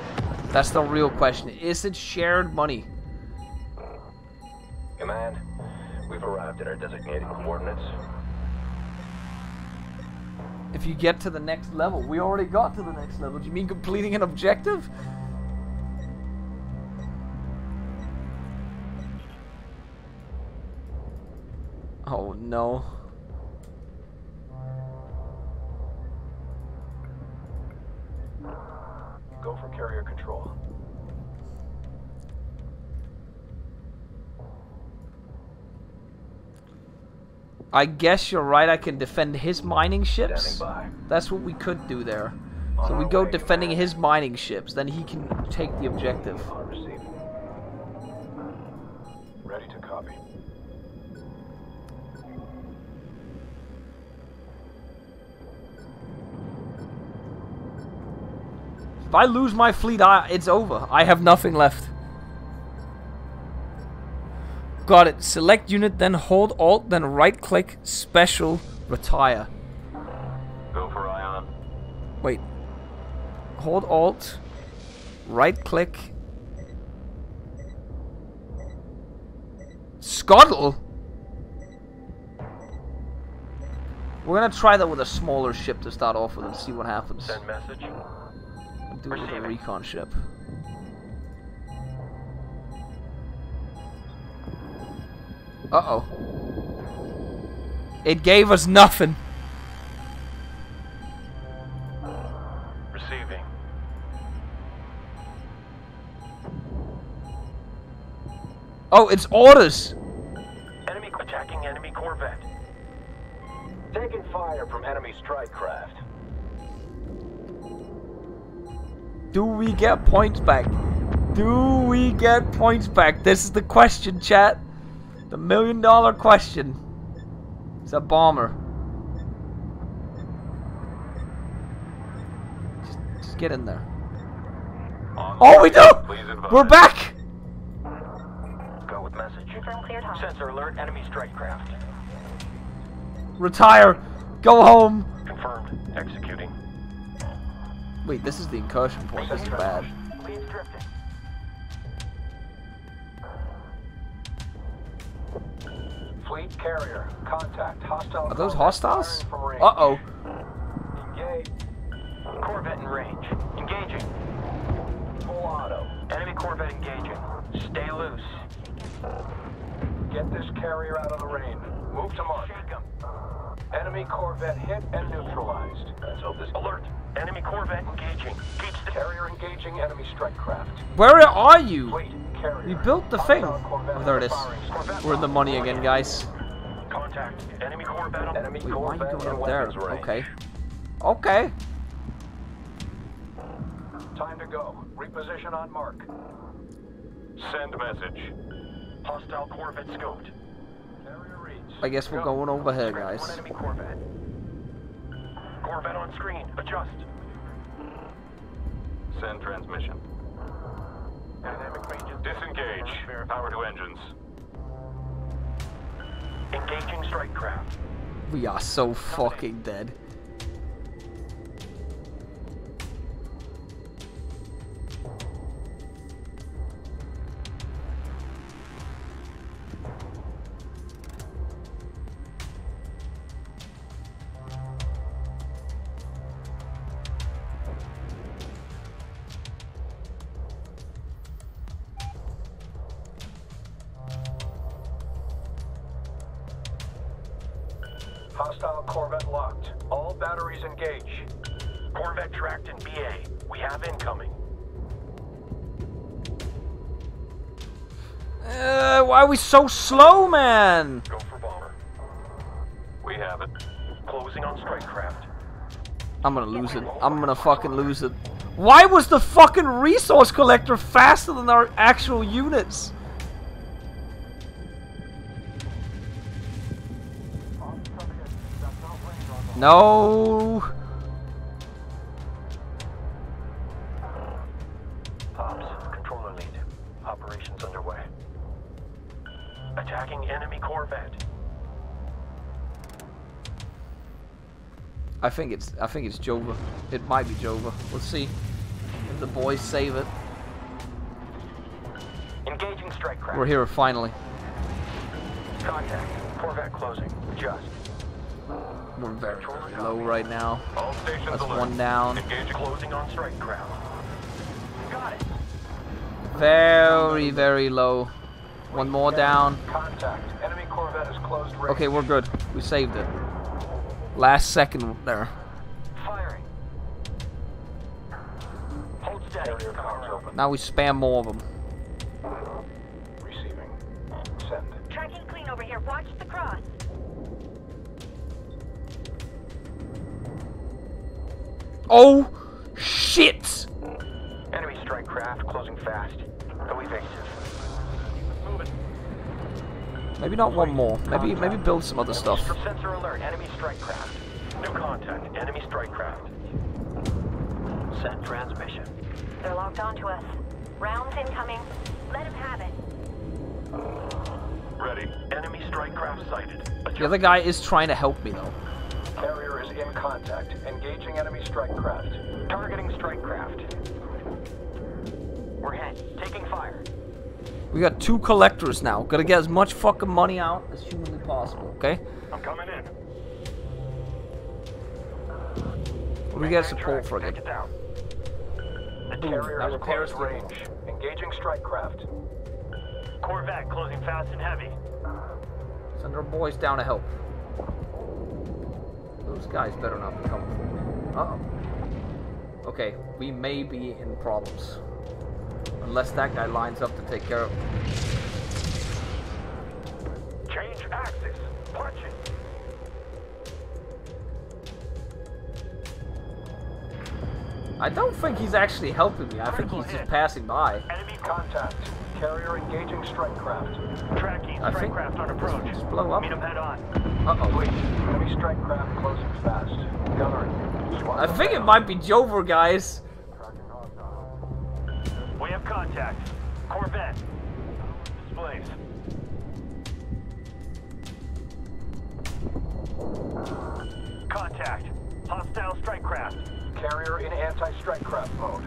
That's the real question. Is it shared money? Command, we've arrived at our designated coordinates. If you get to the next level, we already got to the next level. Do you mean completing an objective? Oh no. I guess you're right. I can defend his mining ships. That's what we could do there. So we go defending his mining ships. Then he can take the objective. Ready to copy. If I lose my fleet, I, it's over. I have nothing left. Got it. Select unit, then hold Alt, then right click, special, retire. Go for Ion. Wait. Hold Alt, right click. Scuttle? We're gonna try that with a smaller ship to start off with and see what happens. Send message. Do it with a recon ship. Uh-oh. It gave us nothing. Receiving. Oh, it's orders. Enemy attacking enemy corvette. Taking fire from enemy strike craft. Do we get points back? Do we get points back? This is the question, chat. The million dollar question. It's a bomber. Just, just get in there. Oh, we do! We're back! Go with message. Confirm cleared hot. Sensor alert. Enemy strike craft. Retire. Go home. Confirmed. Executing. Wait, this is the incursion point. This is bad. Carrier. Contact. Hostile. Are those hostiles? firing from range. Uh-oh. Engage. Corvette in range. Engaging. Full auto. Enemy corvette engaging. Stay loose. Get this carrier out of the rain. Move to mark. Shake 'em. Enemy corvette hit and neutralized. Let's hope this Alert. Enemy corvette engaging. Keeps the carrier engaging enemy strike craft. Where are you? Fleet carrier. We built the thing. Hostile corvette Oh, there it is. We're in the money again, guys. Contact. Enemy corvette on Enemy Wait, why are you going up there? range. Okay. Okay. Time to go. Reposition on mark. Send message. Hostile corvette scoped. Carrier reads. I guess we're Go. going over here, guys. One enemy corvette. Corvette on screen. Adjust. Send transmission. Dynamic ranges. Disengage. Power to engines. Engaging strike craft. We are so fucking dead. We so slow, man? Go for bomber. We have it. Closing on strike craft. I'm gonna lose it. I'm gonna fucking lose it. Why was the fucking resource collector faster than our actual units? No. Think it's I think it's Jova. It might be Jova. Let's see if the boys save it. Engaging strike craft. We're here finally. Contact. Corvette closing. Adjust. We're very, very low right now. All stations That's alert. one down. Engage closing on strike craft. Got it. Very, very low. One more down. Contact. Enemy corvette is closed range. Okay, we're good. We saved it. Last second there. Firing. Hold steady. Carrier comms open. Now we spam more of them. Receiving. Send. Tracking clean over here. Watch the cross. Oh, shit! Enemy strike craft closing fast. Maybe not one more. Maybe maybe build some other stuff. Sensor alert. Enemy strike craft. New contact. Enemy strike craft. Send transmission. They're locked onto us. Rounds incoming. Let him have it. Ready. Enemy strike craft sighted. The other guy is trying to help me though. Carrier is in contact. Engaging enemy strike craft. Targeting strike craft. We're hit. Taking fire. We got two collectors now. Gotta get as much fucking money out as humanly possible, okay? I'm coming in. What do we get support for again? The Boom, carrier that repairs range. Engaging strike craft. Corvette closing fast and heavy. Send our boys down to help. Those guys better not be coming for me. Uh-oh. Okay, we may be in problems. Unless that guy lines up to take care of them. Change axis. Punch it. I don't think he's actually helping me. I think he's just passing by. Enemy Contact. Carrier engaging strike craft. tracking. I Strike think craft on approach. just blow up. Meet him head on. Uh-oh. Wait. Enemy strike craft closing fast. Gunner. I think it might be Jover, guys. We have contact. Corvette. Displays. Contact. Hostile strike craft. Carrier in anti-strike craft mode.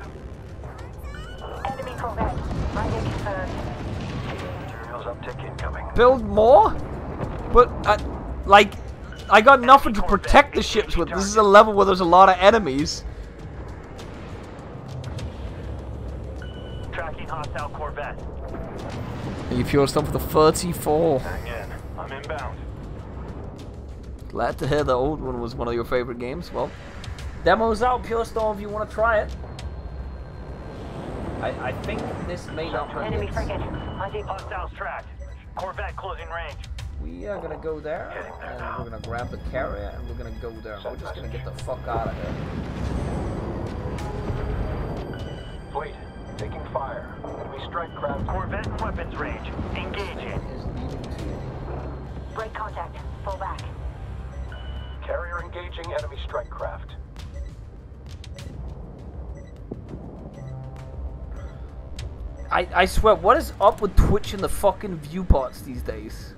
Enemy Corvette. Target confirmed. Materials uptick incoming. Build more? But, uh, like, I got nothing to protect the ships with. This is a level where there's a lot of enemies. You fuel stuff for the 34. Hang in. I'm inbound. Glad to hear the old one was one of your favorite games. Well, demo's out, Pure Storm, if you want to try it. I, I think this may not be Enemy it. frigate. On deep. Hostiles tracked. Corvette closing range. We are gonna go there, and we're gonna grab the carrier, and we're gonna go there. We're just gonna get the fuck out of here. Fleet. Taking fire. Enemy strike craft. Corvette in weapons range. Engaging. Is leading to Break contact. Pull back. Carrier engaging enemy strike craft. I, I swear, what is up with Twitch and the fucking viewports these days?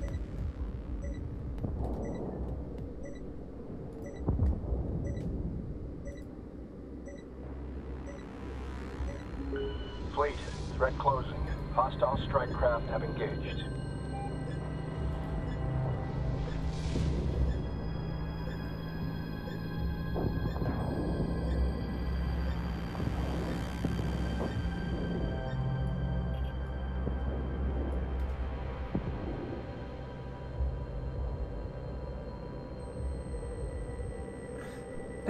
Fleet. Threat closing. Hostile strike craft have engaged.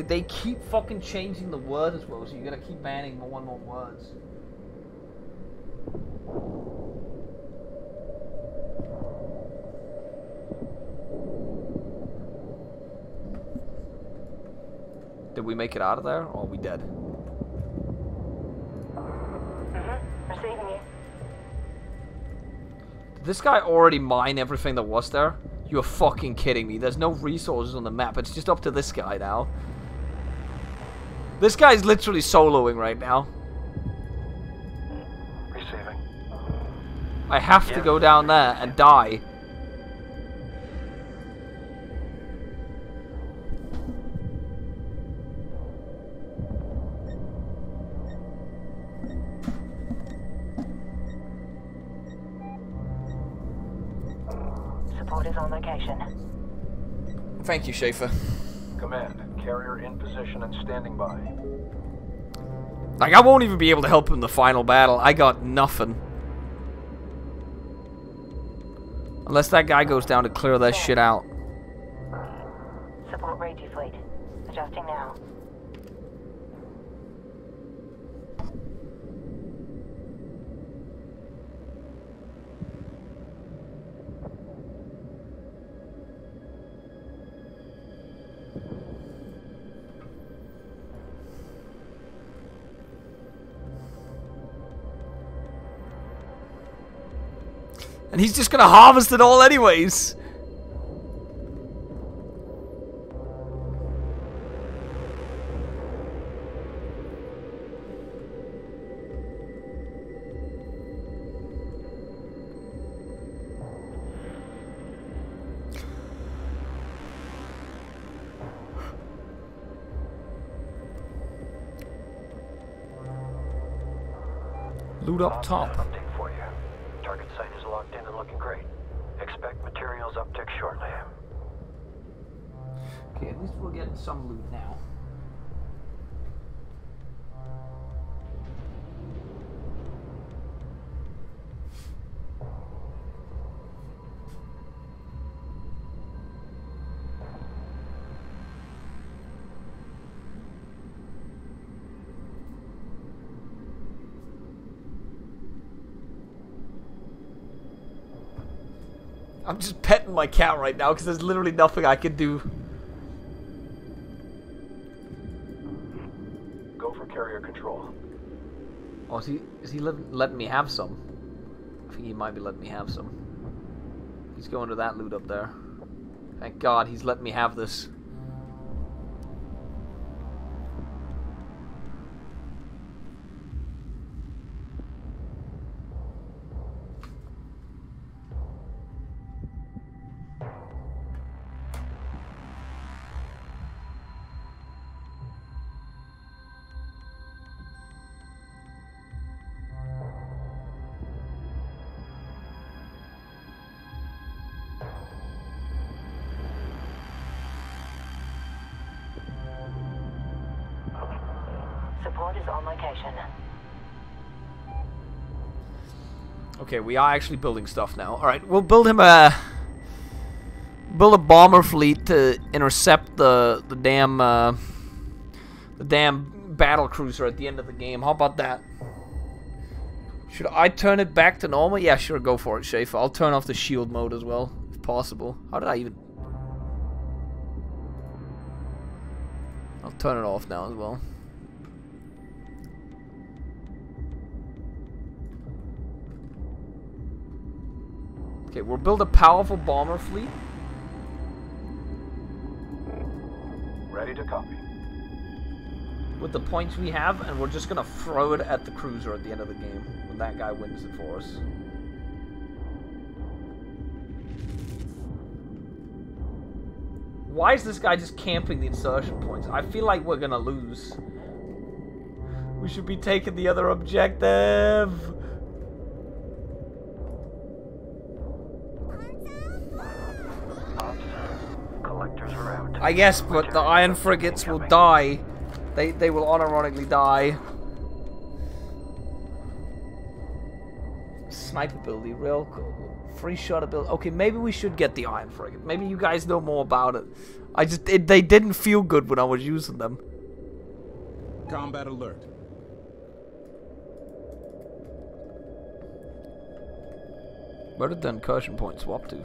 They keep fucking changing the word as well, so you gotta keep banning more and more words. Did we make it out of there, or are we dead? Mm-hmm. Did this guy already mine everything that was there? You're fucking kidding me. There's no resources on the map. It's just up to this guy now. This guy's literally soloing right now. Receiving. I have to go down there and die. Thank you, Schaefer. Command. Carrier in position and standing by. Like, I won't even be able to help him in the final battle. I got nothing. Unless that guy goes down to clear that shit out. Support ready, fleet. Adjusting now. And he's just gonna harvest it all anyways. Loot up top. Some loot now. I'm just petting my cat right now because there's literally nothing I can do. He let, letting me have some? I think he might be letting me have some. He's going to that loot up there. Thank God he's letting me have this. Is on location. Okay, we are actually building stuff now. All right, we'll build him a build a bomber fleet to intercept the the damn uh, the damn battle cruiser at the end of the game. How about that? Should I turn it back to normal? Yeah, sure, go for it, Schaefer. I'll turn off the shield mode as well, if possible. How did I even... I'll turn it off now as well. Okay, we'll build a powerful bomber fleet. Ready to copy. with the points we have, and we're just gonna throw it at the cruiser at the end of the game when that guy wins it for us. Why is this guy just camping the insertion points? I feel like we're gonna lose. We should be taking the other objective. Ops, collectors are out. I guess, but the ion frigates will die. They they will unironically die. Sniper ability, real cool. Free shot ability. Okay, maybe we should get the ion frigate. Maybe you guys know more about it. I just it, they didn't feel good when I was using them. Combat alert. Where did the incursion point swap to?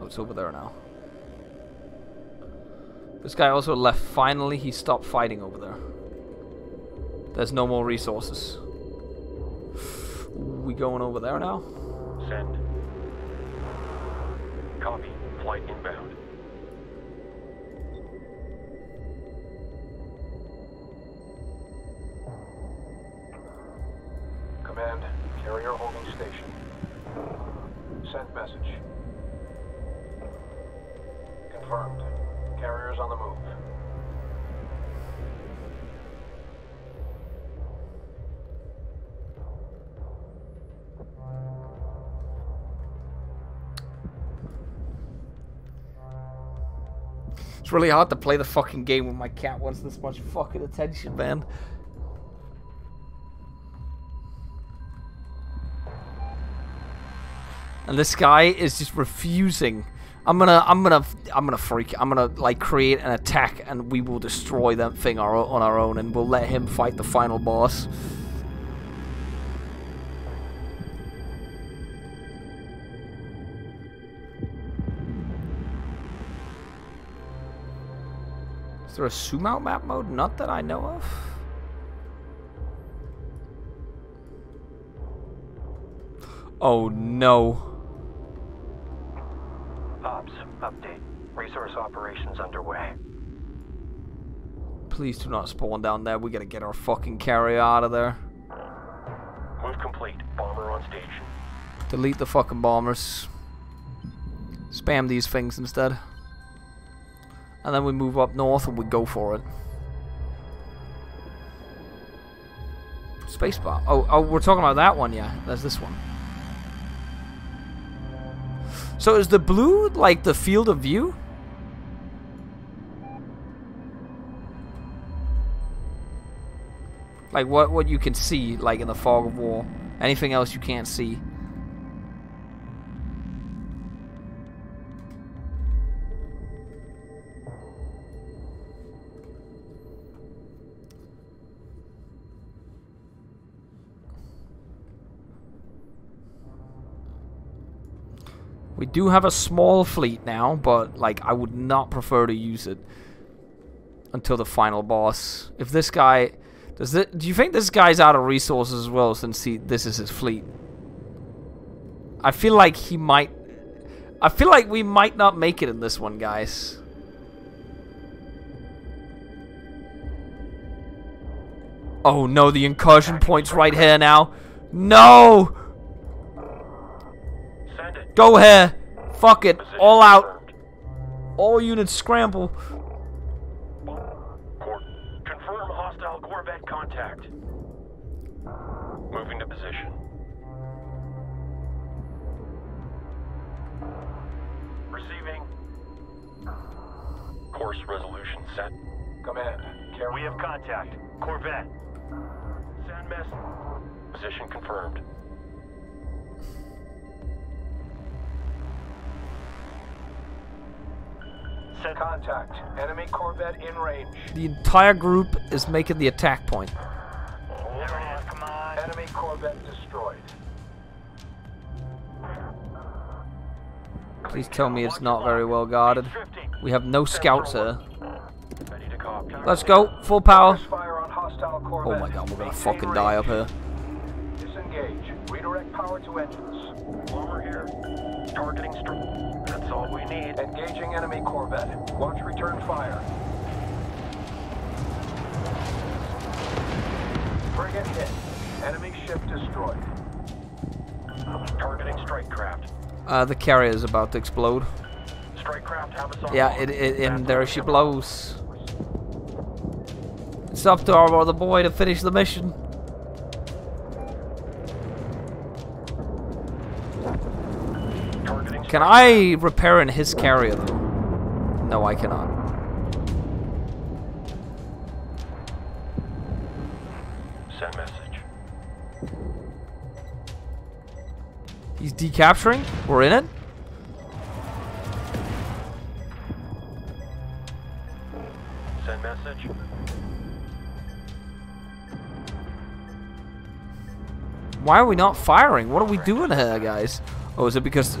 Oh, it's over there now. This guy also left. Finally, he stopped fighting over there. There's no more resources. We going over there now? Send. Copy. Flight inbound. Command, carrier holding station. Send message. Confirmed. Carrier's on the move. It's really hard to play the fucking game when my cat wants this much fucking attention, man. And this guy is just refusing. I'm gonna, I'm gonna, I'm gonna freak. I'm gonna like create an attack, and we will destroy that thing our, on our own, and we'll let him fight the final boss. Is there a zoom out map mode? Not that I know of. Oh no. Ops, update. Resource operations underway. Please do not spawn down there. We gotta get our fucking carrier out of there. Move complete. Bomber on station. Delete the fucking bombers. Spam these things instead. And then we move up north and we go for it. Spacebar. Oh, oh, we're talking about that one, yeah. That's this one. So is the blue like the field of view? Like what what you can see like in the fog of war. Anything else you can't see. We do have a small fleet now, but like I would not prefer to use it until the final boss. If this guy does it, do you think this guy's out of resources as well since he this is his fleet? I feel like he might I feel like we might not make it in this one, guys. Oh no, the incursion point's right here now. No! Go here. Fuck it. All out. All units scramble. Confirm hostile Corvette contact. Moving to position. Receiving. Course resolution set. Command, carry We have contact. Corvette. Send mess. Position confirmed. Contact. Enemy Corvette in range. The entire group is making the attack point. There it is, come on. Enemy Corvette destroyed. Please tell me it's not very well guarded. We have no scouts here. Ready to copy. Let's go. Full power. Fire on hostile Oh my god, we're gonna fucking die up here. Disengage. Redirect power to engines. Bomber here. Targeting all we need. Engaging enemy Corvette. Watch return fire. Frigate hit. Enemy ship destroyed. Targeting strike craft. Uh, the carrier is about to explode. Strike craft have us on Yeah, it, it, and there she blows. It's up to our other boy to finish the mission. Can I repair in his carrier though? No, I cannot. Send message. He's decapturing. We're in it. Send message. Why are we not firing? What are we doing here, guys? Oh, is it because...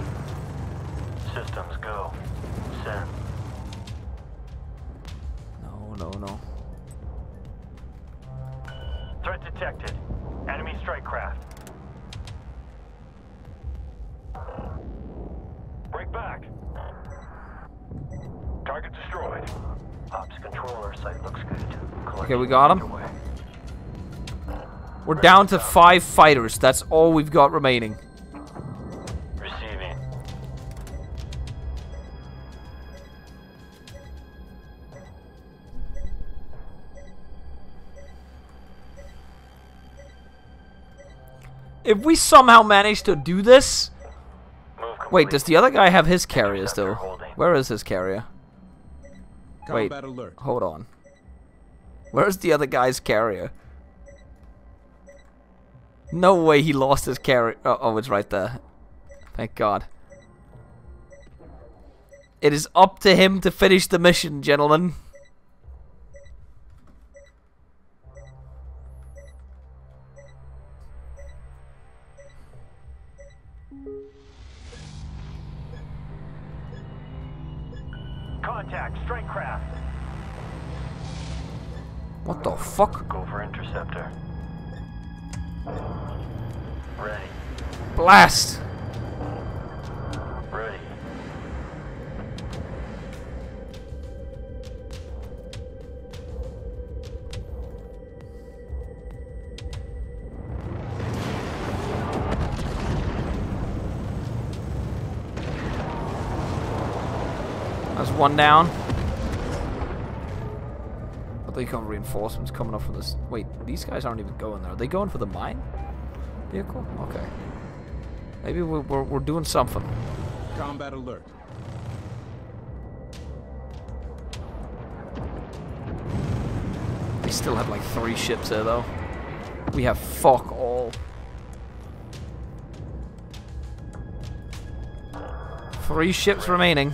we got him. We're down to five fighters. That's all we've got remaining. Receiving. If we somehow manage to do this... Wait, does the other guy have his carrier Interceptor still? Where is his carrier? Wait. Hold on. Where's the other guy's carrier? No way he lost his carrier. Oh, oh, it's right there. Thank God. It is up to him to finish the mission, gentlemen. Contact. Strike craft. What the fuck? Go for interceptor. Ready. Blast! Ready. That's one down. Recon reinforcements coming up from this. Wait, these guys aren't even going there. Are they going for the mine vehicle? Okay. Maybe we're, we're, we're doing something. Combat alert. They still have like three ships there though. We have fuck all. Three ships remaining.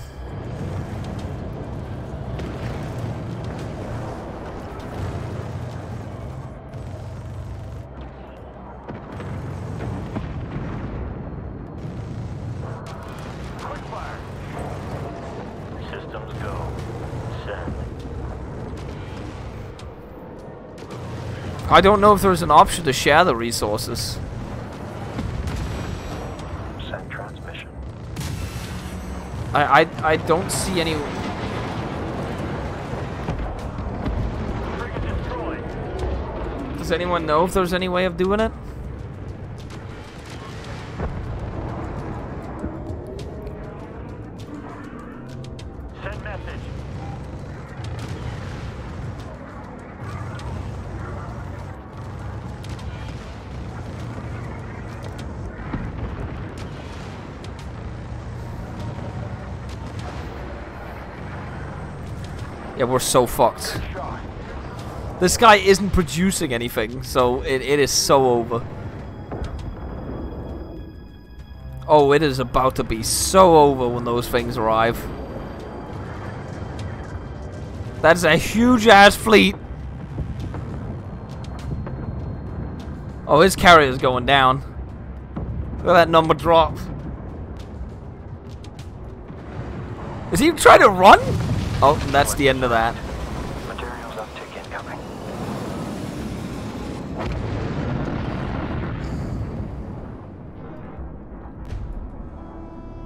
I don't know if there's an option to share the resources. Send transmission. I I, I don't see any. Does anyone know if there's any way of doing it? Yeah, we're so fucked. This guy isn't producing anything, so it, it is so over. Oh, it is about to be so over when those things arrive. That is a huge ass fleet. Oh, his carrier's going down. Look at that number drop. Is he trying to run? Oh, and that's the end of that. Materials uptick incoming.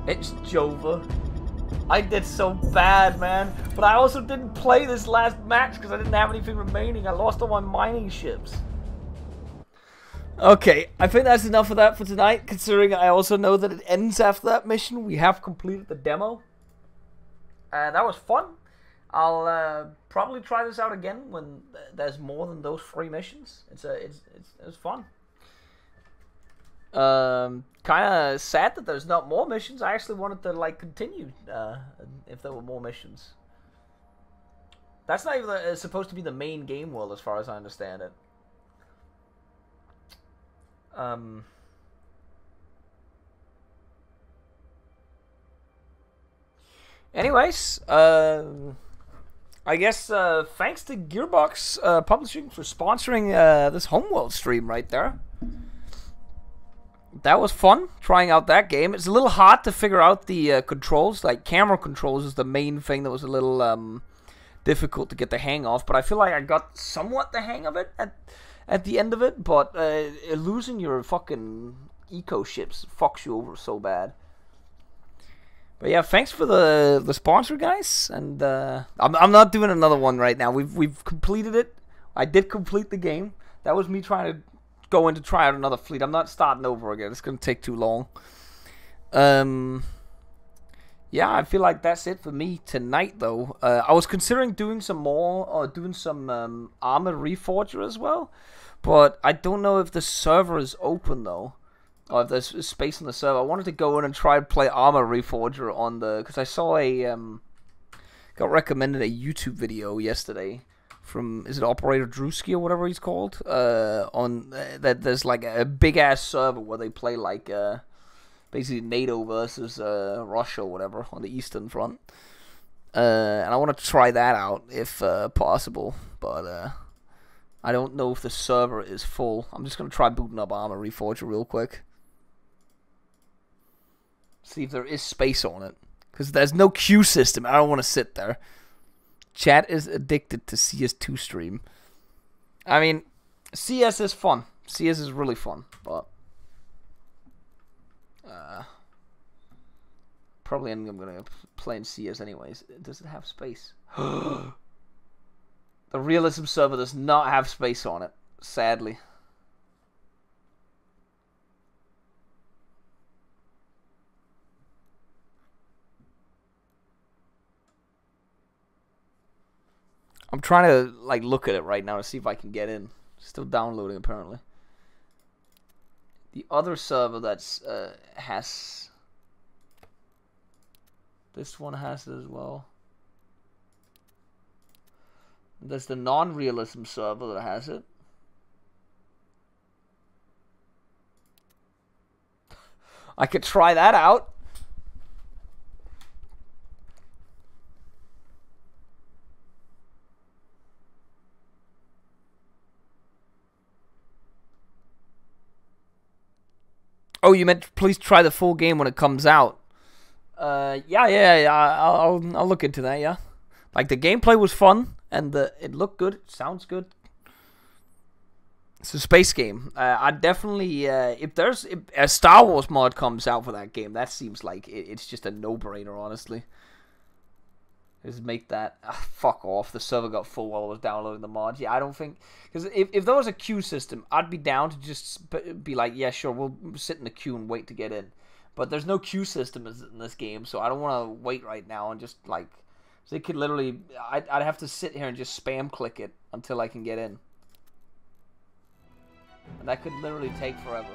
It's Jova. I did so bad, man. But I also didn't play this last match because I didn't have anything remaining. I lost all my mining ships. Okay, I think that's enough of that for tonight, considering I also know that it ends after that mission. We have completed the demo. Uh, that was fun. I'll uh, probably try this out again when th- there's more than those three missions. It's a, it's, it's, it's fun. Um, kind of sad that there's not more missions. I actually wanted to like continue uh, if there were more missions. That's not even supposed to be the main game world, as far as I understand it. Um. Anyways, um. I guess uh, thanks to Gearbox uh, Publishing for sponsoring uh, this Homeworld stream right there. That was fun trying out that game. It's a little hard to figure out the uh, controls. Like camera controls is the main thing that was a little um, difficult to get the hang of. But I feel like I got somewhat the hang of it at at the end of it. But uh, losing your fucking eco ships fucks you over so bad. But yeah, thanks for the the sponsor, guys. And uh, I'm I'm not doing another one right now. We've we've completed it. I did complete the game. That was me trying to go in to try out another fleet. I'm not starting over again. It's gonna take too long. Um. Yeah, I feel like that's it for me tonight, though. Uh, I was considering doing some more, or doing some um, Arma Reforger as well, but I don't know if the server is open though or if there's space on the server. I wanted to go in and try and play Arma Reforger on the because I saw a um got recommended a YouTube video yesterday from is it Operator Drewski or whatever he's called uh on uh, that there's like a big ass server where they play like uh basically NATO versus uh Russia or whatever on the Eastern Front. Uh, and I want to try that out if uh, possible, but I don't know if the server is full. I'm just gonna try booting up Arma Reforger real quick see if there is space on it. Because there's no queue system. I don't want to sit there. Chat is addicted to CS2 stream. I mean, CS is fun. CS is really fun, but uh, probably I'm gonna play in CS anyways. Does it have space? the realism server does not have space on it, sadly. I'm trying to like look at it right now to see if I can get in. Still downloading apparently. The other server that's uh, has this one has it as well. There's the non-realism server that has it. I could try that out. Oh, you meant please try the full game when it comes out. Uh, yeah, yeah, yeah. I'll, I'll, look into that. Yeah, like the gameplay was fun and the it looked good. Sounds good. It's a space game. Uh, I definitely, uh, if there's if a Star Wars mod comes out for that game, that seems like it, it's just a no-brainer, honestly. Just make that ah, fuck off. The server got full while I was downloading the mod. Yeah, I don't think because if if there was a queue system, I'd be down to just be like, yeah, sure, we'll sit in the queue and wait to get in. But there's no queue system in this game, so I don't want to wait right now and just like, it could literally, I'd, I'd have to sit here and just spam click it until I can get in. And that could literally take forever.